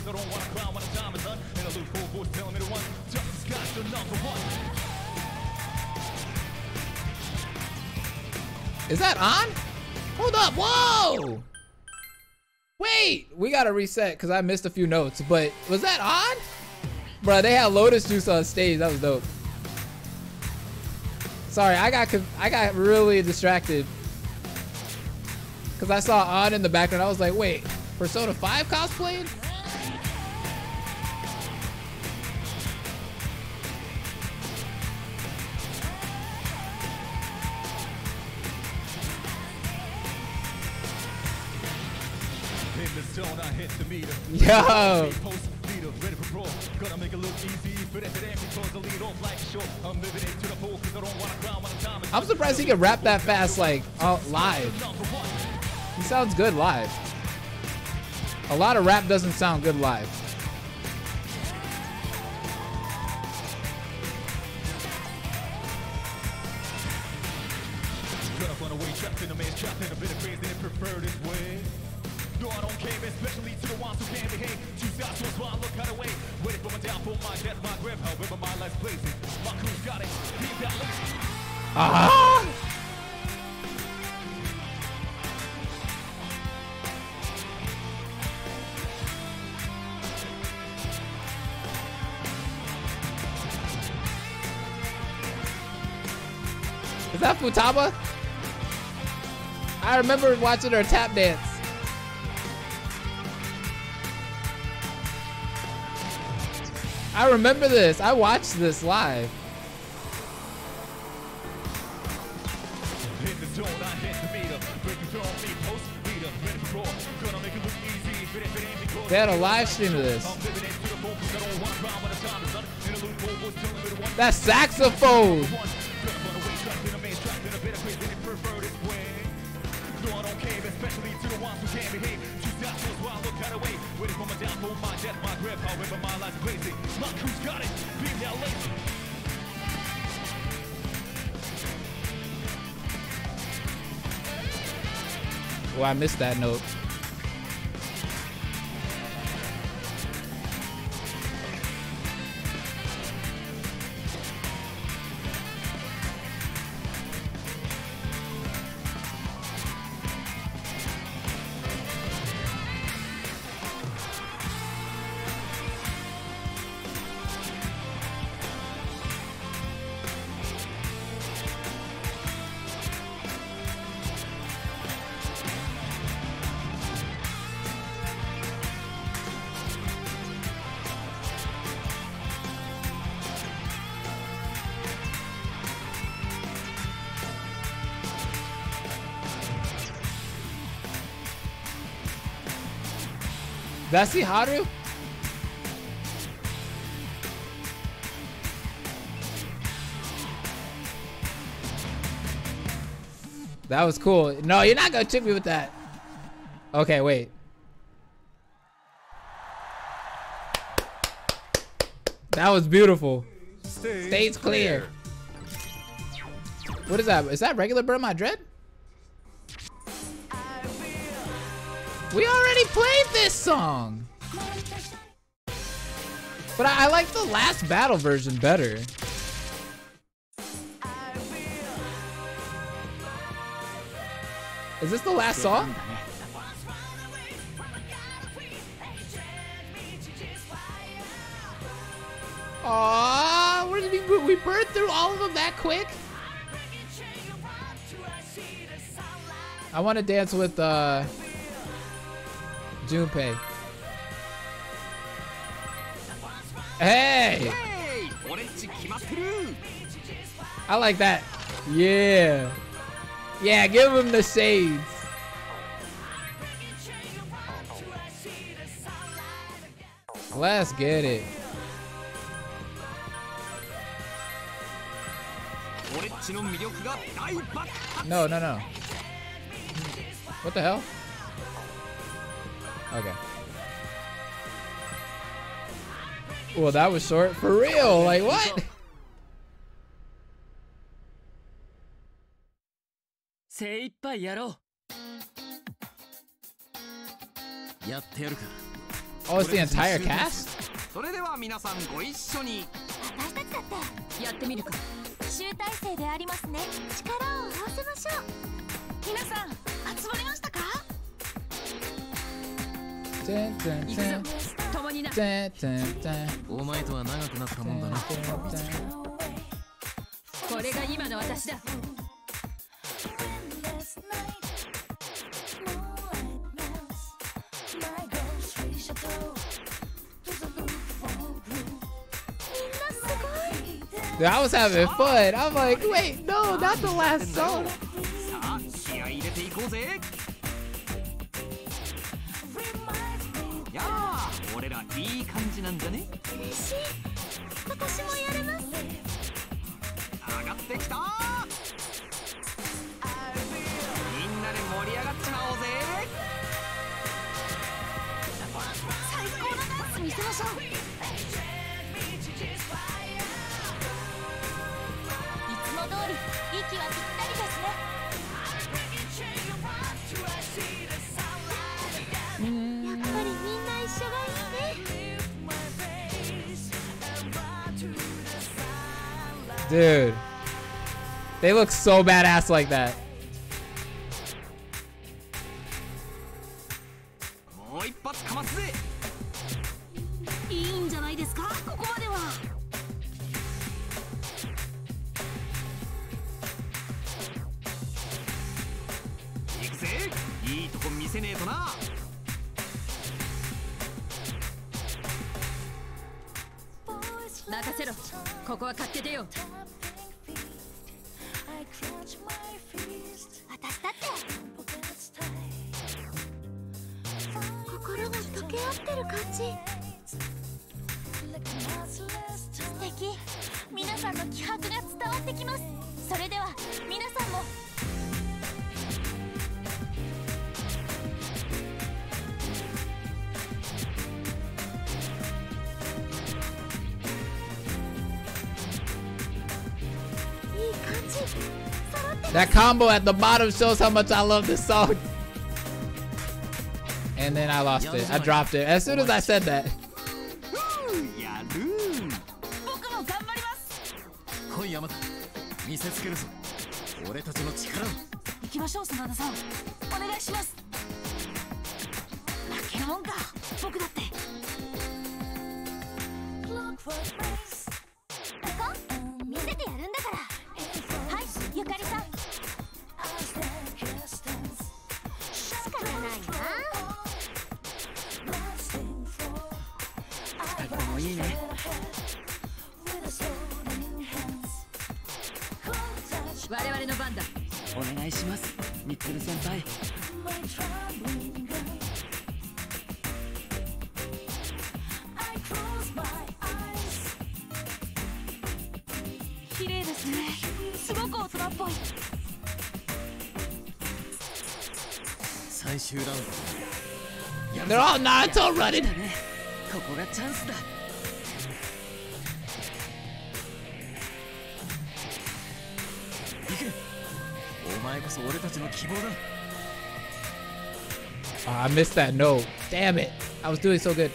Is that on? Hold up, whoa! Wait, we gotta reset because I missed a few notes, but was that on? Bro, they had Lotus Juice on stage, that was dope. Sorry, I got I got really distracted. Cause I saw on in the background, I was like, wait, Persona 5 cosplaying? Yo! I'm surprised he can rap that fast, like uh, live. He sounds good live. A lot of rap doesn't sound good live. Trapped in a trapped in a bit of crazy and prefer this way. No, I don't especially to the ones who can't behave. Two away. Waiting for my downfall, my death, my grip. However, my life's blazing. My crew's got it. That. Ah! Is that Futaba? I remember watching her tap dance. I remember this. I watched this live. Hit the zone, I hit the meter. Breaking through on me, post leader. Ready for brawl. Gonna make it look easy, but if it ain't because They had a live stream of this. I'm living it to the full, cause I don't wanna crown when the time is done. In a loophole, what's telling me to one. That saxophone. Gonna run away, trapped in a maze, trapped in a bit of crazy and prefer this way. No, I don't care, especially to the ones who can't behave. For my my death, my grip. However, my crazy. Crew's got it. Lazy. Oh, I missed that note. That's see Haru? That was cool. No, you're not gonna trick me with that. Okay, wait. That was beautiful. Stage clear. What is that? Is that regular Burn My Dread? We already played this song. But I, I like the last battle version better. Is this the last song? Aww, where did we, we burned through all of them that quick? I want to dance with uh, Junpei. Hey! I like that. Yeah. Yeah, give him the shades. Let's get it. No, no, no. What the hell? Okay. Well, that was short. For real? Like, what? 精一杯やろうやってやるか Oh, it's the entire cast? それでは皆さんご一緒に私たちだってやってみるか集大成でありますね力を合わせましょう皆さん集まりましたか お前とは長くなったもんだな dun, dun. これが今の私だ Dude, I was having fun. I'm like, wait, no, not the last song. いい感じなんじゃね？嬉しい。私もやれます。上がってきた。みんなで盛り上がっちまおうぜ。最高のダンス見せましょう。いつも通り息はぴった Dude. They look so badass like that. Combo at the bottom shows how much I love this song. And then I lost it. I dropped it as soon as I said that. ド They're all Naruto running. だねここがチャンスだ行けお前こそ俺たちの希望だ Oh, I missed that note. Damn it. I was doing so good.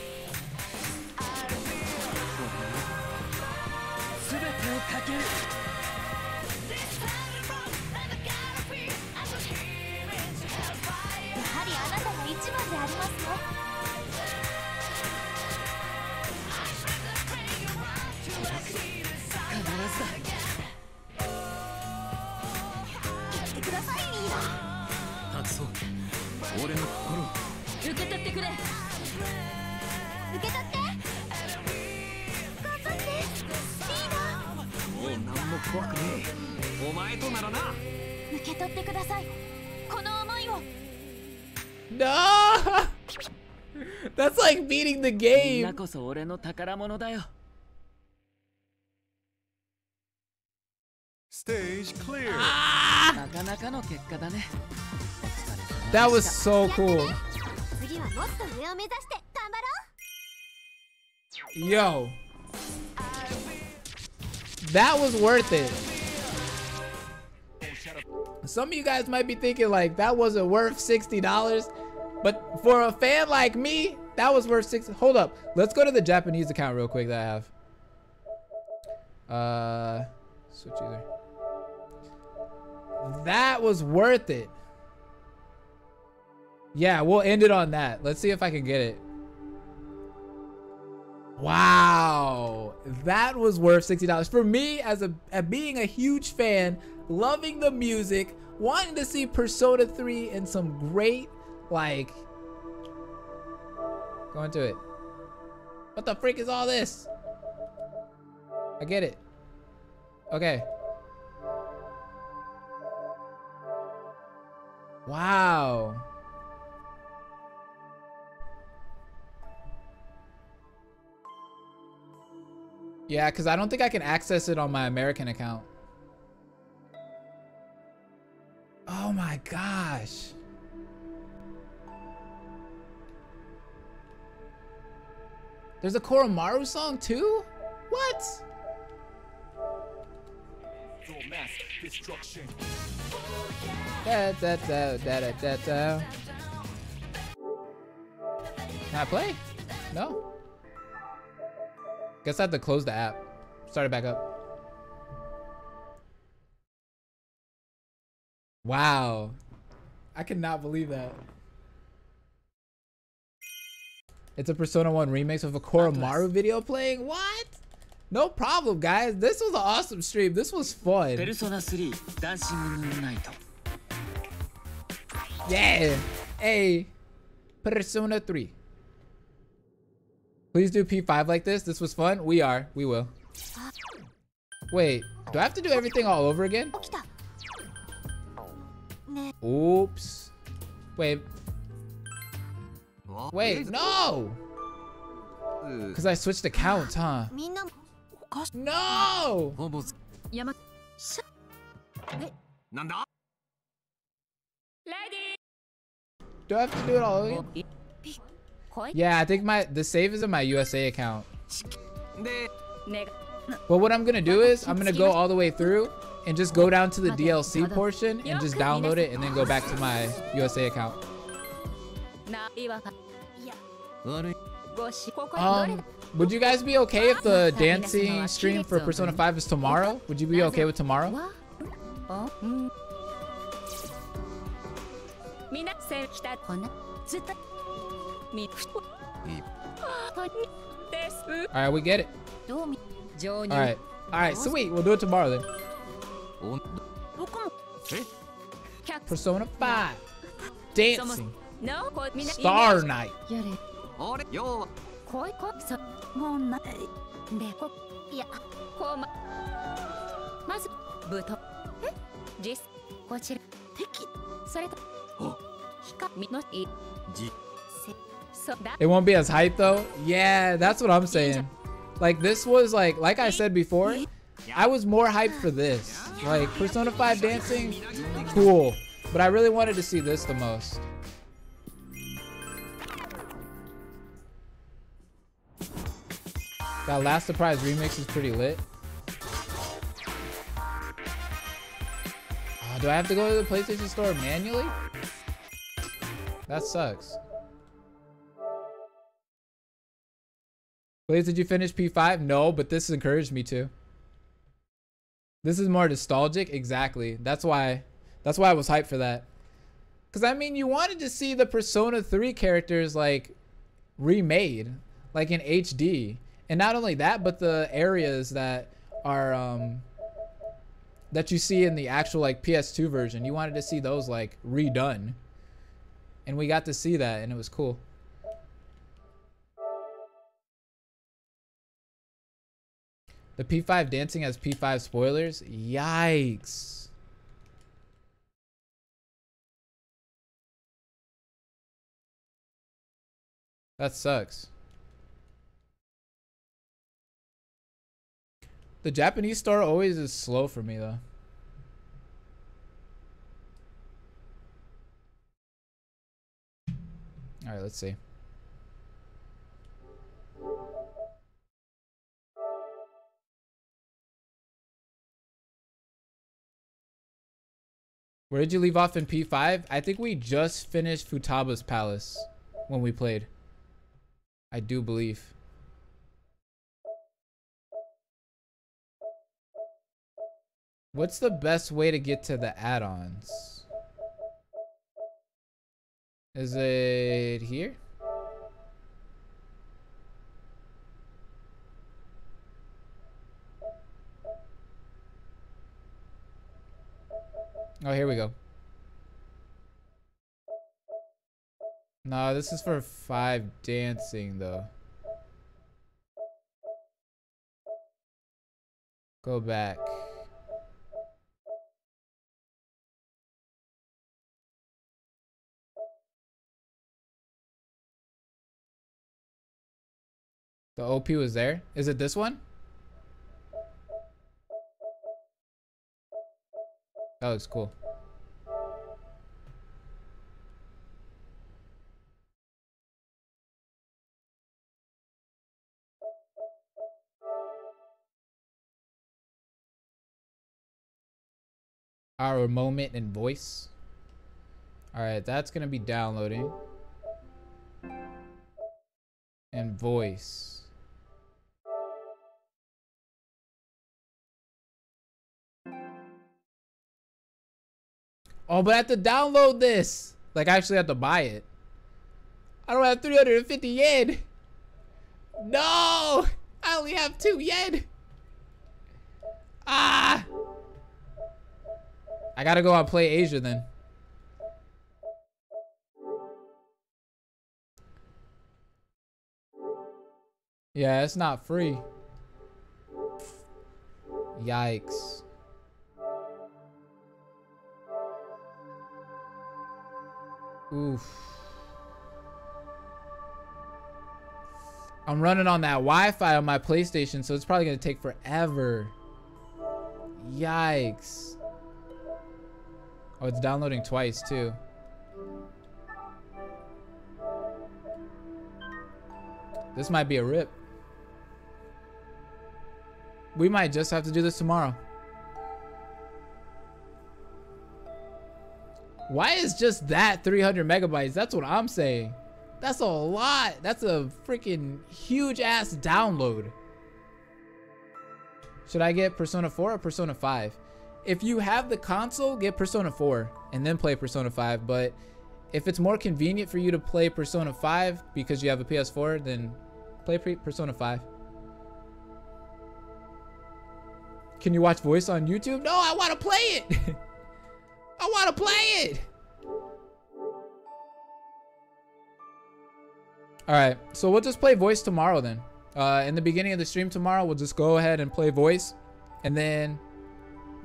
俺の宝物だよ Stage clear. なかなかの結果だね That was so cool. 次はもっと上を目指して頑張ろ Yo. That was worth it. Some of you guys might be thinking like that wasn't worth $60, but for a fan like me, that was worth six. Hold up. Let's go to the Japanese account real quick that I have. Uh switch either. That was worth it. Yeah, we'll end it on that. Let's see if I can get it. Wow, that was worth sixty dollars for me as a as being a huge fan, loving the music, wanting to see Persona 3 and some great like. Go into it. What the freak is all this? I get it. Okay. Wow. Yeah, because I don't think I can access it on my American account. Oh my gosh. There's a Koromaru song too? What? mass destruction. Da, da, da, da, da, da, da. Can I play? No. Guess I have to close the app. Start it back up. Wow. I cannot believe that. It's a Persona 1 remix of a Koromaru video playing. What? No problem, guys. This was an awesome stream. This was fun. Persona 3 Dancing Night. Yeah. Hey. Persona 3. Please do P5 like this. This was fun. We are. We will. Wait. Do I have to do everything all over again? Oops. Wait. Wait, no! Because I switched accounts, huh? みんな No! ほぼ山しえなんだ Do I have to do it all over again? Yeah, I think my the save is in my USA account. で Well, what I'm gonna do is I'm gonna go all the way through and just go down to the DLC portion and just download it and then go back to my USA account. Um, would you guys be okay if the dancing stream for Persona 5 is tomorrow? Would you be okay with tomorrow? Alright, we get it. Alright. Alright, sweet. We'll do it tomorrow then. Persona 5. Dancing. Star Night. やれあれ要はこいこそもうないでこいやこままずぶとえ実こちら敵それとひかみのいじせそだ It won't be as hype though. Yeah, that's what I'm saying. Like this was like like I said before, I was more hyped for this. Like Persona 5 dancing, cool. But I really wanted to see this the most. That last surprise remix is pretty lit. Oh, do I have to go to the PlayStation Store manually? That sucks. Blaze, did you finish P5? No, but this encouraged me to. This is more nostalgic, exactly. That's why that's why I was hyped for that. Cause I mean you wanted to see the Persona 3 characters like remade, like in HD. And not only that, but the areas that are um that you see in the actual like PS2 version. You wanted to see those like redone. And we got to see that and it was cool. The P5 dancing has P5 spoilers? Yikes. That sucks. The Japanese store always is slow for me though. All right, let's see. Where did you leave off in P5? I think we just finished Futaba's Palace when we played. I do believe. What's the best way to get to the add-ons? Is it here? Oh, here we go. No, this is for five dancing though. Go back. The OP was there. Is it this one? That looks cool. Our moment and voice. Alright, that's going to be downloading. And voice. Oh, but I have to download this. Like, I actually have to buy it. I don't have 350 yen. No! I only have two yen. Ah! I gotta go out Play-Asia then. Yeah, it's not free. Yikes. Oof. I'm running on that Wi-Fi on my PlayStation, so it's probably gonna take forever. Yikes. Oh, it's downloading twice too. This might be a rip. We might just have to do this tomorrow. Why is just that 300 megabytes? That's what I'm saying. That's a lot. That's a freaking huge ass download. Should I get Persona 4 or Persona 5? If you have the console, get Persona 4 and then play Persona 5. But if it's more convenient for you to play Persona 5 because you have a PS4, then play Persona 5. Can you watch voice on YouTube? No, I want to play it. I want to play it. All right, so we'll just play voice tomorrow then. Uh, in the beginning of the stream tomorrow, we'll just go ahead and play voice, and then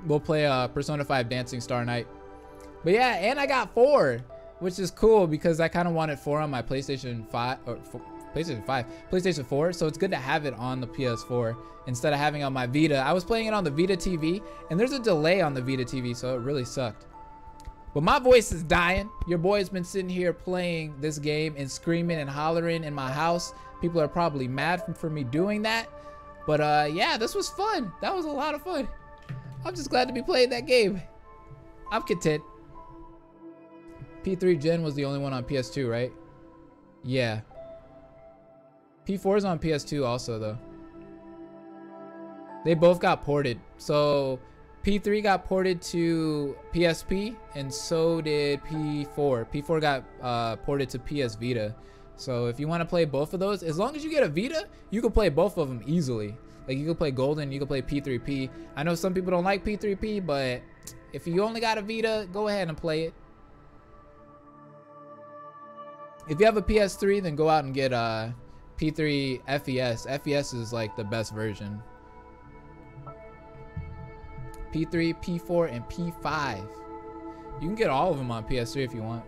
we'll play uh, Persona 5 Dancing Star Night. But yeah, and I got four, which is cool because I kind of wanted four on my PlayStation 5 or PlayStation 5, PlayStation 4. So it's good to have it on the PS4 instead of having on my Vita. I was playing it on the Vita TV, and there's a delay on the Vita TV, so it really sucked. But my voice is dying. Your boy's been sitting here playing this game and screaming and hollering in my house. People are probably mad for me doing that. But uh, yeah, this was fun. That was a lot of fun. I'm just glad to be playing that game. I'm content. P3 Gen was the only one on PS2, right? Yeah. P4 is on PS2 also, though. They both got ported. So P3 got ported to PSP, and so did P4. P4 got uh, ported to PS Vita. So if you want to play both of those, as long as you get a Vita, you can play both of them easily. Like you can play Golden, you can play P3P. I know some people don't like P3P, but if you only got a Vita, go ahead and play it. If you have a PS3, then go out and get uh, P3 FES. FES is like the best version. P3, P4, and P5. You can get all of them on PS3 if you want.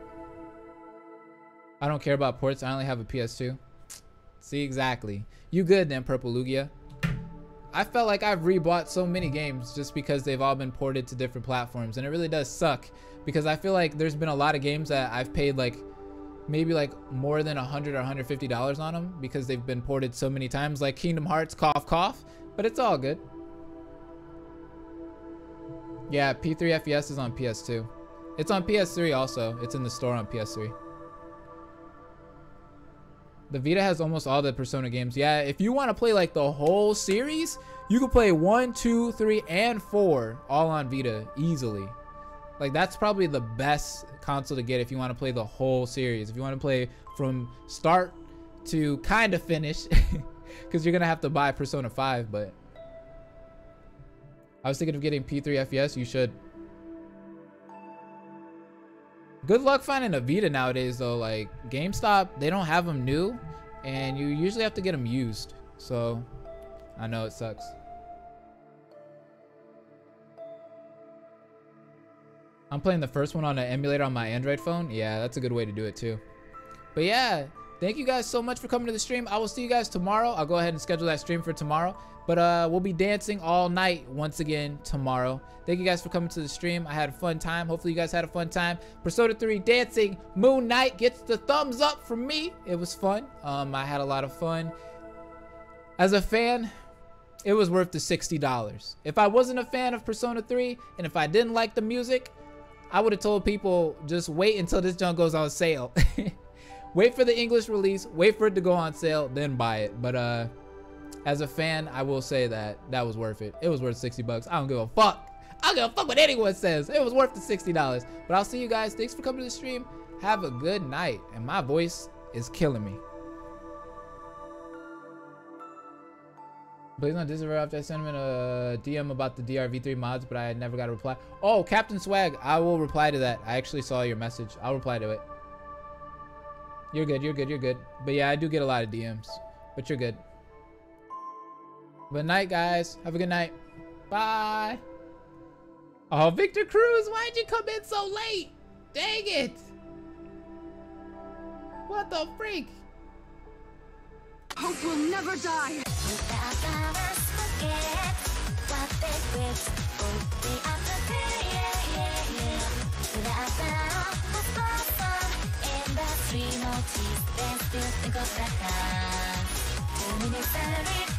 I don't care about ports. I only have a PS2. See, exactly. You good then, Purple Lugia. I felt like I've rebought so many games just because they've all been ported to different platforms. And it really does suck because I feel like there's been a lot of games that I've paid like maybe like more than 100 or 150 dollars on them because they've been ported so many times like Kingdom Hearts cough cough but it's all good yeah, P3 FES is on PS2. It's on PS3 also. It's in the store on PS3. The Vita has almost all the Persona games. Yeah, if you want to play like the whole series, you can play 1, 2, 3, and 4 all on Vita easily. Like that's probably the best console to get if you want to play the whole series. If you want to play from start to kind of finish, because you're going to have to buy Persona 5, but I was thinking of getting P3 FES. You should. Good luck finding a Vita nowadays, though. Like, GameStop, they don't have them new. And you usually have to get them used. So, I know it sucks. I'm playing the first one on an emulator on my Android phone. Yeah, that's a good way to do it, too. But yeah, thank you guys so much for coming to the stream. I will see you guys tomorrow. I'll go ahead and schedule that stream for tomorrow. But uh, we'll be dancing all night once again tomorrow. Thank you guys for coming to the stream. I had a fun time. Hopefully you guys had a fun time. Persona 3 dancing Moon Night gets the thumbs up from me. It was fun. Um, I had a lot of fun. As a fan, it was worth the $60. If I wasn't a fan of Persona 3 and if I didn't like the music, I would have told people just wait until this junk goes on sale. wait for the English release, wait for it to go on sale, then buy it. But uh as a fan, I will say that that was worth it. It was worth 60 bucks. I don't give a fuck. I don't give a fuck what anyone says. It was worth the $60. But I'll see you guys. Thanks for coming to the stream. Have a good night. And my voice is killing me. Please don't disavow after I sent him a DM about the DRV3 mods, but I never got a reply. Oh, Captain Swag, I will reply to that. I actually saw your message. I'll reply to it. You're good, you're good, you're good. But yeah, I do get a lot of DMs, but you're good. Good night, guys. Have a good night. Bye. Oh, Victor Cruz, why'd you come in so late? Dang it. What the freak? Hope will never die. ってござったお胸さらり